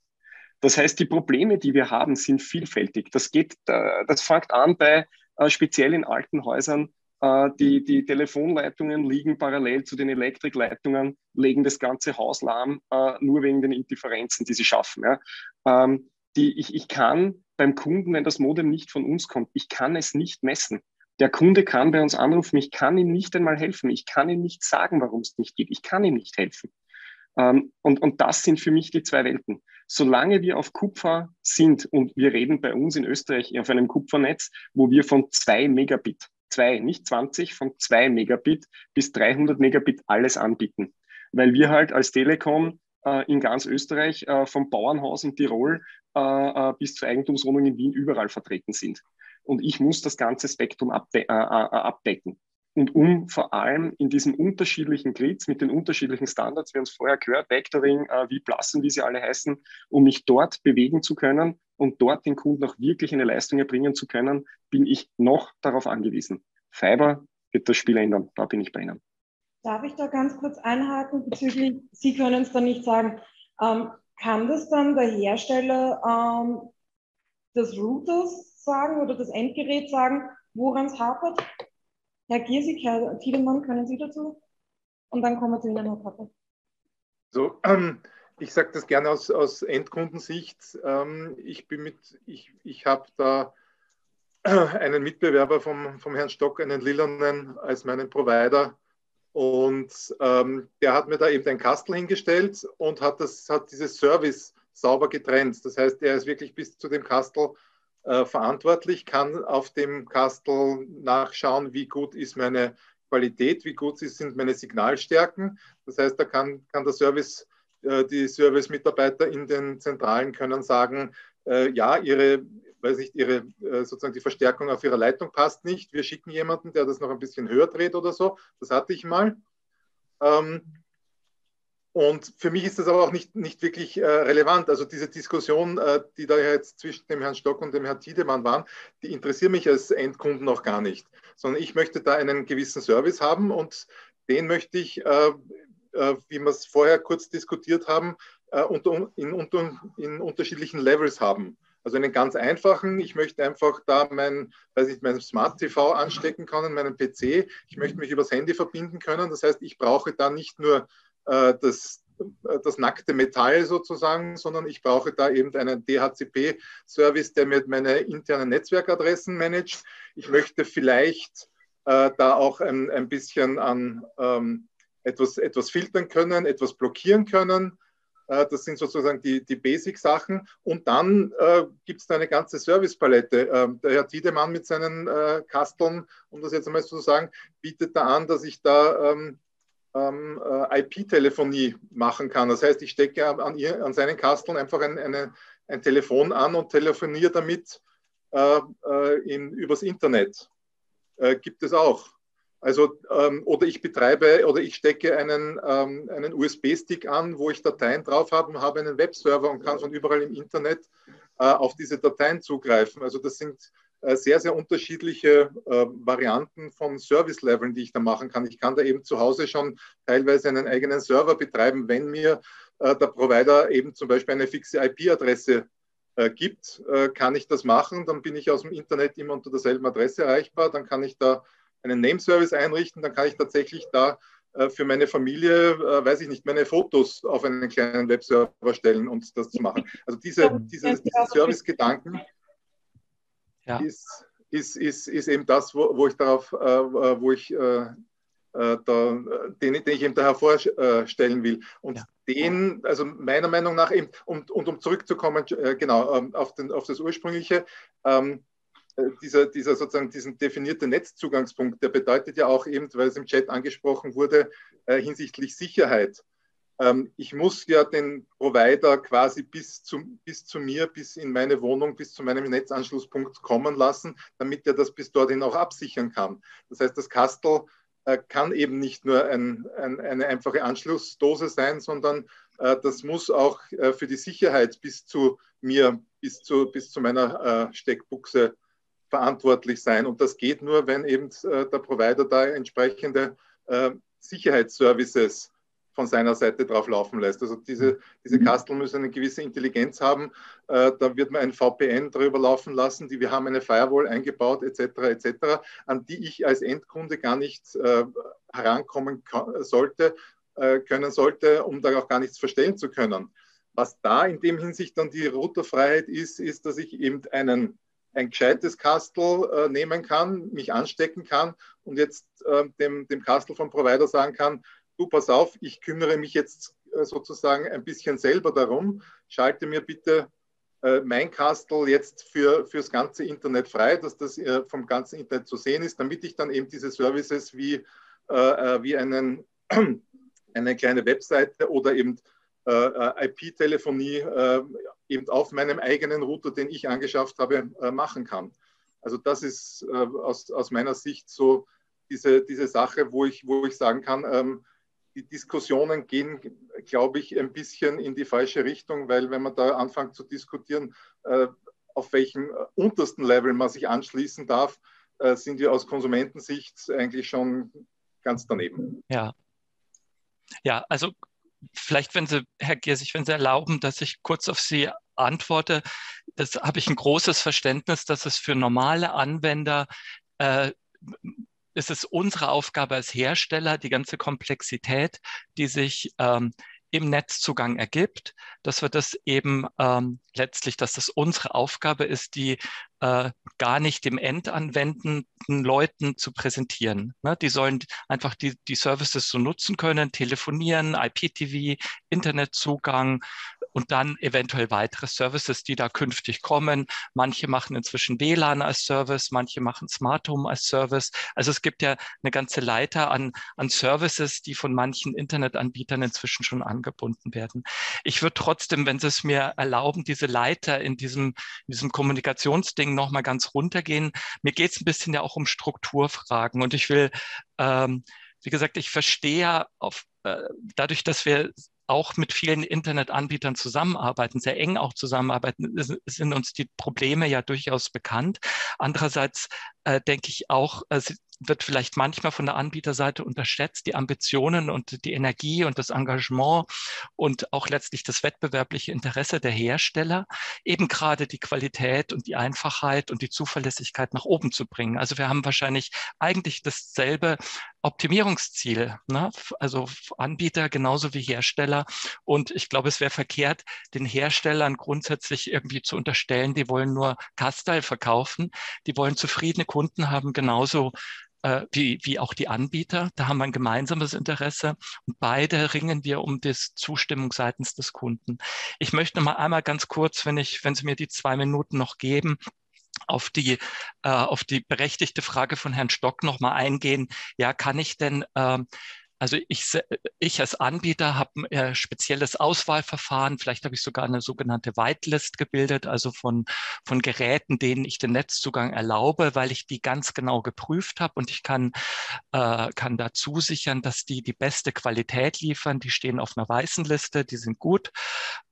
Das heißt, die Probleme, die wir haben, sind vielfältig. Das geht, äh, das fängt an bei äh, speziell in alten Häusern. Äh, die, die Telefonleitungen liegen parallel zu den Elektrikleitungen, legen das ganze Haus lahm, nur wegen den Indifferenzen, die sie schaffen. Ähm, die, ich, ich kann beim Kunden, wenn das Modem nicht von uns kommt, ich kann es nicht messen. Der Kunde kann bei uns anrufen, ich kann ihm nicht einmal helfen, ich kann ihm nicht sagen, warum es nicht geht, ich kann ihm nicht helfen. Ähm, und, und das sind für mich die zwei Welten. Solange wir auf Kupfer sind und wir reden bei uns in Österreich auf einem Kupfernetz, wo wir von zwei Megabit, zwei, nicht 20, von zwei Megabit bis 300 Megabit alles anbieten. Weil wir halt als Telekom äh, in ganz Österreich, äh, vom Bauernhaus in Tirol äh, bis zur Eigentumswohnung in Wien überall vertreten sind. Und ich muss das ganze Spektrum abde abdecken und um vor allem in diesen unterschiedlichen Grids mit den unterschiedlichen Standards, wir haben es vorher gehört, Vectoring, äh, wie Plassen, wie sie alle heißen, um mich dort bewegen zu können und dort den Kunden auch wirklich eine Leistung erbringen zu können, bin ich noch darauf angewiesen. Fiber wird das Spiel ändern, da bin ich bei Ihnen. Darf ich da ganz kurz einhaken bezüglich, Sie können es dann nicht sagen, ähm, kann das dann der Hersteller ähm, des Routers sagen oder das Endgerät sagen, woran es hapert? Herr Giersig, Herr Tiedemann, können Sie dazu? Und dann kommen wir zu Ihnen, Herr Pappe. So, ähm, ich sage das gerne aus, aus Endkundensicht. Ähm, ich bin mit, ich, ich habe da (clears throat) einen Mitbewerber vom, vom Herrn Stock, einen Lillanen, als meinen Provider. Und ähm, der hat mir da eben ein Kastel hingestellt und hat, das, hat dieses Service sauber getrennt. Das heißt, er ist wirklich bis zu dem Kastel äh, verantwortlich, kann auf dem Kastel nachschauen, wie gut ist meine Qualität, wie gut sind meine Signalstärken. Das heißt, da kann, kann der Service, äh, die Service-Mitarbeiter in den Zentralen können sagen, äh, ja, ihre, weiß nicht, ihre, sozusagen die Verstärkung auf ihrer Leitung passt nicht. Wir schicken jemanden, der das noch ein bisschen höher dreht oder so. Das hatte ich mal. Ähm, und für mich ist das aber auch nicht, nicht wirklich äh, relevant. Also diese Diskussion, äh, die da jetzt zwischen dem Herrn Stock und dem Herrn Tiedemann waren, die interessieren mich als Endkunden auch gar nicht. Sondern ich möchte da einen gewissen Service haben und den möchte ich, äh, äh wie wir es vorher kurz diskutiert haben, äh, unter, in, unter, in unterschiedlichen Levels haben. Also einen ganz einfachen, ich möchte einfach da mein, weiß ich, mein Smart TV anstecken können, meinen PC. Ich möchte mich übers Handy verbinden können. Das heißt, ich brauche da nicht nur das, äh, das nackte Metall sozusagen, sondern ich brauche da eben einen DHCP-Service, der mir meine internen Netzwerkadressen managt. Ich möchte vielleicht äh, da auch ein, ein bisschen an ähm, etwas, etwas filtern können, etwas blockieren können. Äh, das sind sozusagen die, die Basic-Sachen. Und dann äh, gibt es da eine ganze Servicepalette. Äh, der Herr Tiedemann mit seinen äh, Kasteln, um das jetzt einmal so zu sagen, bietet da an, dass ich da ähm, ähm, äh, IP-Telefonie machen kann. Das heißt, ich stecke an, ihr, an seinen Kasteln einfach ein, eine, ein Telefon an und telefoniere damit äh, äh, in, übers Internet. Äh, gibt es auch. Also, ähm, oder ich betreibe oder ich stecke einen, ähm, einen USB-Stick an, wo ich Dateien drauf habe und habe einen Webserver und kann von überall im Internet äh, auf diese Dateien zugreifen. Also das sind sehr, sehr unterschiedliche äh, Varianten von Service-Leveln, die ich da machen kann. Ich kann da eben zu Hause schon teilweise einen eigenen Server betreiben, wenn mir äh, der Provider eben zum Beispiel eine fixe IP-Adresse äh, gibt, äh, kann ich das machen. Dann bin ich aus dem Internet immer unter derselben Adresse erreichbar. Dann kann ich da einen Name-Service einrichten. Dann kann ich tatsächlich da äh, für meine Familie, weiß ich nicht, meine Fotos auf einen kleinen Webserver stellen und das zu machen. Also diese, diese, diese Service-Gedanken ja. ist, ist, ist, ist eben das, wo, wo ich darauf, äh, äh wo ich äh, äh, da, den, den ich eben da hervorstellen will. Und ja. den, also meiner Meinung nach eben, und, und um zurückzukommen, äh, genau, ähm, auf, den, auf das ursprüngliche, ähm, dieser, dieser sozusagen diesen definierten Netzzugangspunkt, der bedeutet ja auch eben, weil es im Chat angesprochen wurde, äh, hinsichtlich Sicherheit. Ähm, ich muss ja den Provider quasi bis zu, bis zu mir, bis in meine Wohnung, bis zu meinem Netzanschlusspunkt kommen lassen, damit er das bis dorthin auch absichern kann. Das heißt, das Kastel äh, kann eben nicht nur ein, ein, eine einfache Anschlussdose sein, sondern äh, das muss auch äh, für die Sicherheit bis zu mir, bis zu, bis zu meiner Steckbuchse verantwortlich sein. Und das geht nur, wenn eben der Provider da entsprechende Sicherheitsservices von seiner Seite drauf laufen lässt. Also diese, diese mhm. Kastel müssen eine gewisse Intelligenz haben. Äh, da wird man ein VPN drüber laufen lassen, die wir haben eine Firewall eingebaut, etc., etc., an die ich als Endkunde gar nicht äh, herankommen sollte, äh, können sollte, um da auch gar nichts verstellen zu können. Was da in dem Hinsicht dann die Routerfreiheit ist, ist, dass ich eben einen ein gescheites Kastel äh, nehmen kann, mich anstecken kann und jetzt äh, dem, dem Kastel vom Provider sagen kann, du pass auf, ich kümmere mich jetzt äh, sozusagen ein bisschen selber darum, schalte mir bitte äh, mein Kastel jetzt für, fürs ganze Internet frei, dass das äh, vom ganzen Internet zu sehen ist, damit ich dann eben diese Services wie, wie einen, (clears throat) eine kleine Webseite oder eben IP-Telefonie eben auf meinem eigenen Router, den ich angeschafft habe, machen kann. Also das ist aus, aus meiner Sicht so diese, diese Sache, wo ich, wo ich sagen kann, ähm, die Diskussionen gehen, glaube ich, ein bisschen in die falsche Richtung, weil wenn man da anfängt zu diskutieren, äh, auf welchem untersten Level man sich anschließen darf, äh, sind wir aus Konsumentensicht eigentlich schon ganz daneben. Ja. Ja, also vielleicht, wenn Sie, Herr Giersich, wenn Sie erlauben, dass ich kurz auf Sie antworte, das habe ich ein großes Verständnis, dass es für normale Anwender äh, ist es unsere Aufgabe als Hersteller, die ganze Komplexität, die sich ähm, im Netzzugang ergibt, dass wir das eben ähm, letztlich, dass das unsere Aufgabe ist, die äh, gar nicht dem endanwendenden Leuten zu präsentieren. Ne? Die sollen einfach die, die Services so nutzen können, telefonieren, IPTV, Internetzugang, und dann eventuell weitere Services, die da künftig kommen. Manche machen inzwischen WLAN als Service, manche machen Smart Home als Service. Also es gibt ja eine ganze Leiter an, an Services, die von manchen Internetanbietern inzwischen schon angebunden werden. Ich würde trotzdem, wenn Sie es mir erlauben, diese Leiter in diesem, in diesem Kommunikationsding nochmal ganz runtergehen. Mir geht es ein bisschen ja auch um Strukturfragen und ich will, ähm, wie gesagt, ich verstehe auf, äh, dadurch, dass wir auch mit vielen Internetanbietern zusammenarbeiten, sehr eng auch zusammenarbeiten, sind uns die Probleme ja durchaus bekannt. Andererseits äh, denke ich auch, äh, wird vielleicht manchmal von der Anbieterseite unterschätzt, die Ambitionen und die Energie und das Engagement und auch letztlich das wettbewerbliche Interesse der Hersteller, eben gerade die Qualität und die Einfachheit und die Zuverlässigkeit nach oben zu bringen. Also wir haben wahrscheinlich eigentlich dasselbe Optimierungsziel, ne? also Anbieter genauso wie Hersteller. Und ich glaube, es wäre verkehrt, den Herstellern grundsätzlich irgendwie zu unterstellen, die wollen nur Castile verkaufen, die wollen zufriedene Kunden haben, genauso äh, wie, wie auch die Anbieter. Da haben wir ein gemeinsames Interesse und beide ringen wir um das Zustimmung seitens des Kunden. Ich möchte mal einmal ganz kurz, wenn ich, wenn Sie mir die zwei Minuten noch geben, auf die, äh, auf die berechtigte Frage von Herrn Stock noch mal eingehen. Ja, kann ich denn äh, also ich, ich als Anbieter habe ein spezielles Auswahlverfahren. Vielleicht habe ich sogar eine sogenannte Whitelist gebildet, also von, von Geräten, denen ich den Netzzugang erlaube, weil ich die ganz genau geprüft habe und ich kann, äh, kann da zusichern, dass die die beste Qualität liefern. Die stehen auf einer weißen Liste, die sind gut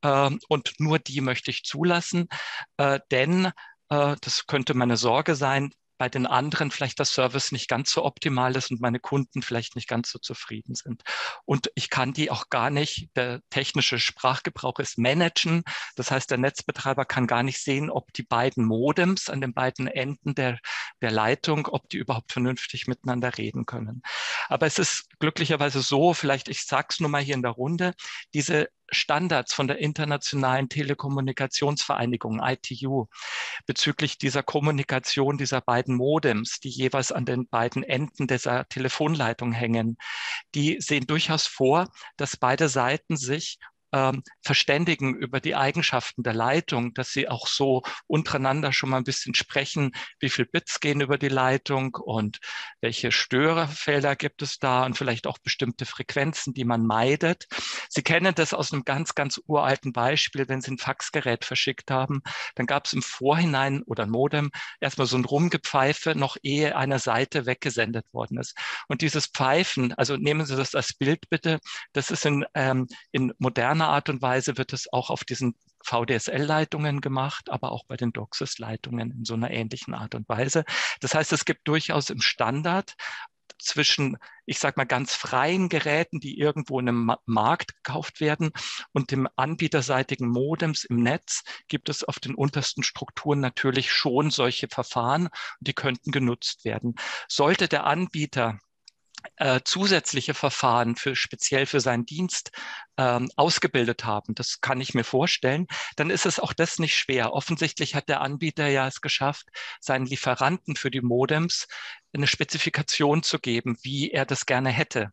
äh, und nur die möchte ich zulassen, äh, denn äh, das könnte meine Sorge sein, bei den anderen vielleicht der Service nicht ganz so optimal ist und meine Kunden vielleicht nicht ganz so zufrieden sind. Und ich kann die auch gar nicht, der technische Sprachgebrauch ist managen. Das heißt, der Netzbetreiber kann gar nicht sehen, ob die beiden Modems an den beiden Enden der, der Leitung, ob die überhaupt vernünftig miteinander reden können. Aber es ist glücklicherweise so, vielleicht ich sage es nur mal hier in der Runde, diese Standards von der Internationalen Telekommunikationsvereinigung ITU bezüglich dieser Kommunikation dieser beiden Modems, die jeweils an den beiden Enden dieser Telefonleitung hängen, die sehen durchaus vor, dass beide Seiten sich ähm, verständigen über die Eigenschaften der Leitung, dass sie auch so untereinander schon mal ein bisschen sprechen, wie viel Bits gehen über die Leitung und welche Störerfelder gibt es da und vielleicht auch bestimmte Frequenzen, die man meidet. Sie kennen das aus einem ganz, ganz uralten Beispiel, wenn Sie ein Faxgerät verschickt haben, dann gab es im Vorhinein oder ein Modem erstmal so ein Rumgepfeife, noch ehe eine Seite weggesendet worden ist. Und dieses Pfeifen, also nehmen Sie das als Bild bitte, das ist in, ähm, in moderner einer Art und Weise wird es auch auf diesen VDSL-Leitungen gemacht, aber auch bei den DOCSIS-Leitungen in so einer ähnlichen Art und Weise. Das heißt, es gibt durchaus im Standard zwischen, ich sage mal, ganz freien Geräten, die irgendwo in einem Markt gekauft werden und dem anbieterseitigen Modems im Netz gibt es auf den untersten Strukturen natürlich schon solche Verfahren, die könnten genutzt werden. Sollte der Anbieter äh, zusätzliche Verfahren für speziell für seinen Dienst ähm, ausgebildet haben, das kann ich mir vorstellen, dann ist es auch das nicht schwer. Offensichtlich hat der Anbieter ja es geschafft, seinen Lieferanten für die Modems eine Spezifikation zu geben, wie er das gerne hätte.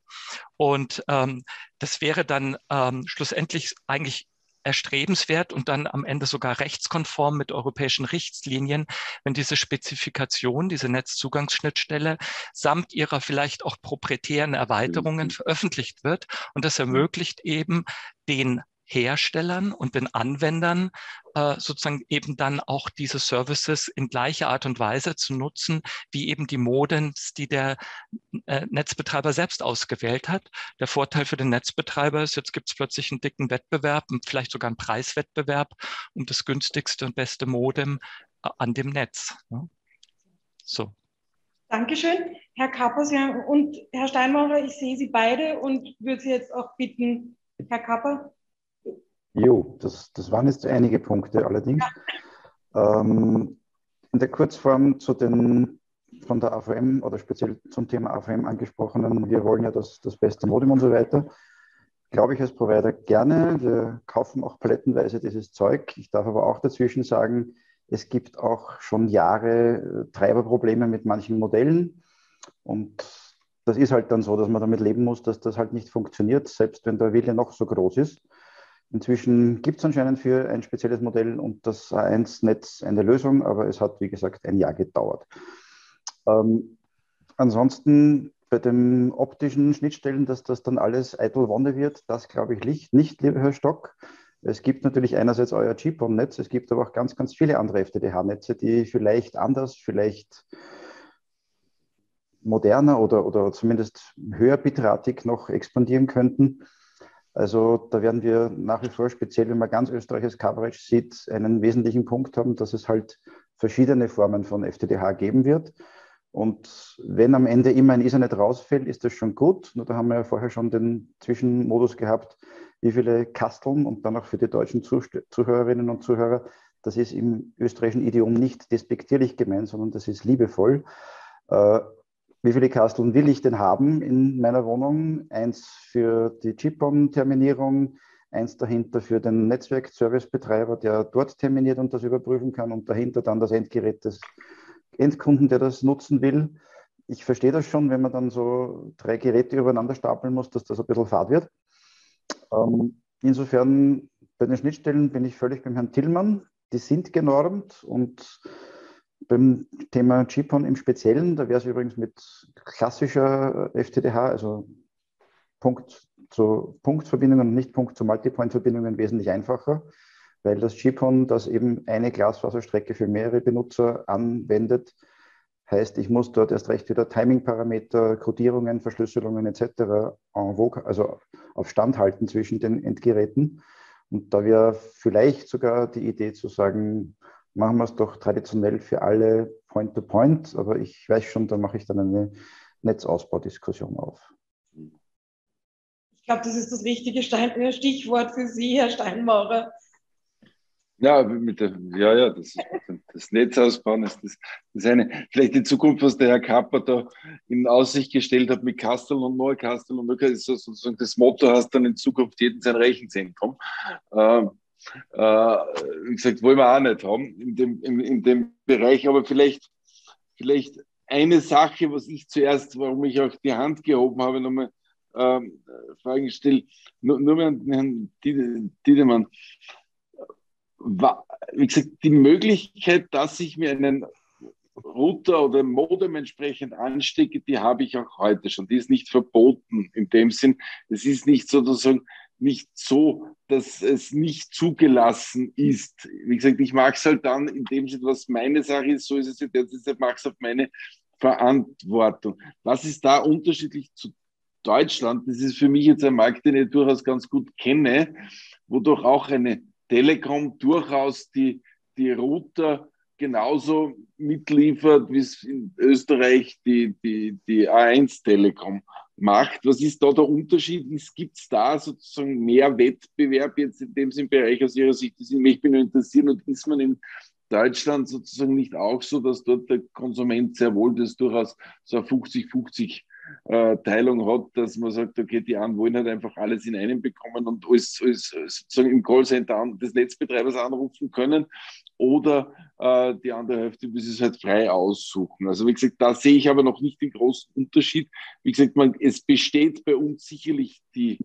Und ähm, das wäre dann ähm, schlussendlich eigentlich erstrebenswert und dann am Ende sogar rechtskonform mit europäischen Richtlinien, wenn diese Spezifikation, diese Netzzugangsschnittstelle samt ihrer vielleicht auch proprietären Erweiterungen mhm. veröffentlicht wird. Und das ermöglicht eben den Herstellern und den Anwendern äh, sozusagen eben dann auch diese Services in gleicher Art und Weise zu nutzen, wie eben die Modems, die der äh, Netzbetreiber selbst ausgewählt hat. Der Vorteil für den Netzbetreiber ist, jetzt gibt es plötzlich einen dicken Wettbewerb und vielleicht sogar einen Preiswettbewerb um das günstigste und beste Modem äh, an dem Netz. Ne? So. Dankeschön, Herr Kappers und Herr Steinmauer. Ich sehe Sie beide und würde Sie jetzt auch bitten, Herr Kapper, Jo, das, das waren jetzt einige Punkte allerdings. Ähm, in der Kurzform zu den von der AVM oder speziell zum Thema AVM angesprochenen, wir wollen ja das, das beste Modem und so weiter. Glaube ich als Provider gerne. Wir kaufen auch palettenweise dieses Zeug. Ich darf aber auch dazwischen sagen, Es gibt auch schon Jahre äh, Treiberprobleme mit manchen Modellen. Und das ist halt dann so, dass man damit leben muss, dass das halt nicht funktioniert, selbst wenn der Wille noch so groß ist. Inzwischen gibt es anscheinend für ein spezielles Modell und das A1-Netz eine Lösung, aber es hat, wie gesagt, ein Jahr gedauert. Ähm, ansonsten bei den optischen Schnittstellen, dass das dann alles eitel Wonne wird, das glaube ich nicht, lieber Herr Stock. Es gibt natürlich einerseits euer GPON-Netz, es gibt aber auch ganz, ganz viele andere FTTH-Netze, die vielleicht anders, vielleicht moderner oder, oder zumindest höher bitratig noch expandieren könnten. Also da werden wir nach wie vor, speziell wenn man ganz österreichisches Coverage sieht, einen wesentlichen Punkt haben, dass es halt verschiedene Formen von FTTH geben wird. Und wenn am Ende immer ein Ethernet rausfällt, ist das schon gut. Nur da haben wir ja vorher schon den Zwischenmodus gehabt, wie viele Kasteln und dann auch für die deutschen Zuhörerinnen und Zuhörer. Das ist im österreichischen Idiom nicht despektierlich gemeint, sondern das ist liebevoll. Wie viele Kasteln will ich denn haben in meiner Wohnung? Eins für die GPON-Terminierung, eins dahinter für den Netzwerk-Service-Betreiber, der dort terminiert und das überprüfen kann und dahinter dann das Endgerät des Endkunden, der das nutzen will. Ich verstehe das schon, wenn man dann so drei Geräte übereinander stapeln muss, dass das ein bisschen fad wird. Ähm, insofern bei den Schnittstellen bin ich völlig beim Herrn Tillmann. Die sind genormt und beim Thema GPON im Speziellen, da wäre es übrigens mit klassischer FTTH, also Punkt zu Punktverbindungen und nicht Punkt zu Multipoint-Verbindungen wesentlich einfacher, weil das GPON, das eben eine Glasfaserstrecke für mehrere Benutzer anwendet, heißt, ich muss dort erst recht wieder Timing-Parameter, Codierungen, Verschlüsselungen etc. En vogue, also auf Stand halten zwischen den Endgeräten. Und da wäre vielleicht sogar die Idee zu sagen, machen wir es doch traditionell für alle Point-to-Point, -Point, aber ich weiß schon, da mache ich dann eine Netzausbaudiskussion auf. Ich glaube, das ist das richtige Stichwort für Sie, Herr Steinmaurer. Ja, mit der, ja, ja, das, das Netz ausbauen ist das, das eine. Vielleicht die Zukunft, was der Herr Kapper da in Aussicht gestellt hat mit Kastel und Neukastel und Neukastel, ist sozusagen das Motto, hast dann in Zukunft jeden sein Rechenzentrum. Ähm, äh, wie gesagt, wollen wir auch nicht haben in dem, in, in dem Bereich, aber vielleicht, vielleicht eine Sache, was ich zuerst, warum ich auch die Hand gehoben habe, nochmal ähm, Fragen stelle, nur, nur an Herrn Tiedemann. Wie gesagt, die Möglichkeit, dass ich mir einen Router oder Modem entsprechend anstecke, die habe ich auch heute schon. Die ist nicht verboten in dem Sinn. Es ist nicht sozusagen nicht so, dass es nicht zugelassen ist. Wie gesagt, ich mache es halt dann in dem Sinne, was meine Sache ist, so ist es jetzt, deshalb mache es auf meine Verantwortung. Was ist da unterschiedlich zu Deutschland? Das ist für mich jetzt ein Markt, den ich durchaus ganz gut kenne, wo doch auch eine Telekom durchaus die, die Router genauso mitliefert, wie es in Österreich die, die, die A1 Telekom macht. Was ist da der Unterschied? Gibt es da sozusagen mehr Wettbewerb jetzt in dem Bereich aus Ihrer Sicht? Ich bin interessiert und ist man in Deutschland sozusagen nicht auch so, dass dort der Konsument sehr wohl das durchaus so 50-50 äh, Teilung hat, dass man sagt, okay, die einen wollen halt einfach alles in einem bekommen und alles, alles sozusagen im Callcenter des Netzbetreibers anrufen können oder äh, die andere Hälfte will es halt frei aussuchen. Also wie gesagt, da sehe ich aber noch nicht den großen Unterschied. Wie gesagt, man, es besteht bei uns sicherlich die,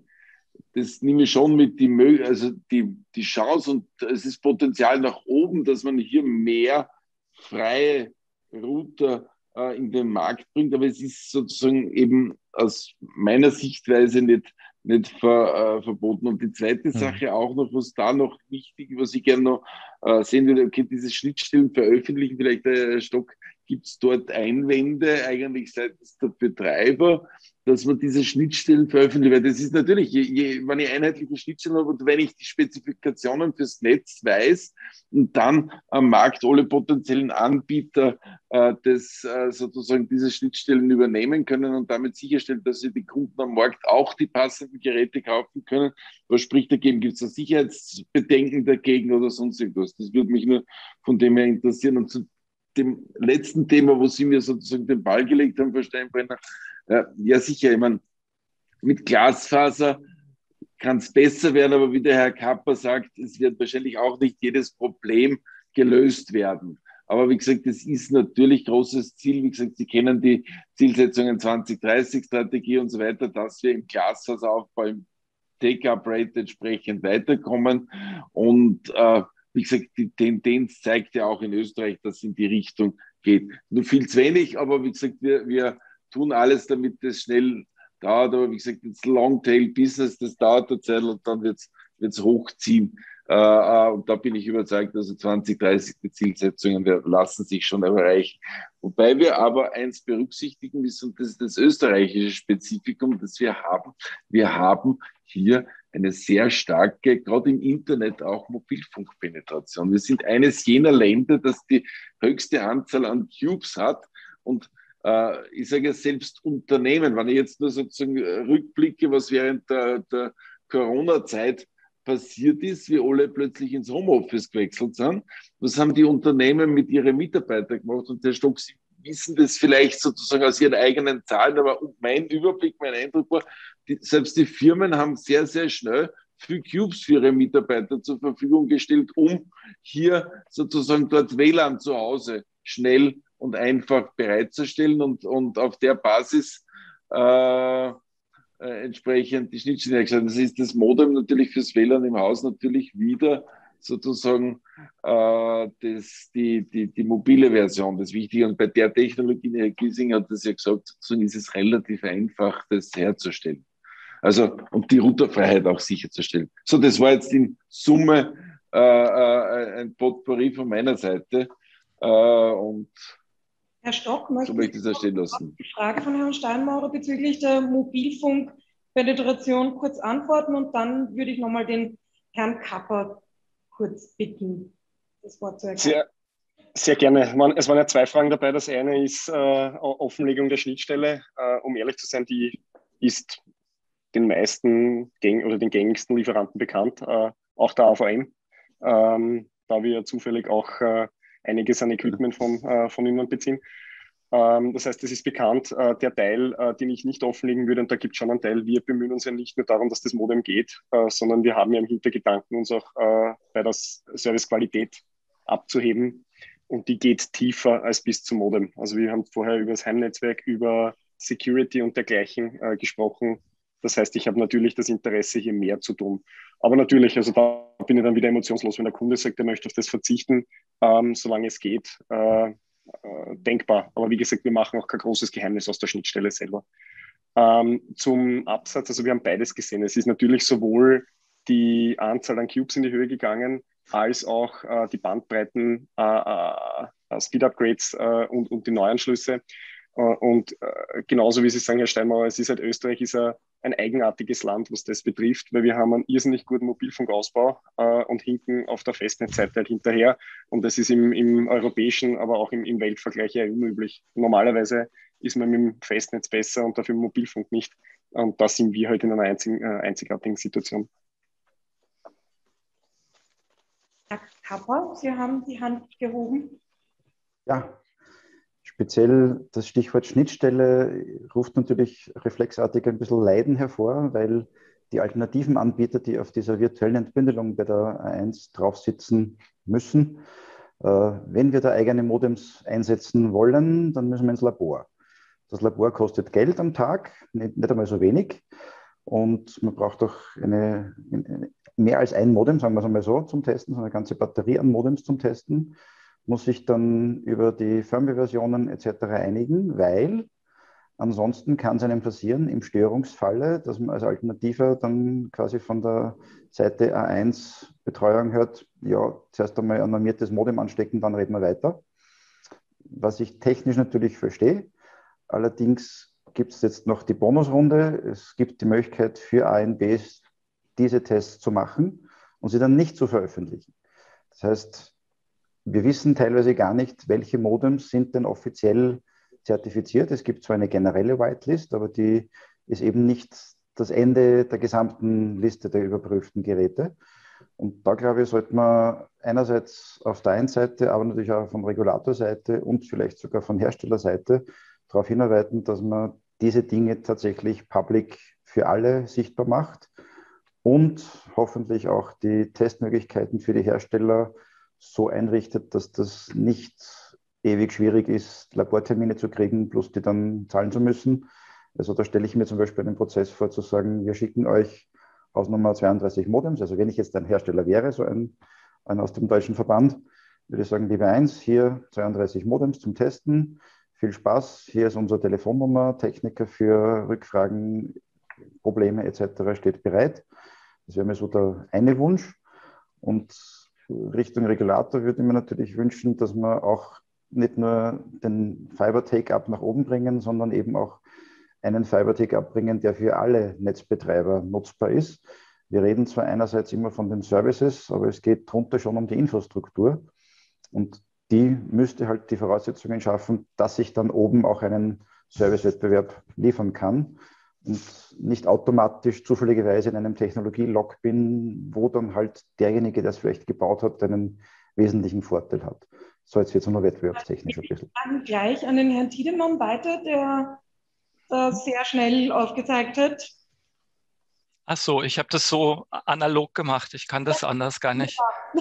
das nehme ich schon mit, die, also die, die Chance und es ist Potenzial nach oben, dass man hier mehr freie Router äh, in den Markt bringt, aber es ist sozusagen eben aus meiner Sichtweise nicht, nicht ver, äh, verboten. Und die zweite mhm. Sache auch noch, was da noch wichtig, was ich gerne noch äh, sehen würde, okay, diese Schnittstellen veröffentlichen, vielleicht der Stock, gibt es dort Einwände eigentlich seitens der Betreiber, dass man diese Schnittstellen veröffentlicht. Weil das ist natürlich, je, je, wenn ich einheitliche Schnittstellen habe und wenn ich die Spezifikationen fürs Netz weiß und dann am Markt alle potenziellen Anbieter äh, das, äh, sozusagen diese Schnittstellen übernehmen können und damit sicherstellen, dass sie die Kunden am Markt auch die passenden Geräte kaufen können, was spricht dagegen? Gibt es da Sicherheitsbedenken dagegen oder sonst irgendwas? Das würde mich nur von dem her interessieren. Und zu dem letzten Thema, wo Sie mir sozusagen den Ball gelegt haben, Frau Steinbrenner, äh, ja sicher, ich meine, mit Glasfaser kann es besser werden, aber wie der Herr Kapper sagt, es wird wahrscheinlich auch nicht jedes Problem gelöst werden. Aber wie gesagt, das ist natürlich großes Ziel. Wie gesagt, Sie kennen die Zielsetzungen 2030-Strategie und so weiter, dass wir im Glashausaufbau, im Take-up-Rate entsprechend weiterkommen. Und äh, wie gesagt, die Tendenz zeigt ja auch in Österreich, dass es in die Richtung geht. Nur viel zu wenig, aber wie gesagt, wir, wir tun alles, damit das schnell dauert. Aber wie gesagt, das Long-Tail-Business, das dauert eine Zeit und dann wird es hochziehen. Äh, äh, und da bin ich überzeugt, also 2030 die Zielsetzungen lassen sich schon erreichen. Wobei wir aber eins berücksichtigen müssen, und das ist das österreichische Spezifikum, das wir haben. Wir haben hier eine sehr starke, gerade im Internet auch Mobilfunkpenetration. Wir sind eines jener Länder, das die höchste Anzahl an Cubes hat und äh, ich sage selbst Unternehmen, wenn ich jetzt nur sozusagen rückblicke, was während der, der Corona-Zeit passiert ist, wie alle plötzlich ins Homeoffice gewechselt sind. Was haben die Unternehmen mit ihren Mitarbeitern gemacht? Und Herr Stock, Sie wissen das vielleicht sozusagen aus Ihren eigenen Zahlen, aber mein Überblick, mein Eindruck war, die, selbst die Firmen haben sehr, sehr schnell viel Cubes für ihre Mitarbeiter zur Verfügung gestellt, um hier sozusagen dort WLAN zu Hause schnell und einfach bereitzustellen und, und auf der Basis äh, äh, entsprechend die Schnittstelle gesagt. Das ist das Modem natürlich fürs WLAN im Haus natürlich wieder sozusagen äh, das, die, die, die mobile Version, das Wichtige. Und bei der Technologie, Herr Giesing hat das ja gesagt, sozusagen ist es relativ einfach, das herzustellen. Also, und die Routerfreiheit auch sicherzustellen. So, das war jetzt in Summe äh, äh, ein Potpourri von meiner Seite. Äh, und Herr Stock, möchte so möchte ich das stehen lassen. die Frage von Herrn Steinmaurer bezüglich der Mobilfunkpenetration kurz antworten und dann würde ich nochmal den Herrn Kapper kurz bitten, das Wort zu erklären. Sehr, sehr gerne. Es waren ja zwei Fragen dabei. Das eine ist äh, Offenlegung der Schnittstelle. Äh, um ehrlich zu sein, die ist den meisten oder den gängigsten Lieferanten bekannt, äh, auch der AVM. Ähm, da wir zufällig auch äh, einiges an Equipment von, äh, von ihnen beziehen. Ähm, das heißt, es ist bekannt, äh, der Teil, äh, den ich nicht offenlegen würde, und da gibt es schon einen Teil, wir bemühen uns ja nicht nur darum, dass das Modem geht, äh, sondern wir haben ja im Hintergedanken, uns auch bei der Servicequalität abzuheben. Und die geht tiefer als bis zum Modem. Also wir haben vorher über das Heimnetzwerk, über Security und dergleichen gesprochen. Das heißt, ich habe natürlich das Interesse, hier mehr zu tun. Aber natürlich, also da bin ich dann wieder emotionslos, wenn der Kunde sagt, er möchte auf das verzichten, ähm, solange es geht, äh, äh, denkbar. Aber wie gesagt, wir machen auch kein großes Geheimnis aus der Schnittstelle selber. Ähm, zum Absatz, also wir haben beides gesehen. Es ist natürlich sowohl die Anzahl an Cubes in die Höhe gegangen, als auch äh, die Bandbreiten, äh, äh, Speed-Upgrades äh, und, und die Neuanschlüsse. Äh, und äh, genauso wie Sie sagen, Herr Steinmauer, es ist halt Österreich ist ein, eigenartiges Land, was das betrifft, weil wir haben einen irrsinnig guten Mobilfunkausbau äh, und hinken auf der Festnetzseite halt hinterher. Und das ist im, im europäischen, aber auch im, im Weltvergleich ja unüblich. Normalerweise ist man mit dem Festnetz besser und dafür im Mobilfunk nicht. Und da sind wir halt in einer einzigen, einzigartigen Situation. Herr Kapper, Sie haben die Hand gehoben. Ja, Speziell das Stichwort Schnittstelle ruft natürlich reflexartig ein bisschen Leiden hervor, weil die alternativen Anbieter, die auf dieser virtuellen Entbündelung bei der A1 drauf sitzen müssen, äh, wenn wir da eigene Modems einsetzen wollen, dann müssen wir ins Labor. Das Labor kostet Geld am Tag, nicht, nicht einmal so wenig. Und man braucht auch eine, mehr als ein Modem, sagen wir es einmal so, zum Testen, so eine ganze Batterie an Modems zum Testen muss sich dann über die Firmware-Versionen etc. einigen, weil ansonsten kann es einem passieren im Störungsfalle, dass man als Alternative dann quasi von der Seite A1 Betreuung hört, ja, zuerst einmal ein normiertes Modem anstecken, dann reden wir weiter. Was ich technisch natürlich verstehe. Allerdings gibt es jetzt noch die Bonusrunde. Es gibt die Möglichkeit für ANBs diese Tests zu machen und sie dann nicht zu veröffentlichen. Das heißt, wir wissen teilweise gar nicht, welche Modems sind denn offiziell zertifiziert. Es gibt zwar eine generelle Whitelist, aber die ist eben nicht das Ende der gesamten Liste der überprüften Geräte. Und da glaube ich, sollte man einerseits auf der einen Seite, aber natürlich auch von Regulatorseite und vielleicht sogar von Herstellerseite darauf hinarbeiten, dass man diese Dinge tatsächlich public für alle sichtbar macht und hoffentlich auch die Testmöglichkeiten für die Hersteller so einrichtet, dass das nicht ewig schwierig ist, Labortermine zu kriegen, plus die dann zahlen zu müssen. Also da stelle ich mir zum Beispiel einen Prozess vor, zu sagen, wir schicken euch Hausnummer 32 Modems. Also wenn ich jetzt ein Hersteller wäre, so ein, ein aus dem deutschen Verband, würde ich sagen, liebe 1, hier 32 Modems zum Testen. Viel Spaß. Hier ist unsere Telefonnummer. Techniker für Rückfragen, Probleme etc. steht bereit. Das wäre mir so der eine Wunsch. Und Richtung Regulator würde ich mir natürlich wünschen, dass wir auch nicht nur den Fiber-Take-Up nach oben bringen, sondern eben auch einen Fiber-Take-Up bringen, der für alle Netzbetreiber nutzbar ist. Wir reden zwar einerseits immer von den Services, aber es geht darunter schon um die Infrastruktur. Und die müsste halt die Voraussetzungen schaffen, dass ich dann oben auch einen Servicewettbewerb liefern kann und nicht automatisch zufälligerweise in einem Technologie-Lock bin, wo dann halt derjenige, der es vielleicht gebaut hat, einen wesentlichen Vorteil hat. So, jetzt wird es nur wettbewerbstechnisch ein bisschen. Dann gleich an den Herrn Tiedemann weiter, der äh, sehr schnell aufgezeigt hat. Ach so, ich habe das so analog gemacht. Ich kann das anders gar nicht. (laughs)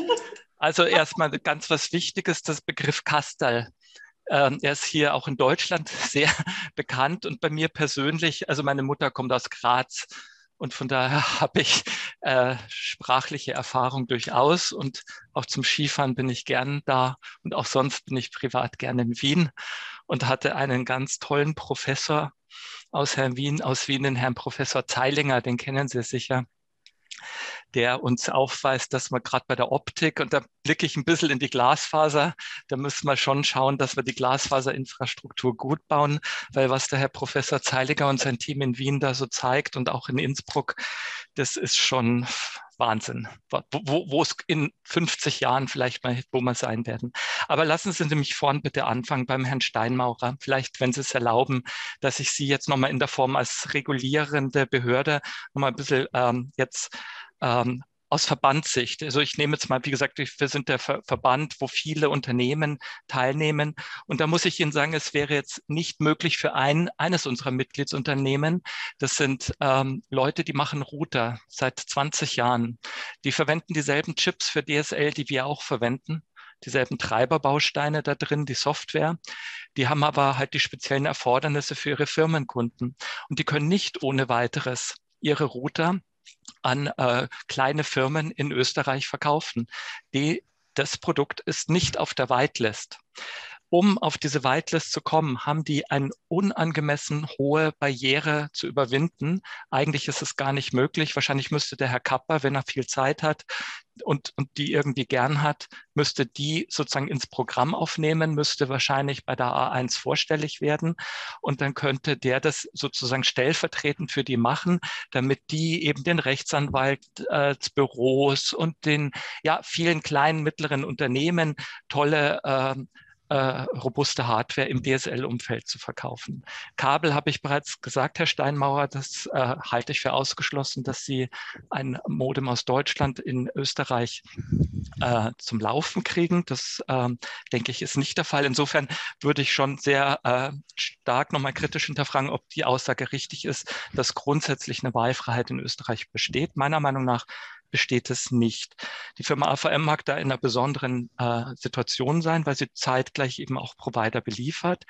Also erstmal ganz was Wichtiges, das Begriff Kastal. Ähm, er ist hier auch in Deutschland (laughs) sehr bekannt und bei mir persönlich, also meine Mutter kommt aus Graz und von daher (laughs) habe ich äh, sprachliche Erfahrung durchaus und auch zum Skifahren bin ich gern da und auch sonst bin ich privat gern in Wien und hatte einen ganz tollen Professor aus Herrn Wien, aus Wien, den Herrn Professor Zeilinger, den kennen Sie sicher der uns aufweist, dass man gerade bei der Optik, und da blicke ich ein bisschen in die Glasfaser, da müssen wir schon schauen, dass wir die Glasfaserinfrastruktur gut bauen, weil was der Herr Professor Zeiliger und sein Team in Wien da so zeigt und auch in Innsbruck, das ist schon Wahnsinn, wo, wo es in 50 Jahren vielleicht mal, wo wir sein werden. Aber lassen Sie mich vorn bitte anfangen beim Herrn Steinmaurer. Vielleicht, wenn Sie es erlauben, dass ich Sie jetzt nochmal in der Form als regulierende Behörde nochmal ein bisschen ähm, jetzt ähm, aus Verbandssicht. Also ich nehme jetzt mal, wie gesagt, wir sind der Ver Verband, wo viele Unternehmen teilnehmen. Und da muss ich Ihnen sagen, es wäre jetzt nicht möglich für ein, eines unserer Mitgliedsunternehmen. Das sind ähm, Leute, die machen Router seit 20 Jahren. Die verwenden dieselben Chips für DSL, die wir auch verwenden dieselben Treiberbausteine da drin, die Software. Die haben aber halt die speziellen Erfordernisse für ihre Firmenkunden. Und die können nicht ohne weiteres ihre Router an äh, kleine Firmen in Österreich verkaufen. Die, das Produkt ist nicht auf der Whitelist. Um auf diese Whitelist zu kommen, haben die eine unangemessen hohe Barriere zu überwinden. Eigentlich ist es gar nicht möglich. Wahrscheinlich müsste der Herr Kapper, wenn er viel Zeit hat, und, und die irgendwie gern hat, müsste die sozusagen ins Programm aufnehmen, müsste wahrscheinlich bei der A1 vorstellig werden und dann könnte der das sozusagen stellvertretend für die machen, damit die eben den Rechtsanwalt, äh, und den ja vielen kleinen mittleren Unternehmen tolle äh, äh, robuste Hardware im DSL-Umfeld zu verkaufen. Kabel habe ich bereits gesagt, Herr Steinmauer, das äh, halte ich für ausgeschlossen, dass Sie ein Modem aus Deutschland in Österreich äh, zum Laufen kriegen. Das ähm, denke ich ist nicht der Fall. Insofern würde ich schon sehr äh, stark nochmal kritisch hinterfragen, ob die Aussage richtig ist, dass grundsätzlich eine Wahlfreiheit in Österreich besteht. Meiner Meinung nach besteht es nicht. Die Firma AVM mag da in einer besonderen äh, Situation sein, weil sie zeitgleich eben auch Provider beliefert.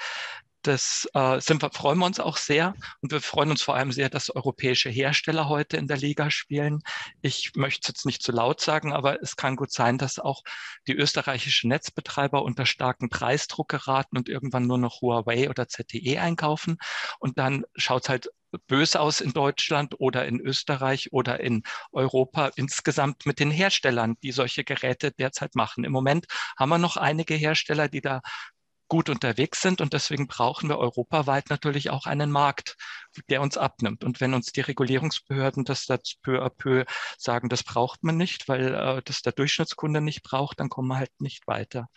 Das äh, sind wir, freuen wir uns auch sehr und wir freuen uns vor allem sehr, dass europäische Hersteller heute in der Liga spielen. Ich möchte es jetzt nicht zu laut sagen, aber es kann gut sein, dass auch die österreichischen Netzbetreiber unter starken Preisdruck geraten und irgendwann nur noch Huawei oder ZTE einkaufen. Und dann schaut es halt böse aus in Deutschland oder in Österreich oder in Europa insgesamt mit den Herstellern, die solche Geräte derzeit machen. Im Moment haben wir noch einige Hersteller, die da gut unterwegs sind und deswegen brauchen wir europaweit natürlich auch einen Markt, der uns abnimmt. Und wenn uns die Regulierungsbehörden das peu à peu sagen, das braucht man nicht, weil äh, das der Durchschnittskunde nicht braucht, dann kommen wir halt nicht weiter.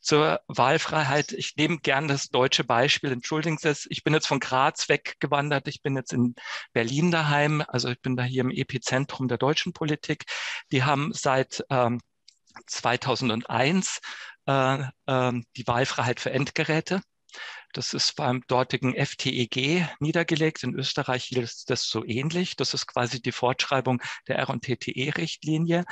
Zur Wahlfreiheit, ich nehme gern das deutsche Beispiel, entschuldigen Sie es, ich bin jetzt von Graz weggewandert, ich bin jetzt in Berlin daheim, also ich bin da hier im Epizentrum der deutschen Politik. Die haben seit ähm, 2001 äh, äh, die Wahlfreiheit für Endgeräte. Das ist beim dortigen FTEG niedergelegt. In Österreich ist das so ähnlich. Das ist quasi die Fortschreibung der RTTE-Richtlinie.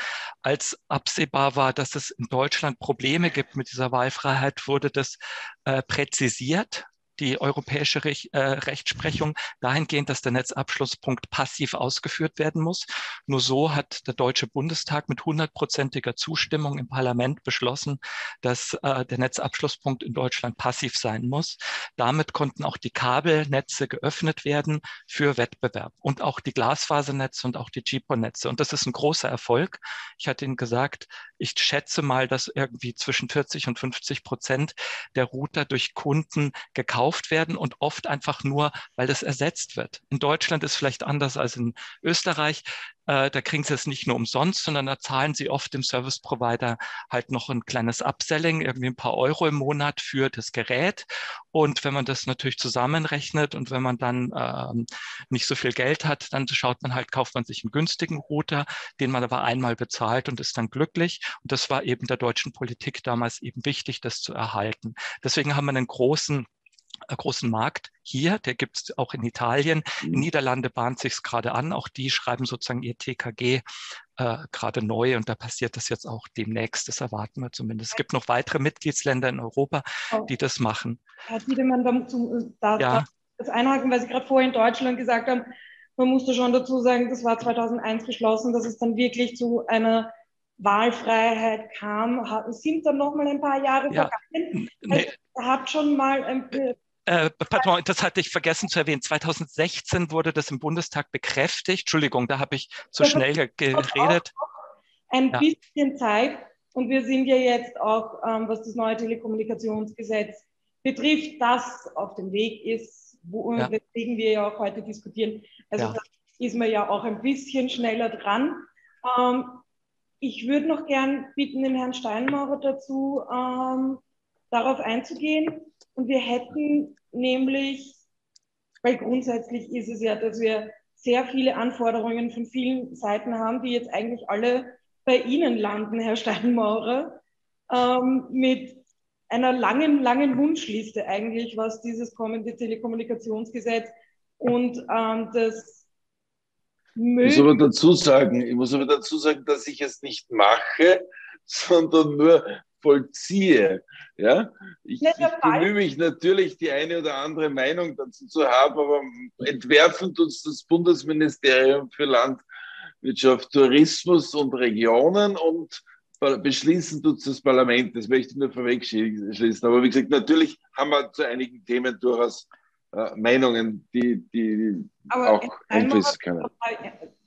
Als absehbar war, dass es in Deutschland Probleme gibt mit dieser Wahlfreiheit, wurde das äh, präzisiert die europäische Rech äh, Rechtsprechung dahingehend, dass der Netzabschlusspunkt passiv ausgeführt werden muss. Nur so hat der Deutsche Bundestag mit hundertprozentiger Zustimmung im Parlament beschlossen, dass äh, der Netzabschlusspunkt in Deutschland passiv sein muss. Damit konnten auch die Kabelnetze geöffnet werden für Wettbewerb und auch die Glasfasernetze und auch die GPON-Netze. Und das ist ein großer Erfolg. Ich hatte Ihnen gesagt, ich schätze mal, dass irgendwie zwischen 40 und 50 Prozent der Router durch Kunden gekauft gekauft werden und oft einfach nur, weil das ersetzt wird. In Deutschland ist vielleicht anders als in Österreich. Äh, da kriegen sie es nicht nur umsonst, sondern da zahlen sie oft dem Service Provider halt noch ein kleines Upselling, irgendwie ein paar Euro im Monat für das Gerät. Und wenn man das natürlich zusammenrechnet und wenn man dann ähm, nicht so viel Geld hat, dann schaut man halt, kauft man sich einen günstigen Router, den man aber einmal bezahlt und ist dann glücklich. Und das war eben der deutschen Politik damals eben wichtig, das zu erhalten. Deswegen haben wir einen großen großen Markt hier, der gibt es auch in Italien. In mhm. Niederlande bahnt sich gerade an. Auch die schreiben sozusagen ihr TKG äh, gerade neu und da passiert das jetzt auch demnächst. Das erwarten wir zumindest. Es gibt noch weitere Mitgliedsländer in Europa, oh. die das machen. Herr Tiedemann, da, zum, da, ja. das einhaken, weil Sie gerade vorhin in Deutschland gesagt haben, man musste schon dazu sagen, das war 2001 beschlossen, dass es dann wirklich zu einer Wahlfreiheit kam, sind dann noch mal ein paar Jahre ja. vergangen. Also, nee. hat schon mal ein, äh, pardon, das hatte ich vergessen zu erwähnen. 2016 wurde das im Bundestag bekräftigt. Entschuldigung, da habe ich zu schnell geredet. Ein ja. bisschen Zeit. Und wir sind ja jetzt auch, ähm, was das neue Telekommunikationsgesetz betrifft, das auf dem Weg ist, wo, ja. weswegen wir ja auch heute diskutieren. Also ja. da ist man ja auch ein bisschen schneller dran. Ähm, ich würde noch gern bitten, den Herrn Steinmaurer dazu ähm, darauf einzugehen. Und wir hätten nämlich, weil grundsätzlich ist es ja, dass wir sehr viele Anforderungen von vielen Seiten haben, die jetzt eigentlich alle bei Ihnen landen, Herr Steinmaurer, ähm, mit einer langen, langen Wunschliste eigentlich, was dieses kommende Telekommunikationsgesetz und ähm, das ich muss aber dazu sagen, ich muss aber dazu sagen, dass ich es nicht mache, sondern nur vollziehe. Ja? Ich, ich bemühe mich natürlich, die eine oder andere Meinung dazu zu haben, aber entwerfen uns das Bundesministerium für Landwirtschaft, Tourismus und Regionen und beschließen tut das Parlament. Das möchte ich nur vorwegschließen. Aber wie gesagt, natürlich haben wir zu einigen Themen durchaus äh, Meinungen, die, die auch einfließen können.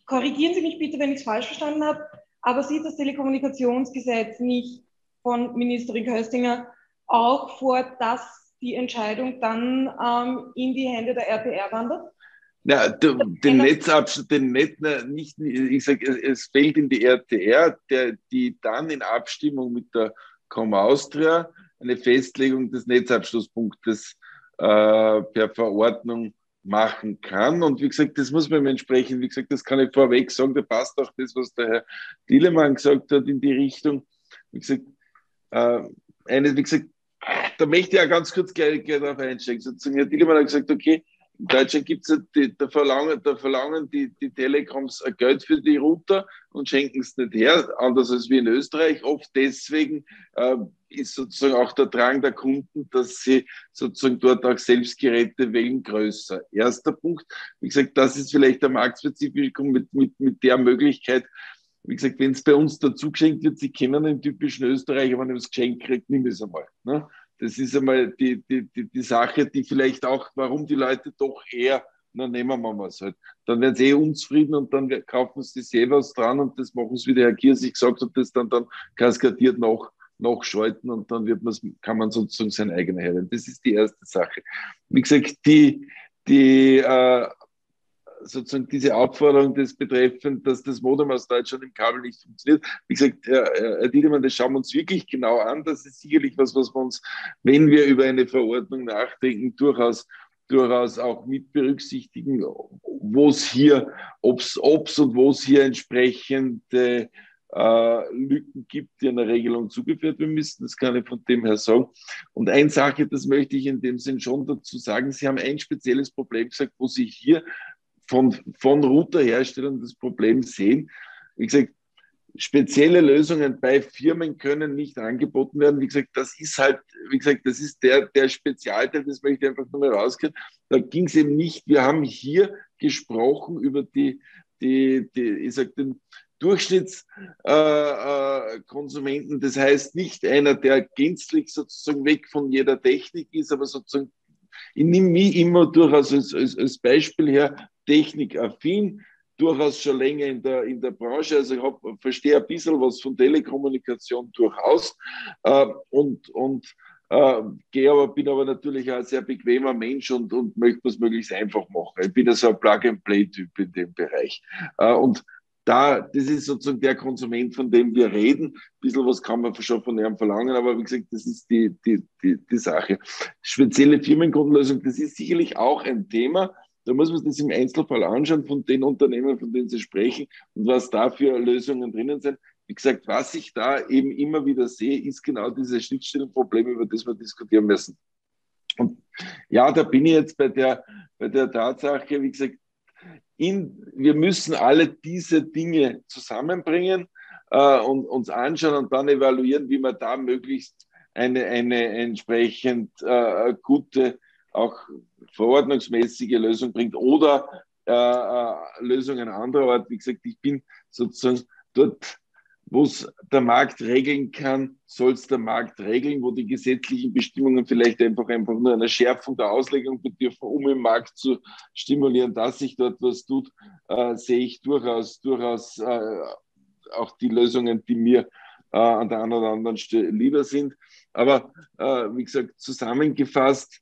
Korrigieren Sie mich bitte, wenn ich es falsch verstanden habe, aber sieht das Telekommunikationsgesetz nicht von Ministerin Köstinger auch vor, dass die Entscheidung dann ähm, in die Hände der RPR wandert? Ja, den Netzabschluss, den Netz, nicht, ich sage, es fällt in die RTR, der, die dann in Abstimmung mit der Com Austria eine Festlegung des Netzabschlusspunktes äh, per Verordnung machen kann. Und wie gesagt, das muss man entsprechend, wie gesagt, das kann ich vorweg sagen, da passt auch das, was der Herr Dielemann gesagt hat in die Richtung. Wie gesagt, äh, eine, wie gesagt, da möchte ich ja ganz kurz gleich, gleich darauf einsteigen. Sozusagen, Herr Dielemann hat gesagt, okay, in Deutschland gibt es da verlangen, da verlangen die, die Telekoms Geld für die Router und schenken es nicht her, anders als wie in Österreich. Oft deswegen äh, ist sozusagen auch der Drang der Kunden, dass sie sozusagen dort auch selbst Geräte wählen, größer. Erster Punkt, wie gesagt, das ist vielleicht der Marktspezifikum mit, mit, mit der Möglichkeit, wie gesagt, wenn es bei uns dazu geschenkt wird, Sie kennen den typischen Österreicher, wenn er das Geschenk kriegt, nimm es einmal. Ne? Das ist einmal die, die, die, die Sache, die vielleicht auch, warum die Leute doch eher, na nehmen wir mal was halt. Dann werden sie eh unzufrieden und dann kaufen sie selber was dran und das machen sie, wie der Herr Kier sich gesagt hat, das dann, dann kaskadiert noch nachschalten und dann wird kann man sozusagen sein eigener Herr Das ist die erste Sache. Wie gesagt, die, die äh, sozusagen diese Aufforderung des betreffend, dass das Modem aus Deutschland im Kabel nicht funktioniert. Wie gesagt, Herr Diedemann, das schauen wir uns wirklich genau an. Das ist sicherlich was, was wir uns, wenn wir über eine Verordnung nachdenken, durchaus durchaus auch mit berücksichtigen, wo es hier, ob es und wo es hier entsprechende äh, Lücken gibt, die einer Regelung zugeführt werden müssen. Das kann ich von dem her sagen. Und eine Sache, das möchte ich in dem Sinn schon dazu sagen, Sie haben ein spezielles Problem gesagt, wo Sie hier von, von Routerherstellern das Problem sehen. Wie gesagt, spezielle Lösungen bei Firmen können nicht angeboten werden. Wie gesagt, das ist halt, wie gesagt, das ist der, der Spezialteil, das möchte ich einfach nur mal rausgehen. Da ging es eben nicht, wir haben hier gesprochen über die, die, die ich sag, den Durchschnittskonsumenten. Äh, äh, das heißt nicht einer, der gänzlich sozusagen weg von jeder Technik ist, aber sozusagen, ich nehme mich immer durchaus als, als, als Beispiel her, technikaffin, durchaus schon länger in der, in der Branche. Also ich hab, verstehe ein bisschen was von Telekommunikation durchaus äh, und, und äh, gehe aber, bin aber natürlich auch ein sehr bequemer Mensch und, und möchte es möglichst einfach machen. Ich bin ja so ein Plug-and-Play-Typ in dem Bereich. Äh, und da, das ist sozusagen der Konsument, von dem wir reden. Ein bisschen was kann man schon von ihm verlangen, aber wie gesagt, das ist die, die, die, die Sache. Spezielle Firmengrundlösung, das ist sicherlich auch ein Thema. Da muss man das im Einzelfall anschauen von den Unternehmen, von denen Sie sprechen und was da für Lösungen drinnen sind. Wie gesagt, was ich da eben immer wieder sehe, ist genau dieses Schnittstellenproblem, über das wir diskutieren müssen. Und ja, da bin ich jetzt bei der, bei der Tatsache, wie gesagt, in, wir müssen alle diese Dinge zusammenbringen äh, und uns anschauen und dann evaluieren, wie man da möglichst eine, eine entsprechend äh, gute auch verordnungsmäßige Lösung bringt oder äh, äh, Lösungen anderer Art. Wie gesagt, ich bin sozusagen dort, wo es der Markt regeln kann, soll es der Markt regeln, wo die gesetzlichen Bestimmungen vielleicht einfach einfach nur einer Schärfung der Auslegung bedürfen, um im Markt zu stimulieren, dass sich dort was tut, äh, sehe ich durchaus, durchaus äh, auch die Lösungen, die mir äh, an der einen oder anderen Stelle lieber sind. Aber äh, wie gesagt, zusammengefasst,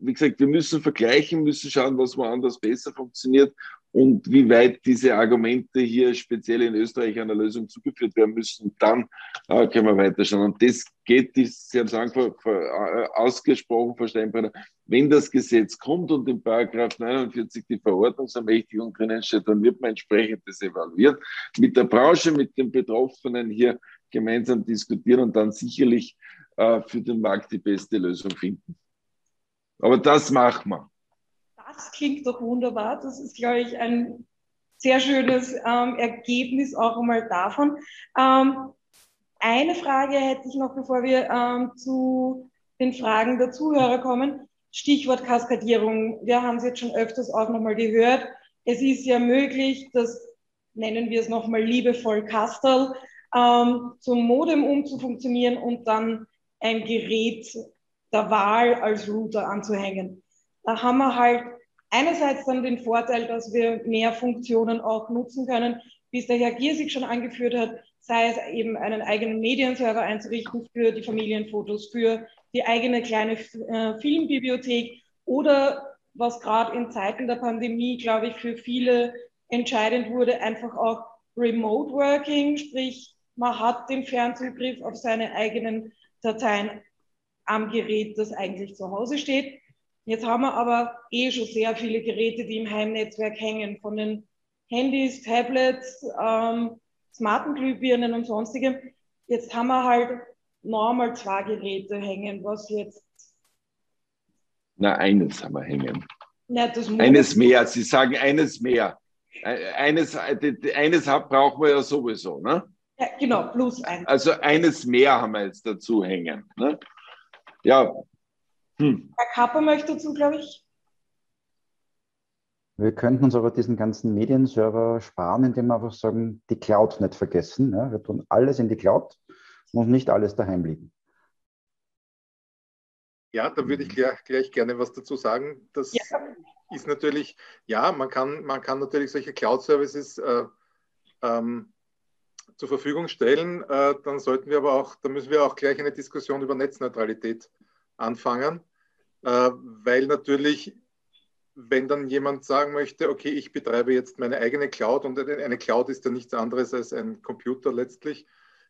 wie gesagt, wir müssen vergleichen, müssen schauen, was woanders besser funktioniert und wie weit diese Argumente hier speziell in Österreich einer Lösung zugeführt werden müssen. Dann äh, können wir weiterschauen. Und das geht, Sie haben es einfach äh, ausgesprochen, Frau wenn das Gesetz kommt und in Paragraph 49 die Verordnungsermächtigung drinnen steht, dann wird man entsprechend das evaluieren, mit der Branche, mit den Betroffenen hier gemeinsam diskutieren und dann sicherlich äh, für den Markt die beste Lösung finden. Aber das machen wir. Das klingt doch wunderbar. Das ist, glaube ich, ein sehr schönes ähm, Ergebnis auch einmal davon. Ähm, eine Frage hätte ich noch, bevor wir ähm, zu den Fragen der Zuhörer kommen. Stichwort Kaskadierung. Wir haben es jetzt schon öfters auch nochmal gehört. Es ist ja möglich, dass, nennen wir es nochmal liebevoll Kastel, ähm, zum Modem umzufunktionieren und dann ein Gerät der Wahl als Router anzuhängen. Da haben wir halt einerseits dann den Vorteil, dass wir mehr Funktionen auch nutzen können, wie es der Herr Giersig schon angeführt hat, sei es eben einen eigenen Medienserver einzurichten für die Familienfotos, für die eigene kleine äh, Filmbibliothek oder was gerade in Zeiten der Pandemie, glaube ich, für viele entscheidend wurde, einfach auch Remote Working, sprich man hat den Fernzugriff auf seine eigenen Dateien am Gerät, das eigentlich zu Hause steht. Jetzt haben wir aber eh schon sehr viele Geräte, die im Heimnetzwerk hängen, von den Handys, Tablets, ähm, smarten Glühbirnen und sonstigem. Jetzt haben wir halt normal zwei Geräte hängen, was jetzt. Na, eines haben wir hängen. Na, eines mehr, Sie sagen eines mehr. Eines, eines brauchen wir ja sowieso, ne? Ja, genau, plus eins. Also eines mehr haben wir jetzt dazu hängen. Ne? Ja. Hm. Herr Kapper möchte dazu, glaube ich. Wir könnten uns aber diesen ganzen Medienserver sparen, indem wir einfach sagen, die Cloud nicht vergessen. Ja? Wir tun alles in die Cloud, muss nicht alles daheim liegen. Ja, da würde ich gleich, gleich, gerne was dazu sagen. Das ja. ist natürlich, ja, man kann, man kann natürlich solche Cloud-Services äh, ähm, zur Verfügung stellen, äh, dann sollten wir aber auch, da müssen wir auch gleich eine Diskussion über Netzneutralität anfangen, äh, weil natürlich, wenn dann jemand sagen möchte, okay, ich betreibe jetzt meine eigene Cloud und eine Cloud ist ja nichts anderes als ein Computer letztlich,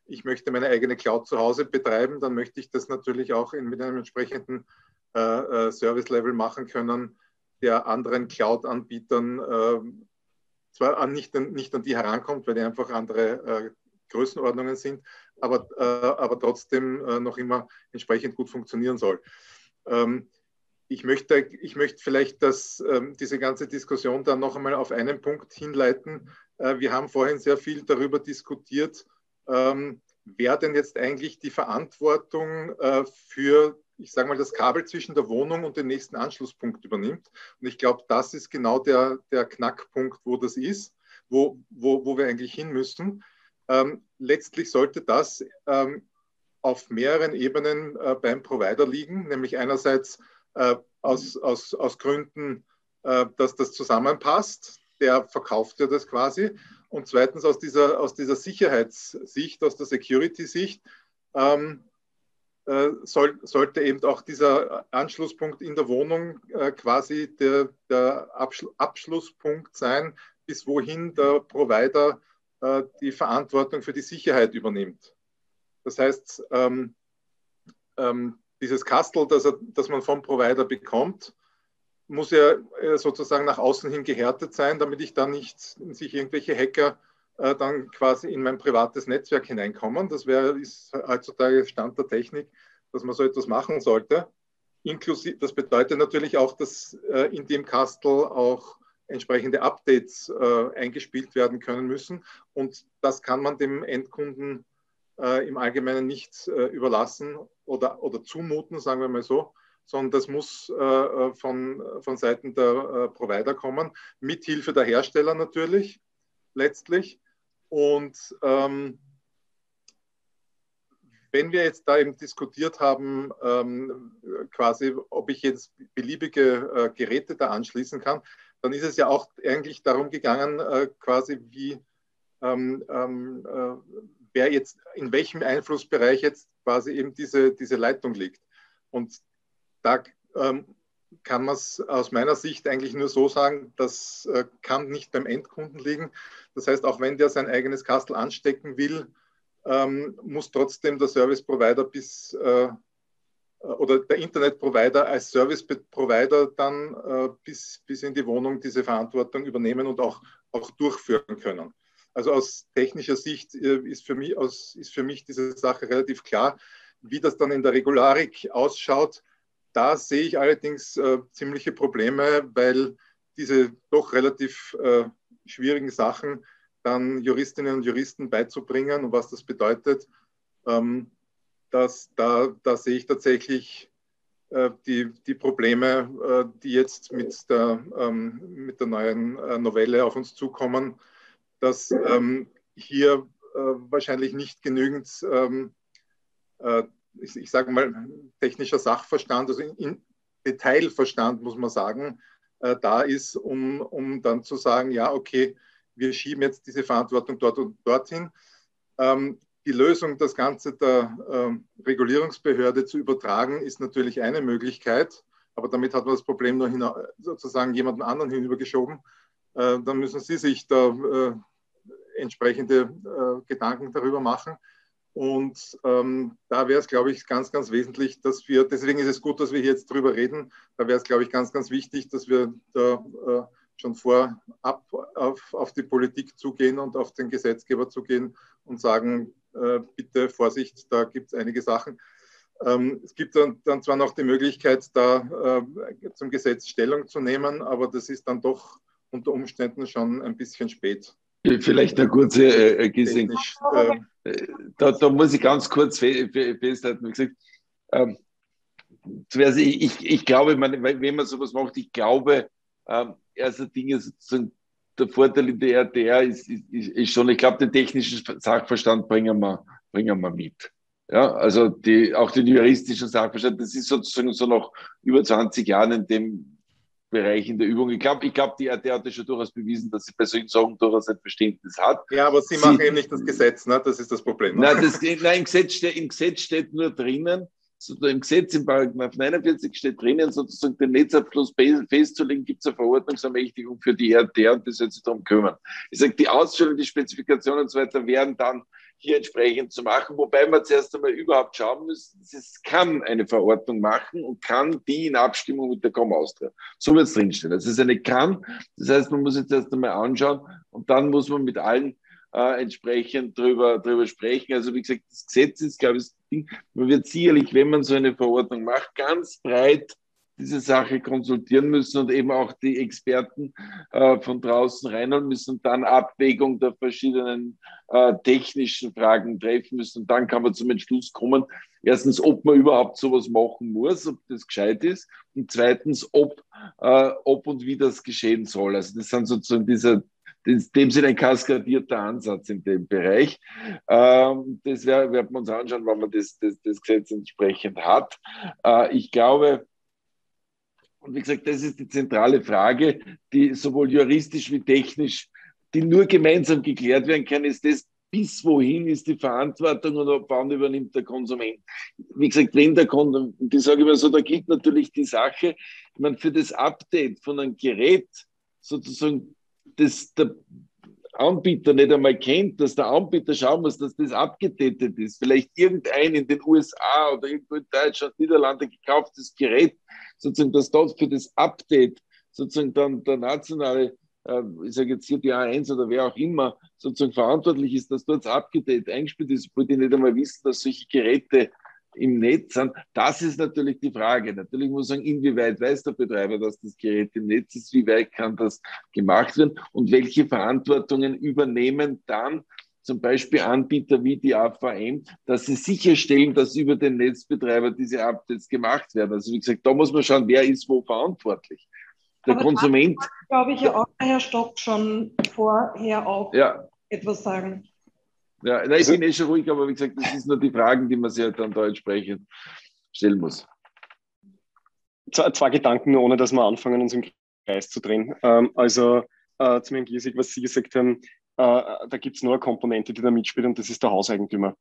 ich möchte meine eigene Cloud zu Hause betreiben, dann möchte ich das natürlich auch in, mit einem entsprechenden äh, äh Service-Level machen können, der anderen Cloud-Anbietern zwar nicht, an, nicht an die herankommt, weil die einfach andere äh, Größenordnungen sind, aber, äh, aber trotzdem äh, noch immer entsprechend gut funktionieren soll. Ähm, ich möchte, ich möchte vielleicht das, ähm, diese ganze Diskussion dann noch einmal auf einen Punkt hinleiten. Äh, wir haben vorhin sehr viel darüber diskutiert, ähm, wer denn jetzt eigentlich die Verantwortung äh, für, ich sage mal, das Kabel zwischen der Wohnung und dem nächsten Anschlusspunkt übernimmt. Und ich glaube, das ist genau der, der Knackpunkt, wo das ist, wo, wo, wo wir eigentlich hin müssen. Ähm, letztlich sollte das ähm, auf mehreren Ebenen äh, beim Provider liegen, nämlich einerseits äh, aus, aus, aus Gründen, äh, dass das zusammenpasst. Der verkauft ja das quasi. Und zweitens aus dieser, aus dieser Sicherheitssicht, aus der Security-Sicht, ähm, äh, soll, sollte eben auch dieser Anschlusspunkt in der Wohnung äh, quasi der, der Abschl Abschlusspunkt sein, bis wohin der Provider äh, die Verantwortung für die Sicherheit übernimmt. Das heißt, ähm, ähm, dieses Kastel, das, er, das man vom Provider bekommt, muss ja äh, sozusagen nach außen hin gehärtet sein, damit ich dann nicht sich irgendwelche Hacker äh, dann quasi in mein privates Netzwerk hineinkommen. Das wäre ist heutzutage Stand der Technik, dass man so etwas machen sollte. Inklusive, das bedeutet natürlich auch, dass äh, in dem Kastel auch entsprechende Updates äh, eingespielt werden können müssen. Und das kann man dem Endkunden äh, im Allgemeinen nicht äh, überlassen oder, oder zumuten, sagen wir mal so, sondern das muss äh, äh, von, von Seiten der äh, Provider kommen, mit Hilfe der Hersteller natürlich, letztlich. Und ähm, wenn wir jetzt da eben diskutiert haben, ähm, quasi, ob ich jetzt beliebige äh, Geräte da anschließen kann, dann ist es ja auch eigentlich darum gegangen, äh, quasi wie, ähm, ähm äh, wer jetzt, in welchem Einflussbereich jetzt quasi eben diese, diese Leitung liegt. Und da ähm, kann man es aus meiner Sicht eigentlich nur so sagen, das äh, kann nicht beim Endkunden liegen. Das heißt, auch wenn der sein eigenes Kastel anstecken will, ähm, muss trotzdem der Service Provider bis äh, oder der Internet Provider als Service Provider dann äh, bis, bis in die Wohnung diese Verantwortung übernehmen und auch, auch durchführen können. Also aus technischer Sicht äh, ist für, mich, aus, ist für mich diese Sache relativ klar. Wie das dann in der Regularik ausschaut, da sehe ich allerdings äh, ziemliche Probleme, weil diese doch relativ äh, schwierigen Sachen dann Juristinnen und Juristen beizubringen und was das bedeutet, ähm, das, da, da sehe ich tatsächlich äh, die, die Probleme, äh, die jetzt mit der, ähm, mit der neuen äh, Novelle auf uns zukommen dass ähm, hier äh, wahrscheinlich nicht genügend, ähm, äh, ich, ich sage mal, technischer Sachverstand, also in, in Detailverstand, muss man sagen, äh, da ist, um, um dann zu sagen, ja, okay, wir schieben jetzt diese Verantwortung dort und dorthin. Ähm, die Lösung, das Ganze der äh, Regulierungsbehörde zu übertragen, ist natürlich eine Möglichkeit, aber damit hat man das Problem nur sozusagen jemanden anderen hinübergeschoben. Äh, dann müssen Sie sich da äh, entsprechende äh, Gedanken darüber machen. Und ähm, da wäre es, glaube ich, ganz, ganz wesentlich, dass wir, deswegen ist es gut, dass wir jetzt darüber reden, da wäre es, glaube ich, ganz, ganz wichtig, dass wir da äh, schon vorab auf, auf die Politik zugehen und auf den Gesetzgeber zugehen und sagen, äh, bitte Vorsicht, da gibt es einige Sachen. Ähm, es gibt dann, dann, zwar noch die Möglichkeit, da äh, zum Gesetz Stellung zu nehmen, aber das ist dann doch unter Umständen schon ein bisschen spät. Vielleicht eine kurze äh, äh Gesing. Äh, da, da, muss ich ganz kurz festhalten. Wie gesagt, ähm, zuerst, ich, ich, ich glaube, man, wenn man sowas macht, ich glaube, ähm, erste Dinge sozusagen, der Vorteil in der RTR ist, ist, ist schon, ich glaube, den technischen Sachverstand bringen wir, bringen wir mit. Ja, also die, auch den juristischen Sachverstand, das ist sozusagen so noch über 20 Jahren in dem Bereich in der Übung. Ich glaube, ich glaub, die RT hat schon durchaus bewiesen, dass sie bei solchen Sachen durchaus ein Verständnis hat. Ja, aber sie, sie machen eben nicht das Gesetz, ne? das ist das Problem. Ne? Nein, das, nein im, Gesetz steht, im Gesetz steht nur drinnen, so, im Gesetz im Paragraph 49 steht drinnen, sozusagen den Netzabschluss festzulegen, gibt es eine Verordnungsermächtigung für die RT und das soll sich darum kümmern. Ich sage, die Ausstellung, die Spezifikationen und so weiter werden dann hier entsprechend zu machen, wobei wir zuerst einmal überhaupt schauen müssen, es kann eine Verordnung machen und kann die in Abstimmung mit der Com Austria. So wird es drinstehen. Das ist eine kann, das heißt, man muss jetzt erst einmal anschauen und dann muss man mit allen äh, entsprechend drüber, drüber sprechen. Also wie gesagt, das Gesetz ist, glaube ich, das Ding. Man wird sicherlich, wenn man so eine Verordnung macht, ganz breit diese Sache konsultieren müssen und eben auch die Experten äh, von draußen reinholen müssen dann Abwägung der verschiedenen äh, technischen Fragen treffen müssen. Und dann kann man zum Entschluss kommen, erstens, ob man überhaupt sowas machen muss, ob das gescheit ist und zweitens, ob, äh, ob und wie das geschehen soll. Also das sind sozusagen diese in dem Sinne ein kaskadierter Ansatz in dem Bereich. Ähm, das werden wir uns anschauen, wann man das, das, das Gesetz entsprechend hat. Äh, ich glaube, und wie gesagt, das ist die zentrale Frage, die sowohl juristisch wie technisch, die nur gemeinsam geklärt werden kann, ist das, bis wohin ist die Verantwortung und wann übernimmt der Konsument. Wie gesagt, wenn der Konsument, ich sage immer so, da gilt natürlich die Sache, meine, für das Update von einem Gerät sozusagen das der Anbieter nicht einmal kennt, dass der Anbieter schauen muss, dass das abgedatet ist. Vielleicht irgendein in den USA oder irgendwo in Deutschland, Niederlande gekauftes Gerät, sozusagen, dass dort für das Update sozusagen dann der nationale, äh, ich sage jetzt hier die A1 oder wer auch immer, sozusagen verantwortlich ist, dass dort das Update eingespielt ist, wo die nicht einmal wissen, dass solche Geräte im Netz sind. Das ist natürlich die Frage. Natürlich muss man sagen, inwieweit weiß der Betreiber, dass das Gerät im Netz ist, wie weit kann das gemacht werden und welche Verantwortungen übernehmen dann zum Beispiel Anbieter wie die AVM, dass sie sicherstellen, dass über den Netzbetreiber diese Updates gemacht werden. Also wie gesagt, da muss man schauen, wer ist wo verantwortlich. Der Aber Konsument. glaube ich, ja auch Herr Stock schon vorher auch ja. etwas sagen. Ja, nein, ich bin eh schon ruhig, aber wie gesagt, das sind nur die Fragen, die man sich halt dann da entsprechend stellen muss. Zwei, zwei Gedanken, ohne dass wir anfangen, uns im Kreis zu drehen. Ähm, also äh, zu Herrn Giesig, was Sie gesagt haben, da gibt es nur eine Komponente, die da mitspielt und das ist der Hauseigentümer.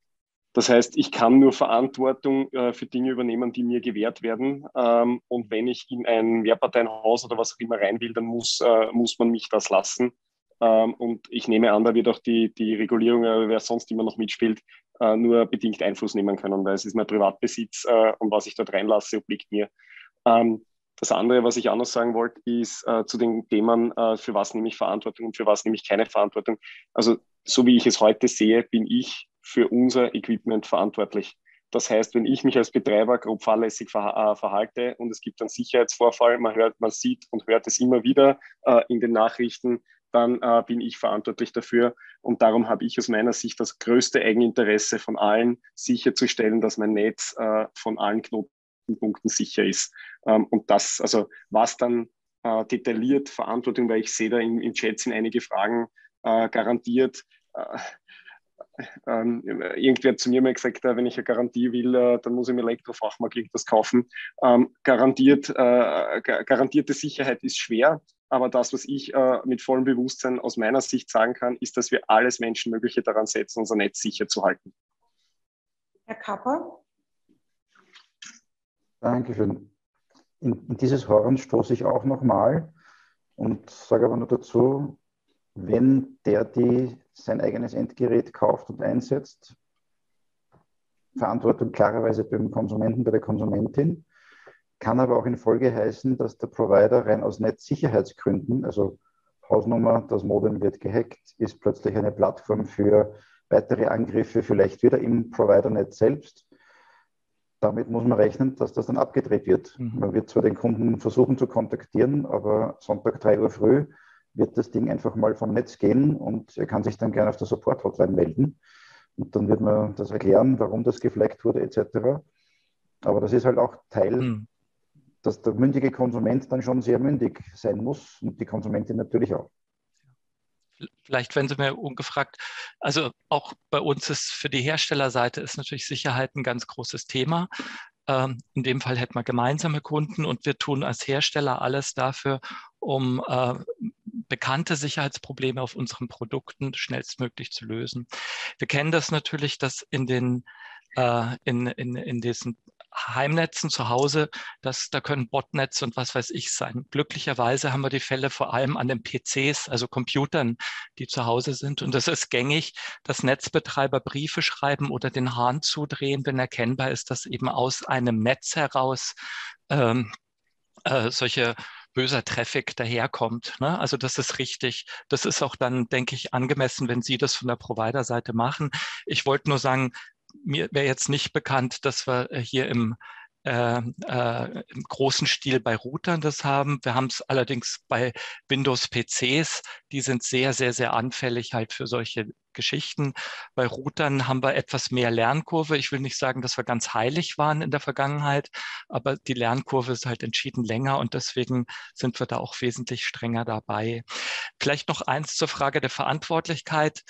Das heißt, ich kann nur Verantwortung äh, für Dinge übernehmen, die mir gewährt werden. Ähm, und wenn ich in ein Mehrparteienhaus oder was auch immer rein will, dann muss, äh, muss man mich das lassen. Ähm, und ich nehme an, da wird auch die, die Regulierung, äh, wer sonst immer noch mitspielt, äh, nur bedingt Einfluss nehmen können, weil es ist mein Privatbesitz äh, und was ich dort reinlasse, obliegt mir. Ähm, das andere, was ich auch noch sagen wollte, ist äh, zu den Themen, äh, für was nehme ich Verantwortung und für was nehme ich keine Verantwortung. Also so wie ich es heute sehe, bin ich für unser Equipment verantwortlich. Das heißt, wenn ich mich als Betreiber grob fahrlässig ver äh, verhalte und es gibt einen Sicherheitsvorfall, man hört, man sieht und hört es immer wieder äh, in den Nachrichten, dann äh, bin ich verantwortlich dafür. Und darum habe ich aus meiner Sicht das größte Eigeninteresse von allen, sicherzustellen, dass mein Netz äh, von allen Knotenpunkten sicher ist. Ähm, und das, also was dann äh, detailliert Verantwortung, weil ich sehe da in, in Chat sind einige Fragen äh, garantiert. Äh, ähm, irgendwer hat zu mir mal gesagt, äh, wenn ich eine Garantie will, äh, dann muss ich im Elektrofachmarkt irgendwas kaufen. Ähm, garantiert, äh, garantierte Sicherheit ist schwer, aber das, was ich äh, mit vollem Bewusstsein aus meiner Sicht sagen kann, ist, dass wir alles Menschenmögliche daran setzen, unser Netz sicher zu halten. Herr Kapper? Dankeschön. In, in dieses Horn stoße ich auch nochmal und sage aber nur dazu, wenn der, die sein eigenes Endgerät kauft und einsetzt, Verantwortung klarerweise beim Konsumenten, bei der Konsumentin, kann aber auch in Folge heißen, dass der Provider rein aus Netzsicherheitsgründen, also Hausnummer, das Modem wird gehackt, ist plötzlich eine Plattform für weitere Angriffe, vielleicht wieder im Provider-Netz selbst. Damit muss man rechnen, dass das dann abgedreht wird. Mhm. Man wird zwar den Kunden versuchen zu kontaktieren, aber Sonntag 3 Uhr früh wird das Ding einfach mal vom Netz gehen und er kann sich dann gerne auf der Support-Hotline melden. Und dann wird man das erklären, warum das gefleckt wurde, etc. Aber das ist halt auch Teil mhm dass der mündige Konsument dann schon sehr mündig sein muss und die Konsumentin natürlich auch. Vielleicht, wenn Sie mir ungefragt, also auch bei uns ist für die Herstellerseite ist natürlich Sicherheit ein ganz großes Thema. Ähm, in dem Fall hätten wir gemeinsame Kunden und wir tun als Hersteller alles dafür, um äh, bekannte Sicherheitsprobleme auf unseren Produkten schnellstmöglich zu lösen. Wir kennen das natürlich, dass in den äh, in, in, in diesen Heimnetzen zu Hause, das, da können Botnets und was weiß ich sein. Glücklicherweise haben wir die Fälle vor allem an den PCs, also Computern, die zu Hause sind. Und es ist gängig, dass Netzbetreiber Briefe schreiben oder den Hahn zudrehen, wenn erkennbar ist, dass eben aus einem Netz heraus ähm, äh, solche böser Traffic daherkommt. Ne? Also das ist richtig. Das ist auch dann, denke ich, angemessen, wenn Sie das von der Provider-Seite machen. Ich wollte nur sagen, mir wäre jetzt nicht bekannt, dass wir hier im äh, äh, im großen Stil bei Routern das haben. Wir haben es allerdings bei Windows-PCs, die sind sehr, sehr, sehr anfällig halt für solche Geschichten. Bei Routern haben wir etwas mehr Lernkurve. Ich will nicht sagen, dass wir ganz heilig waren in der Vergangenheit, aber die Lernkurve ist halt entschieden länger und deswegen sind wir da auch wesentlich strenger dabei. Vielleicht noch eins zur Frage der Verantwortlichkeit.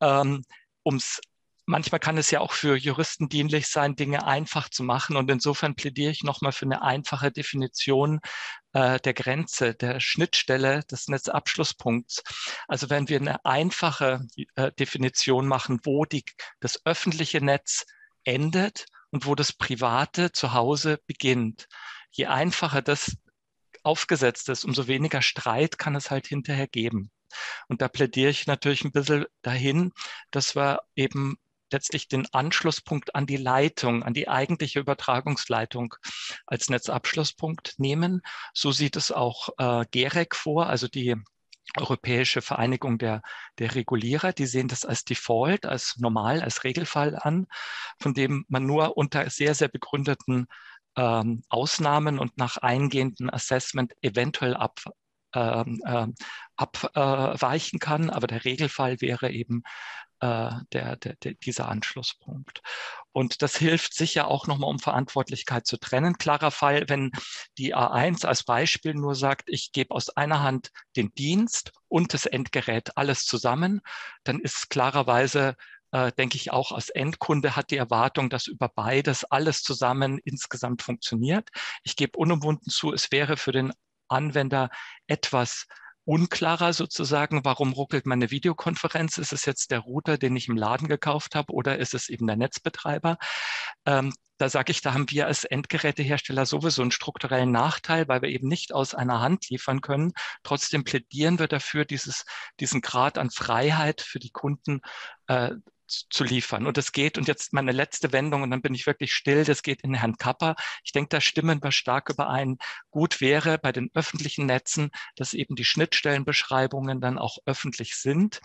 Ähm, um es manchmal kann es ja auch für Juristen dienlich sein, Dinge einfach zu machen. Und insofern plädiere ich nochmal für eine einfache Definition äh, der Grenze, der Schnittstelle des Netzabschlusspunkts. Also wenn wir eine einfache äh, Definition machen, wo die, das öffentliche Netz endet und wo das private zu Hause beginnt. Je einfacher das aufgesetzt ist, umso weniger Streit kann es halt hinterher geben. Und da plädiere ich natürlich ein bisschen dahin, dass wir eben letztlich den Anschlusspunkt an die Leitung, an die eigentliche Übertragungsleitung als Netzabschlusspunkt nehmen. So sieht es auch äh, GEREC vor, also die Europäische Vereinigung der, der Regulierer, die sehen das als Default, als normal, als Regelfall an, von dem man nur unter sehr, sehr begründeten ähm, Ausnahmen und nach eingehenden Assessment eventuell ab, ähm, äh, abweichen kann. Aber der Regelfall wäre eben äh, der, der, der, dieser Anschlusspunkt. Und das hilft sicher auch nochmal, um Verantwortlichkeit zu trennen. Klarer Fall, wenn die A1 als Beispiel nur sagt, ich gebe aus einer Hand den Dienst und das Endgerät alles zusammen, dann ist klarerweise äh, denke ich auch als Endkunde hat die Erwartung, dass über beides alles zusammen insgesamt funktioniert. Ich gebe unumwunden zu, es wäre für den Anwender etwas unklarer sozusagen, warum ruckelt meine Videokonferenz? Ist es jetzt der Router, den ich im Laden gekauft habe oder ist es eben der Netzbetreiber? Ähm, da sage ich, da haben wir als Endgerätehersteller sowieso einen strukturellen Nachteil, weil wir eben nicht aus einer Hand liefern können. Trotzdem plädieren wir dafür, dieses, diesen Grad an Freiheit für die Kunden äh, zu liefern. Und es geht, und jetzt meine letzte Wendung, und dann bin ich wirklich still, das geht in Herrn Kapper. Ich denke, da stimmen wir stark überein. Gut wäre bei den öffentlichen Netzen, dass eben die Schnittstellenbeschreibungen dann auch öffentlich sind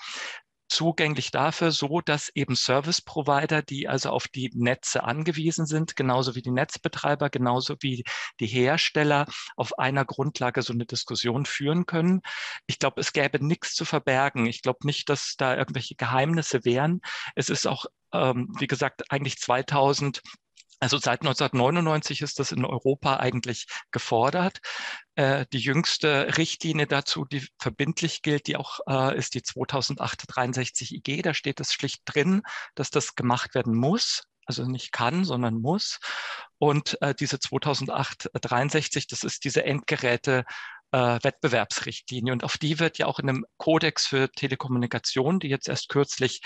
zugänglich dafür, so dass eben Service Provider, die also auf die Netze angewiesen sind, genauso wie die Netzbetreiber, genauso wie die Hersteller auf einer Grundlage so eine Diskussion führen können. Ich glaube, es gäbe nichts zu verbergen. Ich glaube nicht, dass da irgendwelche Geheimnisse wären. Es ist auch, ähm, wie gesagt, eigentlich 2000 also seit 1999 ist das in Europa eigentlich gefordert. Äh, die jüngste Richtlinie dazu, die verbindlich gilt, die auch äh, ist die 2008 63 IG. Da steht es schlicht drin, dass das gemacht werden muss. Also nicht kann, sondern muss. Und äh, diese 2008 63, das ist diese Endgeräte äh, Wettbewerbsrichtlinie. Und auf die wird ja auch in einem Kodex für Telekommunikation, die jetzt erst kürzlich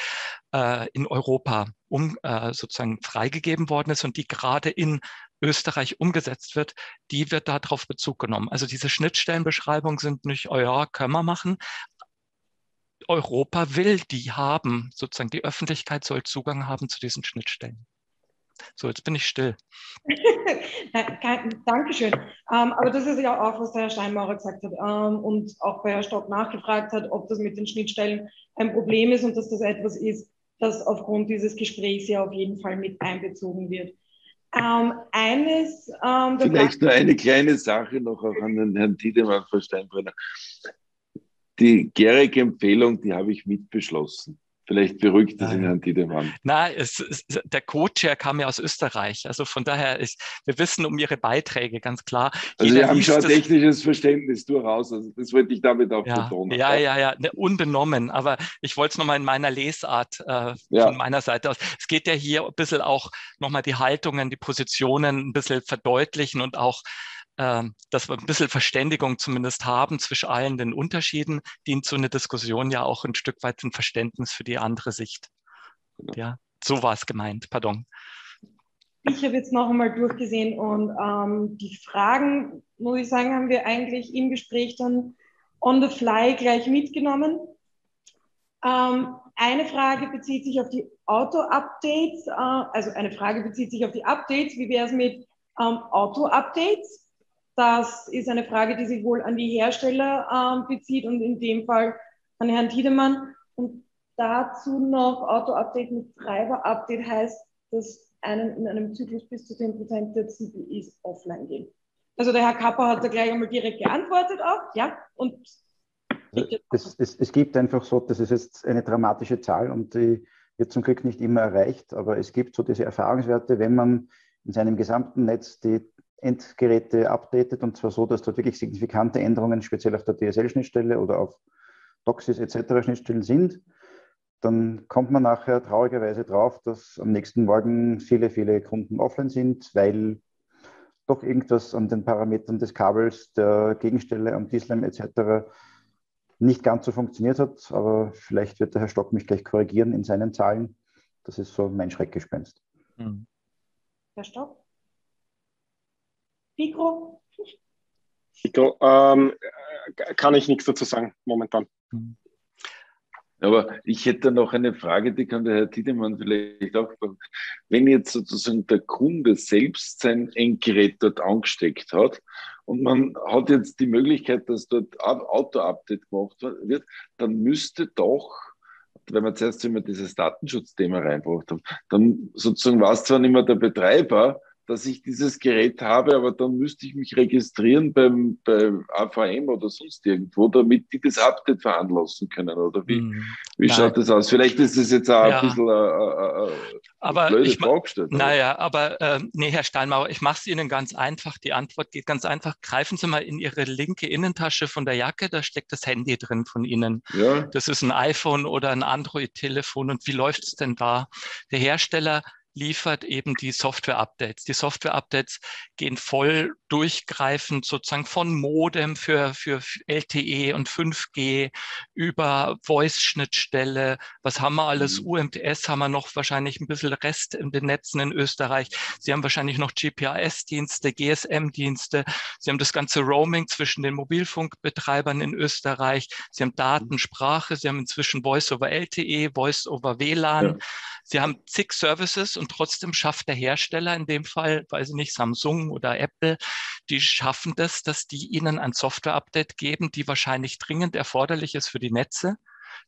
äh, in Europa um, äh, sozusagen freigegeben worden ist und die gerade in Österreich umgesetzt wird, die wird darauf Bezug genommen. Also diese Schnittstellenbeschreibungen sind nicht, oh ja, können wir machen. Europa will die haben, sozusagen die Öffentlichkeit soll Zugang haben zu diesen Schnittstellen. So, jetzt bin ich still. (laughs) Dankeschön. Ähm, aber das ist ja auch, was der Herr Steinmaurer gesagt hat ähm, und auch bei Herrn Stock nachgefragt hat, ob das mit den Schnittstellen ein Problem ist und dass das etwas ist, das aufgrund dieses Gesprächs ja auf jeden Fall mit einbezogen wird. Ähm, eines. Ähm, Vielleicht nur eine kleine Sache noch auch an den Herrn Tiedemann, Frau Steinbrenner. Die GEREC-Empfehlung, die habe ich mitbeschlossen. Vielleicht beruhigt es ihn Herrn Tiedemann. Na, es, es, der Co-Chair kam ja aus Österreich. Also von daher, ist, wir wissen um Ihre Beiträge, ganz klar. Also Jeder Sie haben schon ein technisches Verständnis durchaus. Also das wollte ich damit auch ja, betonen. Ja, ja, ja, ne, unbenommen. Aber ich wollte es nochmal in meiner Lesart äh, ja. von meiner Seite aus. Es geht ja hier ein bisschen auch nochmal die Haltungen, die Positionen ein bisschen verdeutlichen und auch dass wir ein bisschen Verständigung zumindest haben zwischen allen den Unterschieden, dient so eine Diskussion ja auch ein Stück weit ein Verständnis für die andere Sicht. Genau. Ja, so war es gemeint, pardon. ich habe jetzt noch einmal durchgesehen und ähm, die Fragen, muss ich sagen, haben wir eigentlich im Gespräch dann on the fly gleich mitgenommen. Ähm, eine Frage bezieht sich auf die Auto-Updates, äh, also eine Frage bezieht sich auf die Updates. Wie wäre es mit ähm, Auto-Updates? Das ist eine Frage, die sich wohl an die Hersteller ähm, bezieht und in dem Fall an Herrn Tiedemann. Und dazu noch Auto-Update mit Treiber-Update heißt, dass einen, in einem Zyklus bis zu 10% der CPIs offline gehen. Also der Herr Kapper hat da gleich einmal direkt geantwortet auch, ja, und es, es, es, gibt einfach so, das ist jetzt eine dramatische Zahl und die wird zum Glück nicht immer erreicht, aber es gibt so diese Erfahrungswerte, wenn man in seinem gesamten Netz die Endgeräte updatet und zwar so, dass dort wirklich signifikante Änderungen, speziell auf der DSL-Schnittstelle oder auf DOCSIS etc. Schnittstellen sind, dann kommt man nachher traurigerweise drauf, dass am nächsten Morgen viele, viele Kunden offline sind, weil doch irgendwas an den Parametern des Kabels, der Gegenstelle am DSLAM etc. nicht ganz so funktioniert hat. Aber vielleicht wird der Herr Stock mich gleich korrigieren in seinen Zahlen. Das ist so mein Schreckgespenst. Hm. Herr Stock? Mikro? Mikro, ähm, kann ich nichts dazu sagen momentan. Hm. Aber ich hätte noch eine Frage, die kann der Herr Tiedemann vielleicht auch Wenn jetzt sozusagen der Kunde selbst sein Endgerät dort angesteckt hat und man hat jetzt die Möglichkeit, dass dort Auto-Update gemacht wird, dann müsste doch wenn wir zuerst immer dieses Datenschutzthema reinbracht haben, dann sozusagen war es zwar nicht mehr der Betreiber, dass ich dieses Gerät habe, aber dann müsste ich mich registrieren beim, beim AVM oder sonst irgendwo, damit die das Update veranlassen können. Oder wie, hm, wie schaut das aus? Vielleicht ist das jetzt auch ja. ein bisschen eine, eine aber blöde ich, Frage. Naja, aber äh, nee, Herr Steinmauer, ich mache es Ihnen ganz einfach. Die Antwort geht ganz einfach. Greifen Sie mal in Ihre linke Innentasche von der Jacke, da steckt das Handy drin von Ihnen. Ja. Das ist ein iPhone oder ein Android-Telefon. Und wie läuft es denn da? Der Hersteller liefert eben die Software-Updates. Die Software-Updates gehen voll durchgreifend sozusagen von Modem für, für LTE und 5G über Voice-Schnittstelle. Was haben wir alles? Mhm. UMTS haben wir noch wahrscheinlich ein bisschen Rest in den Netzen in Österreich. Sie haben wahrscheinlich noch GPRS-Dienste, GSM-Dienste. Sie haben das ganze Roaming zwischen den Mobilfunkbetreibern in Österreich. Sie haben Datensprache. Sie haben inzwischen Voice over LTE, Voice over WLAN. Ja. Sie haben zig Services und trotzdem schafft der Hersteller in dem Fall, weiß ich nicht, Samsung oder Apple, die schaffen das, dass die ihnen ein Software-Update geben, die wahrscheinlich dringend erforderlich ist für die Netze,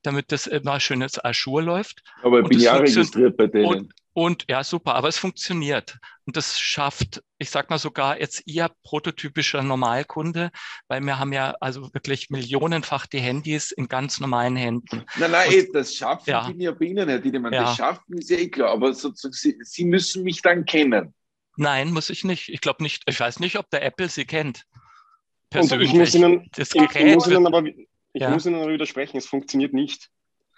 damit das immer schön ins Azure läuft. Aber ich bin ja registriert bei denen. Und, und ja, super, aber es funktioniert. Und das schafft, ich sag mal sogar jetzt ihr prototypischer Normalkunde, weil wir haben ja also wirklich millionenfach die Handys in ganz normalen Händen. Nein, nein, und, das schaffen ja. bin ja bei Ihnen, Herr Diedemann. Ja. Das schaffen ist ja eh klar, aber sozusagen, Sie, Sie müssen mich dann kennen. Nein, muss ich nicht. Ich glaube nicht, ich weiß nicht, ob der Apple Sie kennt. Persönlich. Und ich muss Ihnen, das Gerät ich muss Ihnen aber, ich ja. muss Ihnen widersprechen, es funktioniert nicht.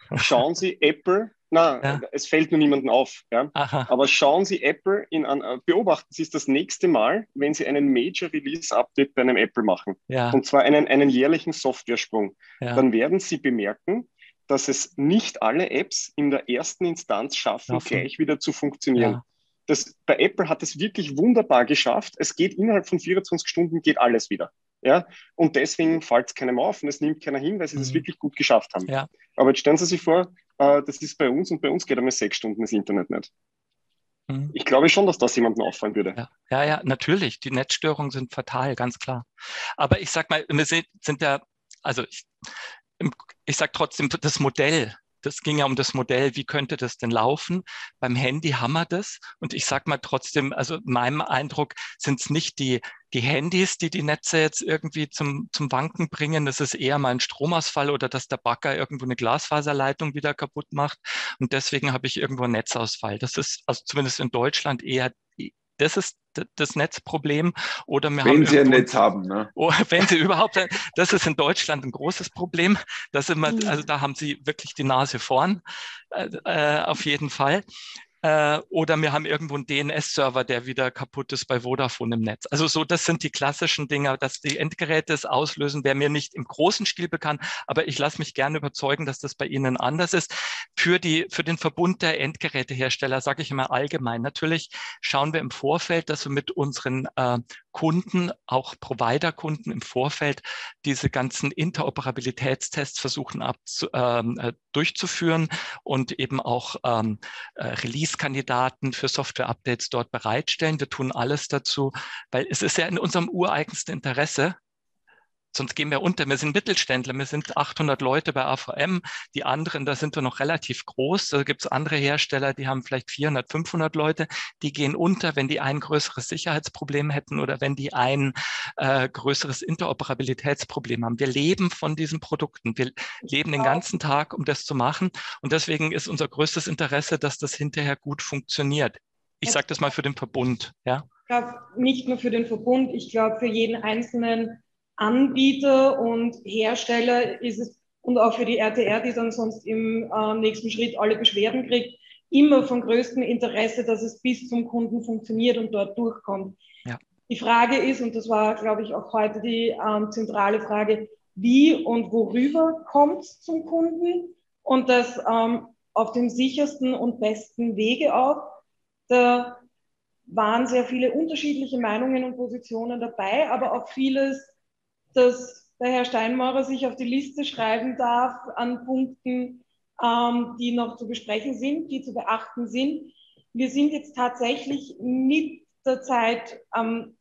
(laughs) Schauen Sie Apple na, ja. es fällt nur niemandem auf. Ja? Aber schauen Sie Apple in an, äh, beobachten Sie es das nächste Mal, wenn Sie einen Major Release Update bei einem Apple machen. Und zwar einen, einen jährlichen Software-Sprung. Dann werden Sie bemerken, dass es nicht alle Apps in der ersten Instanz schaffen, Laufen. gleich wieder zu funktionieren. Das, bei Apple hat es wirklich wunderbar geschafft. Es geht innerhalb von 24 Stunden geht alles wieder. Ja? Und deswegen fällt es keinem auf und es nimmt keiner hin, weil sie mhm. das wirklich gut geschafft haben. Ja. Aber jetzt stellen Sie sich vor, äh, das ist bei uns und bei uns geht einmal sechs Stunden das Internet nicht. Mhm. Ich glaube schon, dass das jemandem auffallen würde. Ja, ja, ja, natürlich. Die Netzstörungen sind fatal, ganz klar. Aber ich sag mal, wir sind, sind ja, also ich, ich sage trotzdem, das Modell, das ging ja um das Modell, wie könnte das denn laufen? Beim Handy haben wir das. Und ich sage mal trotzdem, also meinem Eindruck sind es nicht die, die Handys, die die Netze jetzt irgendwie zum, zum Wanken bringen. Das ist eher mal ein Stromausfall oder dass der Bagger irgendwo eine Glasfaserleitung wieder kaputt macht. Und deswegen habe ich irgendwo einen Netzausfall. Das ist also zumindest in Deutschland eher das ist das Netzproblem. Oder wir wenn haben Sie ein Netz haben, ne? Oh, (laughs) wenn Sie überhaupt, das ist in Deutschland ein großes Problem. Das immer, mhm. also da haben Sie wirklich die Nase vorn, äh, auf jeden Fall. Äh, oder wir haben irgendwo einen DNS-Server, der wieder kaputt ist bei Vodafone im Netz. Also so, das sind die klassischen Dinge, dass die Endgeräte es auslösen, wäre mir nicht im großen Stil bekannt, aber ich lasse mich gerne überzeugen, dass das bei Ihnen anders ist. Für, die, für den Verbund der Endgerätehersteller sage ich immer allgemein. Natürlich schauen wir im Vorfeld, dass wir mit unseren äh, Kunden, auch Provider-Kunden im Vorfeld diese ganzen Interoperabilitätstests versuchen abzu, ähm, äh, durchzuführen und eben auch ähm, äh, Release-Kandidaten für Software-Updates dort bereitstellen. Wir tun alles dazu, weil es ist ja in unserem ureigensten Interesse, sonst gehen wir unter. Wir sind Mittelständler, wir sind 800 Leute bei AVM. Die anderen, da sind wir noch relativ groß. Da gibt es andere Hersteller, die haben vielleicht 400, 500 Leute. Die gehen unter, wenn die ein größeres Sicherheitsproblem hätten oder wenn die ein äh, größeres Interoperabilitätsproblem haben. Wir leben von diesen Produkten. Wir leben den ganzen Tag, um das zu machen. Und deswegen ist unser größtes Interesse, dass das hinterher gut funktioniert. Ich sage das mal für den Verbund. Ja? Ich glaube, nicht nur für den Verbund, ich glaube, für jeden einzelnen Anbieter und Hersteller ist es und auch für die RTR, die dann sonst im äh, nächsten Schritt alle Beschwerden kriegt, immer von größtem Interesse, dass es bis zum Kunden funktioniert und dort durchkommt. Ja. Die Frage ist, und das war, glaube ich, auch heute die ähm, zentrale Frage, wie und worüber kommt es zum Kunden und das ähm, auf dem sichersten und besten Wege auch. Da waren sehr viele unterschiedliche Meinungen und Positionen dabei, aber auch vieles dass der Herr Steinmaurer sich auf die Liste schreiben darf an Punkten, ähm, die noch zu besprechen sind, die zu beachten sind. Wir sind jetzt tatsächlich mit der Zeit am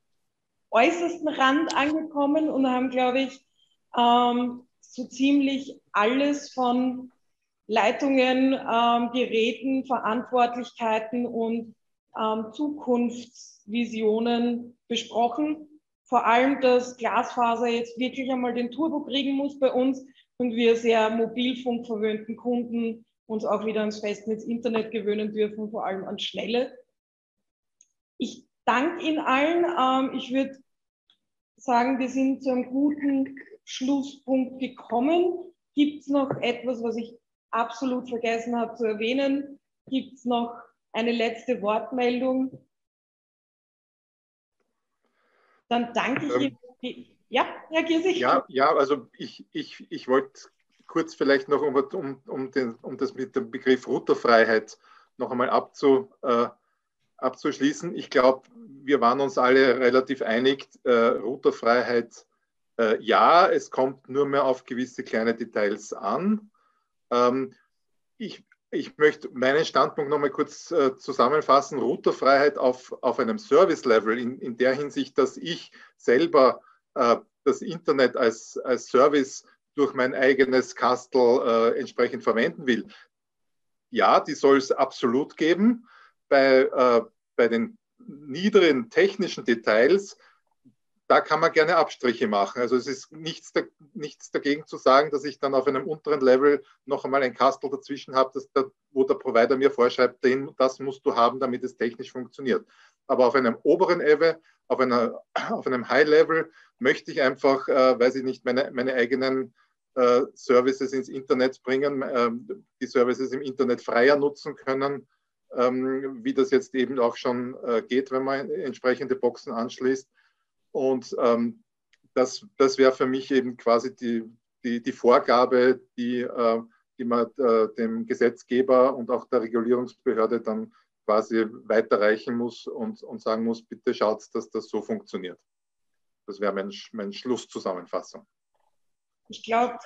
äußersten Rand angekommen und haben, glaube ich, ähm, so ziemlich alles von Leitungen, ähm, Geräten, Verantwortlichkeiten und ähm, Zukunftsvisionen besprochen vor allem, dass Glasfaser jetzt wirklich einmal den Turbo kriegen muss bei uns und wir sehr mobilfunkverwöhnten Kunden uns auch wieder ans Festnetz Internet gewöhnen dürfen, vor allem an Schnelle. Ich danke Ihnen allen. Ähm, ich würde sagen, wir sind zu einem guten Schlusspunkt gekommen. Gibt es noch etwas, was ich absolut vergessen habe zu erwähnen? Gibt es noch eine letzte Wortmeldung? Dann danke ich ähm, Ihnen. Ja, Herr Giesig. Ja, ja, also ich, ich, ich wollte kurz vielleicht noch, um, um, um, den, um das mit dem Begriff Routerfreiheit noch einmal abzu, äh, abzuschließen. Ich glaube, wir waren uns alle relativ einig, äh, Routerfreiheit äh, ja, es kommt nur mehr auf gewisse kleine Details an. Ähm, ich ich möchte meinen Standpunkt nochmal kurz äh, zusammenfassen. Routerfreiheit auf, auf einem Service-Level in, in der Hinsicht, dass ich selber äh, das Internet als, als Service durch mein eigenes Kastel äh, entsprechend verwenden will. Ja, die soll es absolut geben. Bei, äh, bei den niederen technischen Details da kann man gerne Abstriche machen. Also es ist nichts, da, nichts dagegen zu sagen, dass ich dann auf einem unteren Level noch einmal ein Kastel dazwischen habe, da, wo der Provider mir vorschreibt, den, das musst du haben, damit es technisch funktioniert. Aber auf einem oberen Level, auf, einer, (clears throat) auf einem High Level möchte ich einfach, äh, weiß ich nicht, meine, meine eigenen äh, Services ins Internet bringen, äh, die Services im Internet freier nutzen können, ähm, wie das jetzt eben auch schon äh, geht, wenn man entsprechende Boxen anschließt und ähm, das, das wäre für mich eben quasi die, die, die Vorgabe, die, äh, die man äh, dem Gesetzgeber und auch der Regulierungsbehörde dann quasi weiterreichen muss und, und sagen muss, bitte schaut, dass das so funktioniert. Das wäre mein, mein Schlusszusammenfassung. Ich glaube,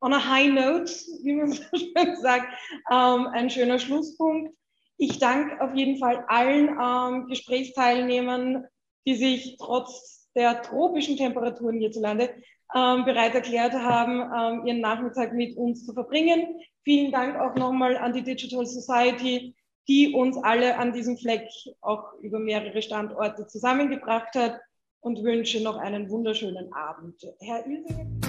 on a high note, wie man so (laughs) schön sagt, ähm, ein schöner Schlusspunkt. Ich danke auf jeden Fall allen ähm, Gesprächsteilnehmern die sich trotz der tropischen Temperaturen hierzulande ähm, bereit erklärt haben, ähm, ihren Nachmittag mit uns zu verbringen. Vielen Dank auch nochmal an die Digital Society, die uns alle an diesem Fleck auch über mehrere Standorte zusammengebracht hat und wünsche noch einen wunderschönen Abend. Herr Ilsinger.